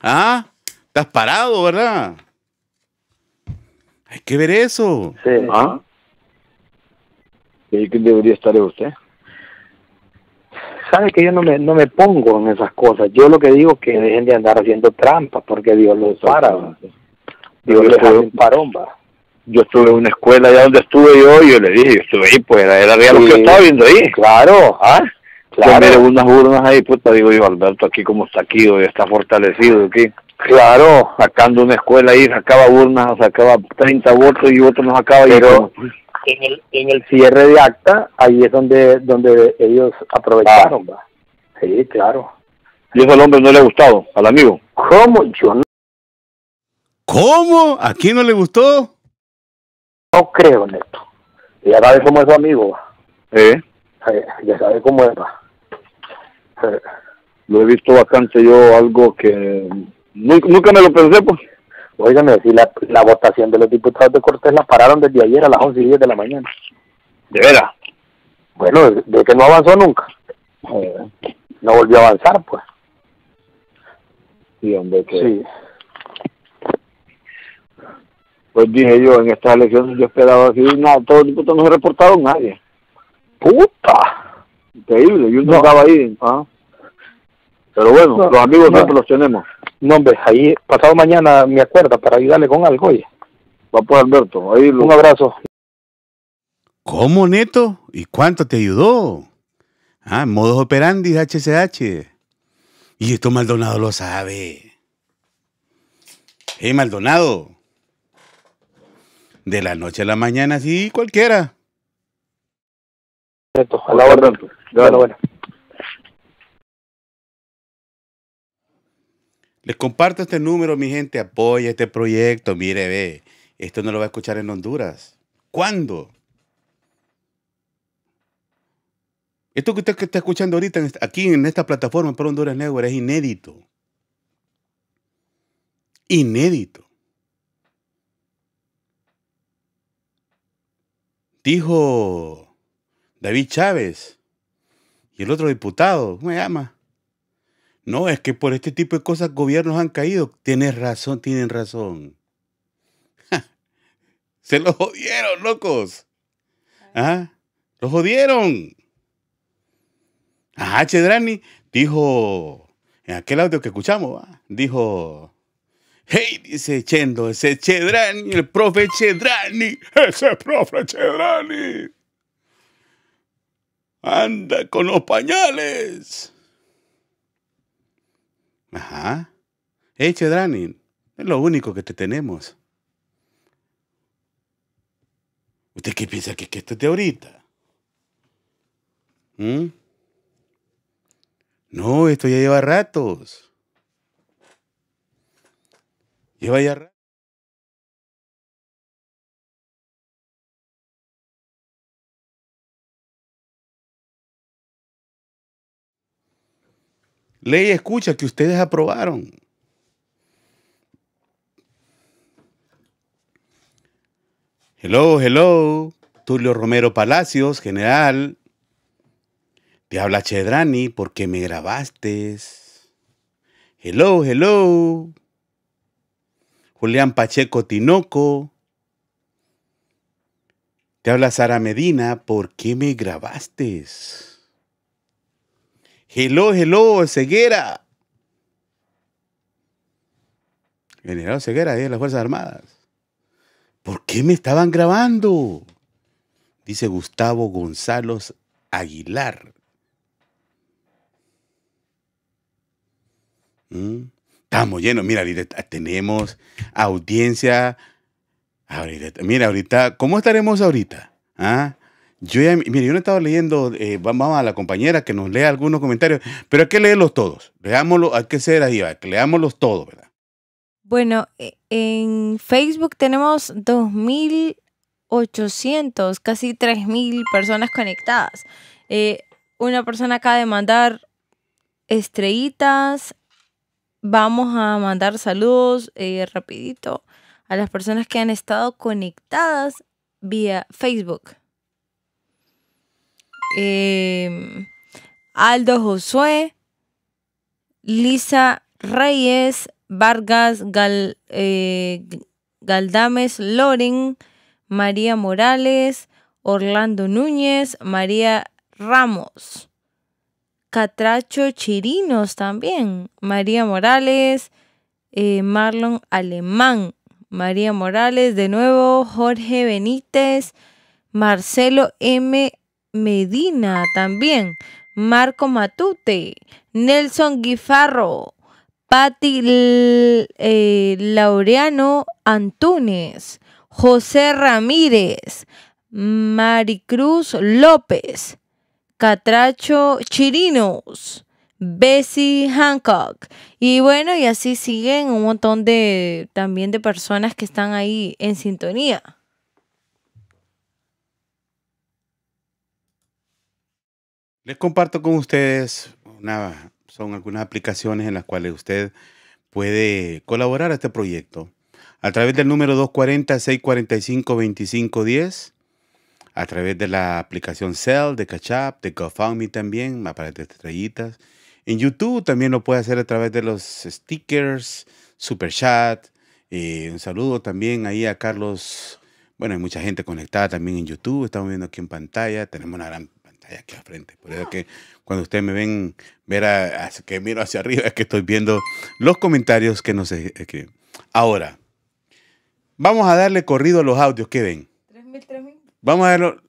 Speaker 2: Ah, estás parado, ¿verdad? Hay que ver eso.
Speaker 11: Sí. ¿Ah? ¿Y qué debería estar usted? sabe que yo no me, no me pongo en esas cosas. Yo lo que digo es que dejen de andar haciendo trampas porque Dios los para. Dios les hace un paromba. Yo estuve en una escuela allá donde estuve yo y yo le dije, yo estuve ahí, pues era, real lo que yo estaba viendo ahí. Claro, ¿ah? Claro. Yo unas urnas ahí, puta, digo yo, Alberto, aquí como está aquí, hoy está fortalecido aquí. Claro. Sacando una escuela ahí, sacaba urnas, sacaba 30 votos y otros nos sacaba. Pero, y en el, en el cierre de acta, ahí es donde donde ellos aprovecharon. Ah. Sí, claro. ¿Y eso al hombre no le ha gustado, al amigo? ¿Cómo? Yo no.
Speaker 2: ¿Cómo? ¿A quién no le gustó?
Speaker 11: No creo, Neto. Ya sabe cómo es su amigo. ¿Eh? Ya sabe cómo es. Eh. Lo he visto bastante yo, algo que nunca me lo pensé, pues. Óigame, si la, la votación de los diputados de Cortés la pararon desde ayer a las 11 y 10 de la mañana. ¿De veras? Bueno, de, que no avanzó nunca. no volvió a avanzar, pues. Sí, hombre, que... Sí. Pues dije yo, en estas elecciones yo esperaba así, nada, todos los diputados no se reportaron nadie. ¡Puta! Increíble, yo no estaba ahí. ¿ah? Pero bueno, los amigos siempre los tenemos. No, hombre, ahí pasado mañana me acuerda para ayudarle con algo, oye. Va por Alberto, ahí Un abrazo.
Speaker 2: ¿Cómo, Neto? ¿Y cuánto te ayudó? Ah, modos operandi HCH. Y esto Maldonado lo sabe. Eh, Maldonado. De la noche a la mañana, sí, cualquiera.
Speaker 11: Neto, a la orden. Bueno, bueno.
Speaker 2: Les comparto este número, mi gente, apoya este proyecto. Mire, ve, esto no lo va a escuchar en Honduras. ¿Cuándo? Esto que usted está escuchando ahorita aquí en esta plataforma por Honduras Network es inédito. Inédito. Dijo David Chávez y el otro diputado, ¿cómo se llama? No, es que por este tipo de cosas gobiernos han caído. Tienes razón, tienen razón. *laughs* Se los jodieron, locos. ¿Ah? Los jodieron. Ajá, Chedrani dijo, en aquel audio que escuchamos, dijo, hey, dice Chendo, ese Chedrani, el profe Chedrani, ese profe Chedrani. Anda con los pañales. Ajá. Hey, Chedrani, es lo único que te tenemos. ¿Usted qué piensa que, esto es de ahorita? ¿Mm? No, esto ya lleva ratos. Lleva ya ratos. Ley escucha que ustedes aprobaron. Hello, hello. Tulio Romero Palacios, general. Te habla Chedrani porque me grabaste. Hello, hello. Julián Pacheco Tinoco. Te habla Sara Medina, ¿por qué me grabaste? Hello, hello, Ceguera. General Ceguera, de las Fuerzas Armadas. ¿Por qué me estaban grabando? Dice Gustavo Gonzalo Aguilar. Mm. Estamos llenos. Mira, ahorita tenemos audiencia. mira, ahorita, ¿cómo estaremos ahorita? ¿Ah? Yo ya, mire, yo no estaba leyendo, eh, vamos a la compañera que nos lea algunos comentarios, pero hay que leerlos todos. Leámoslo, hay que ser ahí, hay que leámoslos todos, ¿verdad?
Speaker 3: Bueno, e, en Facebook tenemos 2.800, casi 3.000 personas conectadas. Eh, una persona acaba de mandar estrellitas vamos a mandar saludos eh, rapidito a las personas que han estado conectadas vía Facebook. Em, Aldo Josué, Lisa Reyes, Vargas Gal, eh, Galdames Loren, María Morales, Orlando Núñez, María Ramos. Catracho Chirinos también, María Morales, eh, Marlon Alemán, María Morales, de nuevo Jorge Benítez, Marcelo M. Medina también, Marco Matute, Nelson Guifarro, Patti eh, Laureano Antunes, José Ramírez, Maricruz López, Catracho Chirinos, Bessie Hancock. Y bueno, y así siguen un montón de también de personas que están ahí en sintonía.
Speaker 2: Les comparto con ustedes una, son algunas aplicaciones en las cuales usted puede colaborar a este proyecto a través del número 240-645-2510 a través de la aplicación Cell, de Catch de GoFundMe también, aparece estrellitas. En YouTube también lo puede hacer a través de los stickers, Super Chat. Eh, un saludo también ahí a Carlos. Bueno, hay mucha gente conectada también en YouTube. Estamos viendo aquí en pantalla. Tenemos una gran pantalla aquí al frente. Por eso que cuando ustedes me ven ver a, que miro hacia arriba es que estoy viendo los comentarios que nos escriben. Ahora, vamos a darle corrido a los audios que ven. 3.000, 3.000. Vamos a verlo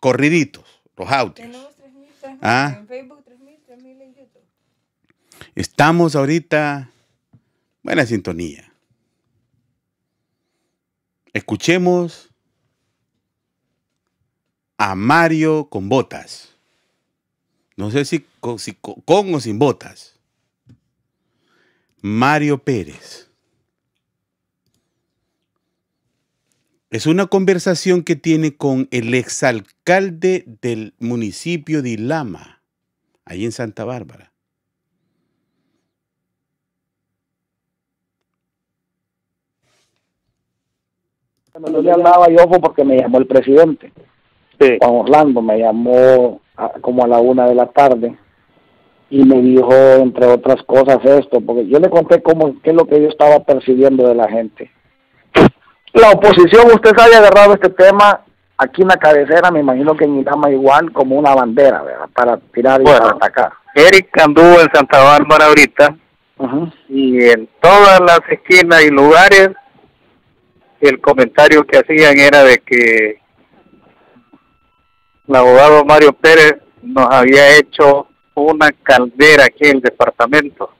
Speaker 2: corriditos, los audios. Tenemos 3.000, ¿Ah? en Facebook, 3.000, 3.000 en YouTube. Estamos ahorita, buena sintonía. Escuchemos a Mario con botas. No sé si con o sin botas. Mario Pérez. Es una conversación que tiene con el exalcalde del municipio de Ilama, ahí en Santa Bárbara.
Speaker 4: No le hablaba yo porque me llamó el presidente. Juan Orlando me llamó como a la una de la tarde y me dijo, entre otras cosas, esto, porque yo le conté cómo, qué es lo que yo estaba percibiendo de la gente. La oposición, usted se haya agarrado este tema aquí en la cabecera, me imagino que en Irama igual, como una bandera, ¿verdad? Para tirar y para atacar.
Speaker 5: Eric anduvo en Santa Bárbara ahorita y en todas las esquinas y lugares el comentario que hacían era de que el abogado Mario Pérez nos había hecho una caldera aquí en el departamento.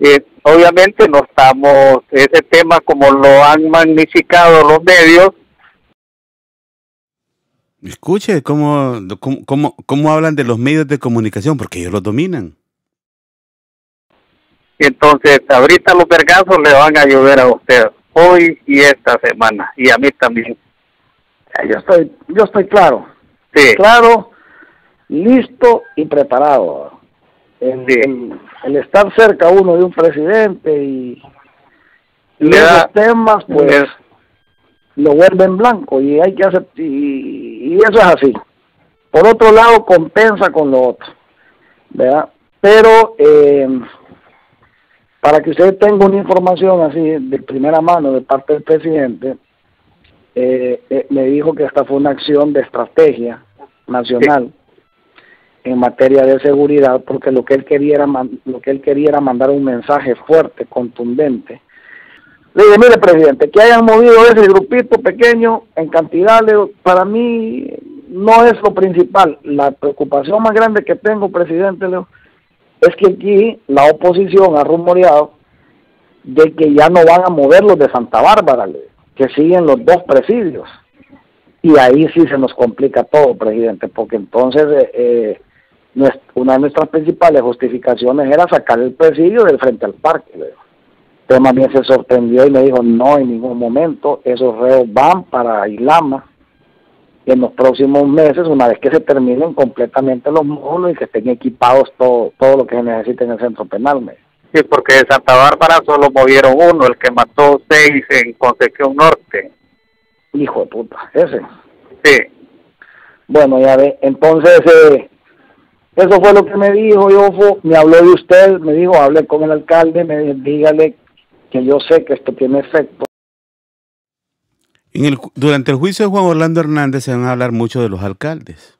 Speaker 5: Eh, obviamente no estamos, ese tema como lo han magnificado los medios.
Speaker 2: Escuche cómo, cómo, cómo, hablan de los medios de comunicación, porque ellos los dominan.
Speaker 5: Entonces, ahorita los vergazos le van a ayudar a usted hoy y esta semana, y a mí también.
Speaker 4: Yo estoy, yo estoy claro. Sí. Claro listo y preparado. El, estar cerca uno de un presidente y, esos temas, pues, lo vuelven blanco y hay que hacer, y, eso es así. Por otro lado, compensa con lo otro, ¿verdad? Pero eh, para que usted tenga una información así de primera mano de parte del presidente, eh, eh, me dijo que esta fue una acción de estrategia nacional en materia de seguridad porque lo que él quería era, lo que él quería era mandar un mensaje fuerte, contundente. Le dije, mire, presidente, que hayan movido ese grupito pequeño en cantidad, para mí no es lo principal. La preocupación más grande que tengo, presidente, Leo, es que aquí la oposición ha rumoreado de que ya no van a mover los de Santa Bárbara, que siguen los dos presidios. Y ahí sí se nos complica todo, presidente, porque entonces eh, eh una de nuestras principales justificaciones era sacar el presidio del frente al parque. Pero también se sorprendió y me dijo, no, en ningún momento, esos reos van para Islama en los próximos meses, una vez que se terminen completamente los módulos y que estén equipados todo, todo lo que se necesita en el centro penal.
Speaker 5: Sí, porque de Santa Bárbara solo movieron uno, el que mató seis en Concepción Norte.
Speaker 4: Hijo de puta, ese.
Speaker 5: Sí.
Speaker 4: Bueno, ya ve, entonces... Eh, eso fue lo que me dijo, yo me habló de usted, me dijo, hable con el alcalde, me dígale que yo sé que esto tiene efecto.
Speaker 2: En el, durante el juicio de Juan Orlando Hernández se van a hablar mucho de los alcaldes.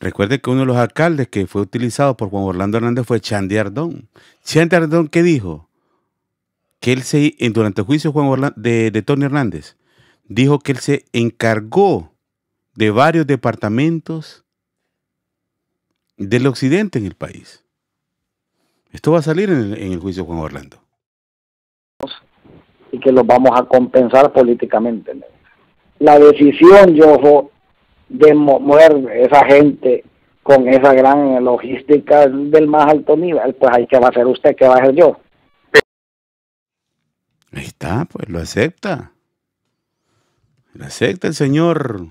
Speaker 2: Recuerde que uno de los alcaldes que fue utilizado por Juan Orlando Hernández fue Chandy Ardón. Chandy Ardón, ¿qué dijo? Que él se, durante el juicio Juan de, Tony Hernández, dijo que él se encargó de varios departamentos del occidente en el país. Esto va a salir en el, juicio Juan Orlando.
Speaker 4: Y que los vamos a compensar políticamente. La decisión, yo, de mover esa gente con esa gran logística del más alto nivel, pues ahí que va a hacer usted, que va a hacer yo.
Speaker 2: Ahí está, pues lo acepta. Lo acepta el señor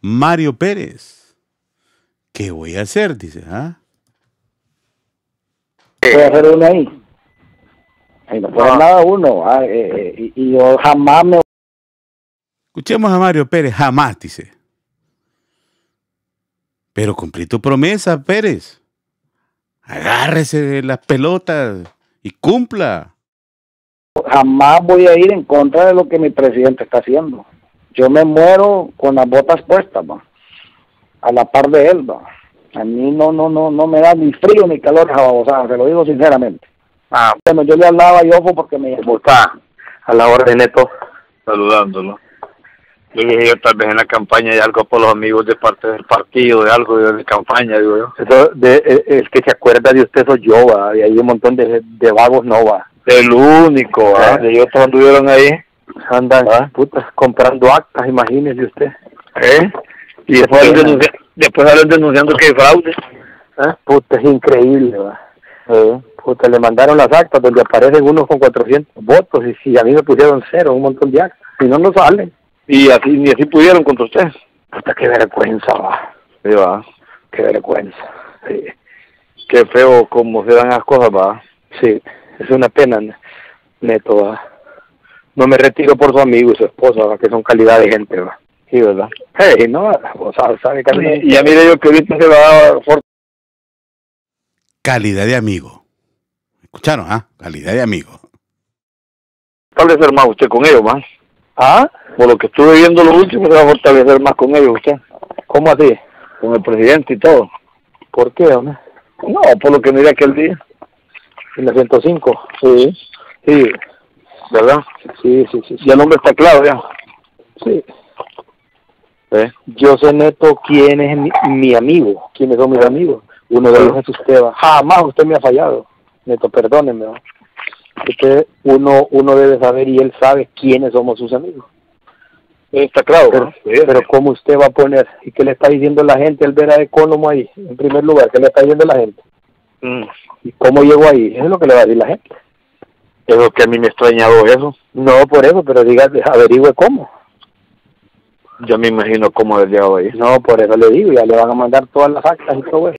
Speaker 2: Mario Pérez. ¿Qué voy a hacer? Dice, ¿ah?
Speaker 4: ¿Qué voy a hacer uno ahí? Ahí no puede nada uno. Ah, eh, eh, y, yo jamás me...
Speaker 2: Escuchemos a Mario Pérez, jamás, dice. Pero cumplí tu promesa, Pérez. Agárrese de las pelotas y cumpla.
Speaker 4: Jamás voy a ir en contra de lo que mi presidente está haciendo. Yo me muero con las botas puestas, ¿no? a la par de él. A mí no, no, no, no me da ni frío ni calor esa babosada, te lo digo sinceramente. Ah. Bueno, yo le hablaba a Yofo porque me
Speaker 7: está? A la hora de Neto. Saludándolo. Yo dije yo tal vez en la campaña hay algo por los amigos de parte del partido, de algo de, campaña, digo yo.
Speaker 11: Eso de, eh, es que se acuerda de usted soy yo, ¿va? y hay un montón de, de vagos no va.
Speaker 7: El único, ¿va? de ellos anduvieron ahí.
Speaker 11: Andan, putas, comprando actas, imagínese usted.
Speaker 7: ¿Eh? Y después salen, denunciando, después denunciando que hay fraude.
Speaker 11: ¿Ah? Puta, es increíble, va. Eh, puta, le mandaron las actas donde aparecen unos con 400 votos y si a mí me pusieron cero, un montón de actas. Si no, no salen.
Speaker 12: Y así, ni así pudieron contra usted.
Speaker 11: Hasta qué vergüenza, va.
Speaker 12: Sí, va.
Speaker 11: Qué vergüenza. Sí.
Speaker 12: Qué feo cómo se dan las cosas, va.
Speaker 11: Sí, es una pena, neto, va. No me retiro por su amigo y su esposa, ¿va? que son calidad de gente, va.
Speaker 12: Sí, ¿verdad?
Speaker 11: Hey, no, sabes, sabe que a mí-
Speaker 12: Y mire yo que ahorita se va a
Speaker 2: Calidad de amigo. ¿Escucharon? Ah, calidad de amigo.
Speaker 12: fortalecer más usted con ellos, más.
Speaker 11: ¿Ah?
Speaker 12: Por lo que estuve viendo lo último, se va a fortalecer más con ellos usted.
Speaker 11: ¿Cómo así?
Speaker 12: Con el presidente y todo.
Speaker 11: ¿Por qué, hombre?
Speaker 12: No, por lo que miré aquel día.
Speaker 11: En la 105.
Speaker 12: Sí.
Speaker 11: Sí,
Speaker 12: ¿Verdad?
Speaker 11: sí, sí, sí.
Speaker 12: Ya el nombre está claro, ya.
Speaker 11: Sí.
Speaker 12: ¿Eh?
Speaker 11: Yo sé neto quién es mi, mi amigo, quiénes son mis amigos. Uno de ellos es usted. Jamás usted me ha fallado. Neto, perdóneme, va. Usted, uno, uno debe saber y él sabe quiénes somos sus amigos.
Speaker 12: Está claro.
Speaker 11: Pero,
Speaker 12: ¿no? Sí.
Speaker 11: pero ¿cómo usted va a poner? ¿Y qué le está diciendo la gente al ver a Economo ahí? En primer lugar, ¿qué le está diciendo la gente?
Speaker 12: Mm.
Speaker 11: ¿Y cómo llegó ahí? Eso es lo que le va a decir la gente.
Speaker 12: Es lo que a mí me ha extrañado eso.
Speaker 11: No por eso, pero diga, averigüe cómo.
Speaker 12: Ya me imagino cómo haber llegado ahí.
Speaker 11: No, por eso le digo, ya le van a mandar todas las actas y todo eso.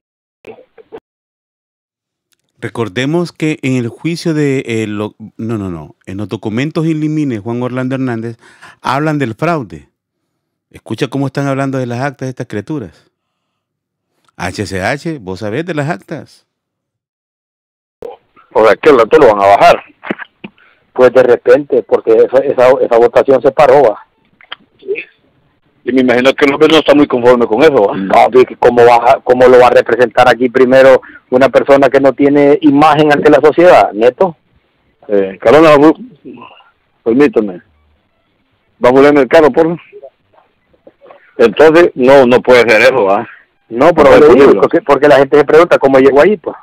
Speaker 2: Recordemos que en el juicio de... eh, lo- no, no, no. En los documentos ilimines, Juan Orlando Hernández, hablan del fraude. Escucha cómo están hablando de las actas de estas criaturas. HCH, vos sabés de las actas.
Speaker 12: O sea, que al rato lo van a bajar.
Speaker 11: Pues de repente, porque esa, esa, esa votación se paró, va.
Speaker 12: Y me imagino que el hombre no está muy conforme con eso, ¿va?
Speaker 11: No, que ¿cómo, va, ¿cómo lo va a representar aquí primero una persona que no tiene imagen ante la sociedad, neto?
Speaker 12: Eh, Carona, permítame. Va a volver en el carro, por favor? Entonces, no, no puede ser eso, ¿va?
Speaker 11: No, pero
Speaker 12: No
Speaker 11: digo, porque, porque la gente se pregunta cómo llegó ahí, pues.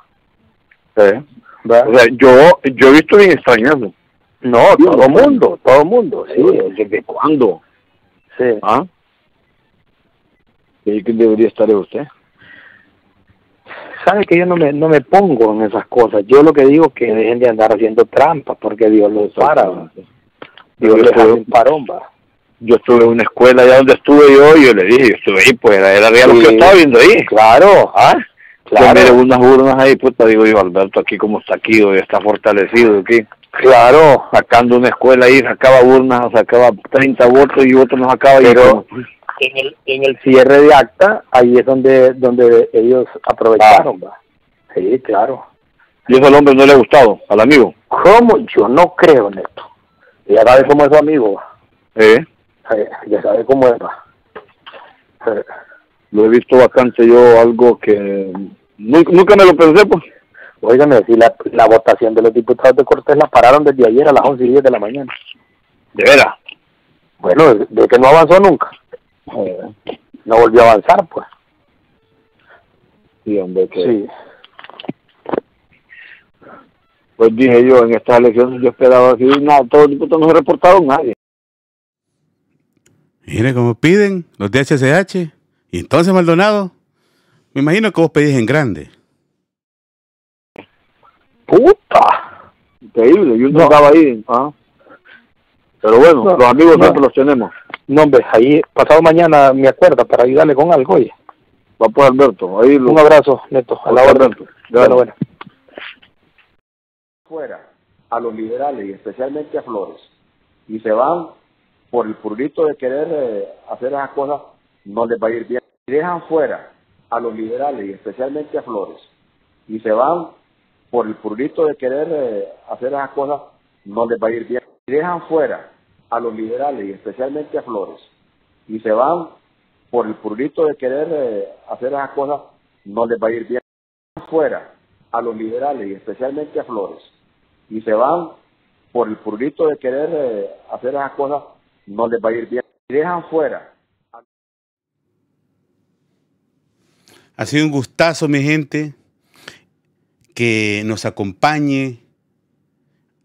Speaker 12: Eh.
Speaker 11: ¿va?
Speaker 12: O sea, yo, yo he visto bien extraño eso.
Speaker 11: No, todo mundo, todo mundo, sí,
Speaker 12: ¿Desde cuándo?
Speaker 11: sí.
Speaker 12: ¿Ah? ¿Y qué debería estar usted?
Speaker 11: Sabe que yo no me, no me pongo en esas cosas. Yo lo que digo es que dejen de andar haciendo trampas, porque Dios los para. Dios
Speaker 12: Yo
Speaker 11: les
Speaker 12: estuve-
Speaker 11: hace un parón, va.
Speaker 12: Yo estuve en una escuela allá donde estuve yo y yo le dije, yo estuve ahí, pues era, era real lo que yo
Speaker 11: Sí.
Speaker 12: estaba viendo ahí.
Speaker 11: Claro,
Speaker 12: ¿Ah?
Speaker 11: Claro.
Speaker 12: Mire, unas urnas ahí, puta, digo yo, Alberto, aquí como está aquí, hoy está fortalecido aquí.
Speaker 11: claro.
Speaker 12: Sacando una escuela ahí, sacaba urnas, sacaba 30 votos y otro no sacaba. y
Speaker 11: Pero-
Speaker 12: como-
Speaker 11: En el, en el cierre de acta, ahí es donde, donde ellos aprovecharon, va. Sí, claro.
Speaker 12: y eso al hombre no le ha gustado, al amigo.
Speaker 11: ¿Cómo? Yo no creo, Neto. Ya sabe cómo es su amigo, va.
Speaker 12: ¿Eh?
Speaker 11: Eh, Ya sabe cómo es, va. Eh,
Speaker 12: Lo he visto bastante yo, algo que nunca, nunca me lo pensé, pues.
Speaker 11: Óigame, si la, la votación de los diputados de Cortés la pararon desde ayer a las 11 y 10 de la mañana.
Speaker 12: De veras.
Speaker 11: Bueno, de, de que no avanzó nunca. No volvió a avanzar, pues.
Speaker 12: Sí, hombre, que...
Speaker 11: Sí.
Speaker 12: Pues dije yo, en estas elecciones yo esperaba así, nada, todos los diputados no se reportaron nadie.
Speaker 2: Mire cómo piden los de HCH. Y entonces, Maldonado, me imagino que vos pedís en grande.
Speaker 11: ¡Puta!
Speaker 12: Increíble, yo no
Speaker 11: No.
Speaker 12: estaba ahí. ¿ah? Pero bueno,
Speaker 11: No,
Speaker 12: los amigos
Speaker 11: no.
Speaker 12: siempre los tenemos.
Speaker 11: No, hombre, ahí pasado mañana me acuerda para ayudarle con algo, oye.
Speaker 12: Va por Alberto, ahí lo...
Speaker 11: Un abrazo, Neto. A la.
Speaker 12: Alberto.
Speaker 11: Bueno, bueno.
Speaker 6: fuera a los liberales y especialmente a Flores y se van por el purito de querer eh, hacer esas cosas, no les va a ir bien. Si dejan fuera a los liberales y especialmente a Flores y se van por el purito de querer eh, hacer esas cosas, no les va a ir bien. Si dejan fuera a los liberales y especialmente a Flores y se van por el purito de querer eh, hacer esas cosas, no les va a ir bien. Fuera a los liberales y especialmente a Flores y se van por el purito de querer eh, hacer esas cosas, no les va a ir bien. Si dejan fuera
Speaker 2: Ha sido un gustazo, mi gente, que nos acompañe,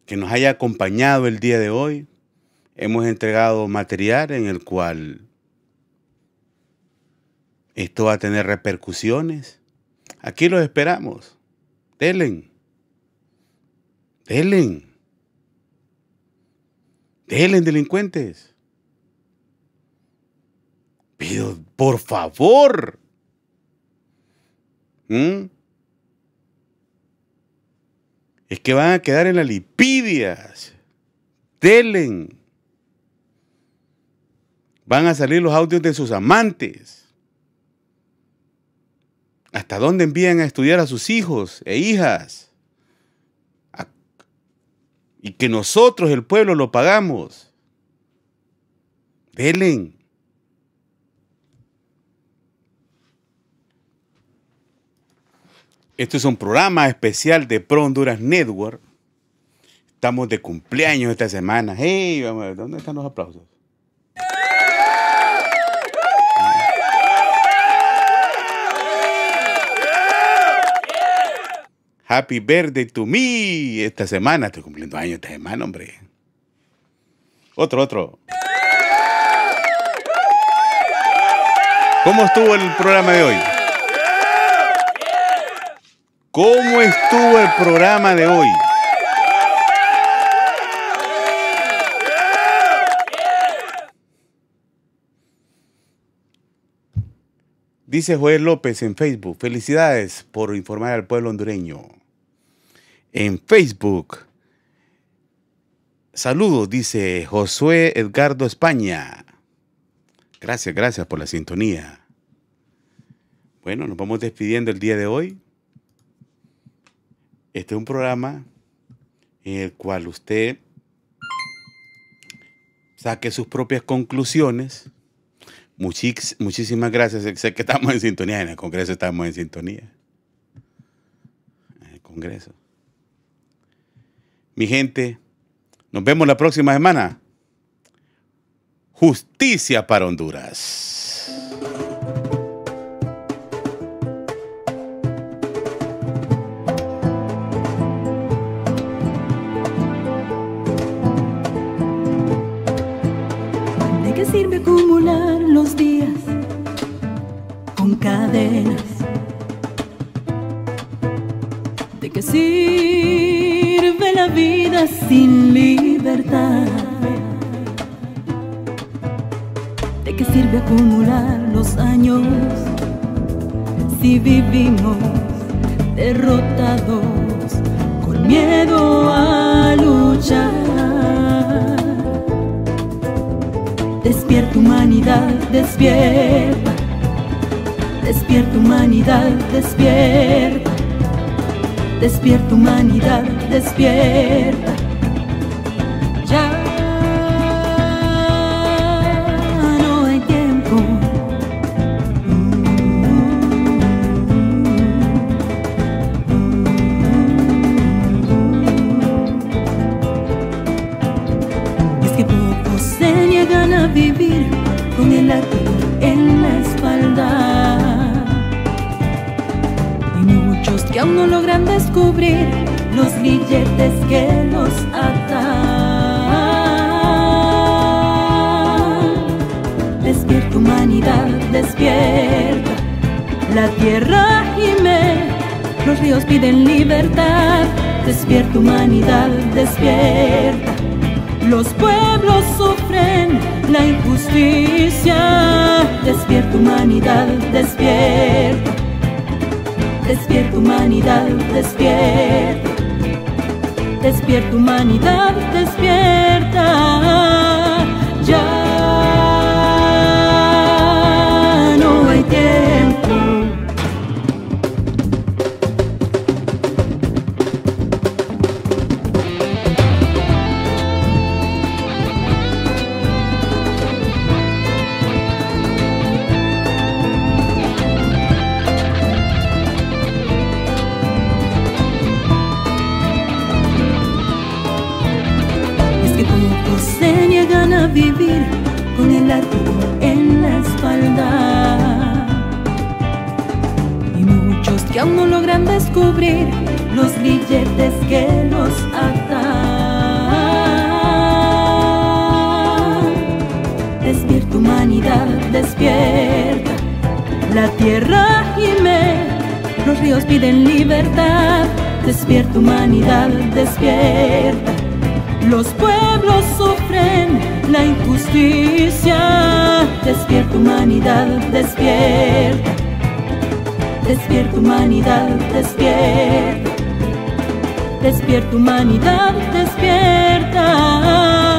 Speaker 2: que nos haya acompañado el día de hoy. Hemos entregado material en el cual esto va a tener repercusiones. Aquí los esperamos. Delen. Delen. Delen, delincuentes. Pero, por favor. ¿Mm? Es que van a quedar en las lipidias. Telen. Van a salir los audios de sus amantes. ¿Hasta dónde envían a estudiar a sus hijos e hijas? Y que nosotros, el pueblo, lo pagamos. Delen. Este es un programa especial de Pro Honduras Network. Estamos de cumpleaños esta semana. Hey, vamos a ver, ¿dónde están los aplausos? Happy birthday to me esta semana. Estoy cumpliendo años esta semana, hombre. Otro, otro. ¿Cómo estuvo el programa de hoy? ¿Cómo estuvo el programa de hoy? Dice Joel López en Facebook, felicidades por informar al pueblo hondureño. En Facebook, saludos, dice Josué Edgardo España. Gracias, gracias por la sintonía. Bueno, nos vamos despidiendo el día de hoy. Este es un programa en el cual usted saque sus propias conclusiones. muchísimas gracias. Sé que estamos en sintonía. En el Congreso estamos en sintonía. En el Congreso. Mi gente, nos vemos la próxima semana. Justicia para Honduras.
Speaker 1: ¿De qué sirve acumular los días con cadenas? ¿De qué sirve vida sin libertad? ¿De qué sirve acumular los años si vivimos derrotados con miedo a luchar? Despierta humanidad, despierta. Despierta humanidad, despierta. Despierta humanidad, despierta. Ya no hay tiempo. Es que pocos se niegan a vivir con el látigo en la espalda. Y muchos que aún no logran descubrir los billetes que los atan. Despierta humanidad, despierta. La tierra gime, los ríos piden libertad. Despierta humanidad, despierta. Los pueblos sufren la injusticia. Despierta humanidad, despierta. Despierta humanidad, despierta. Despierta humanidad, despierta. Piden libertad. Despierta humanidad, despierta. Los pueblos sufren la injusticia. Despierta humanidad, despierta. Despierta humanidad, despierta. Despierta humanidad, despierta.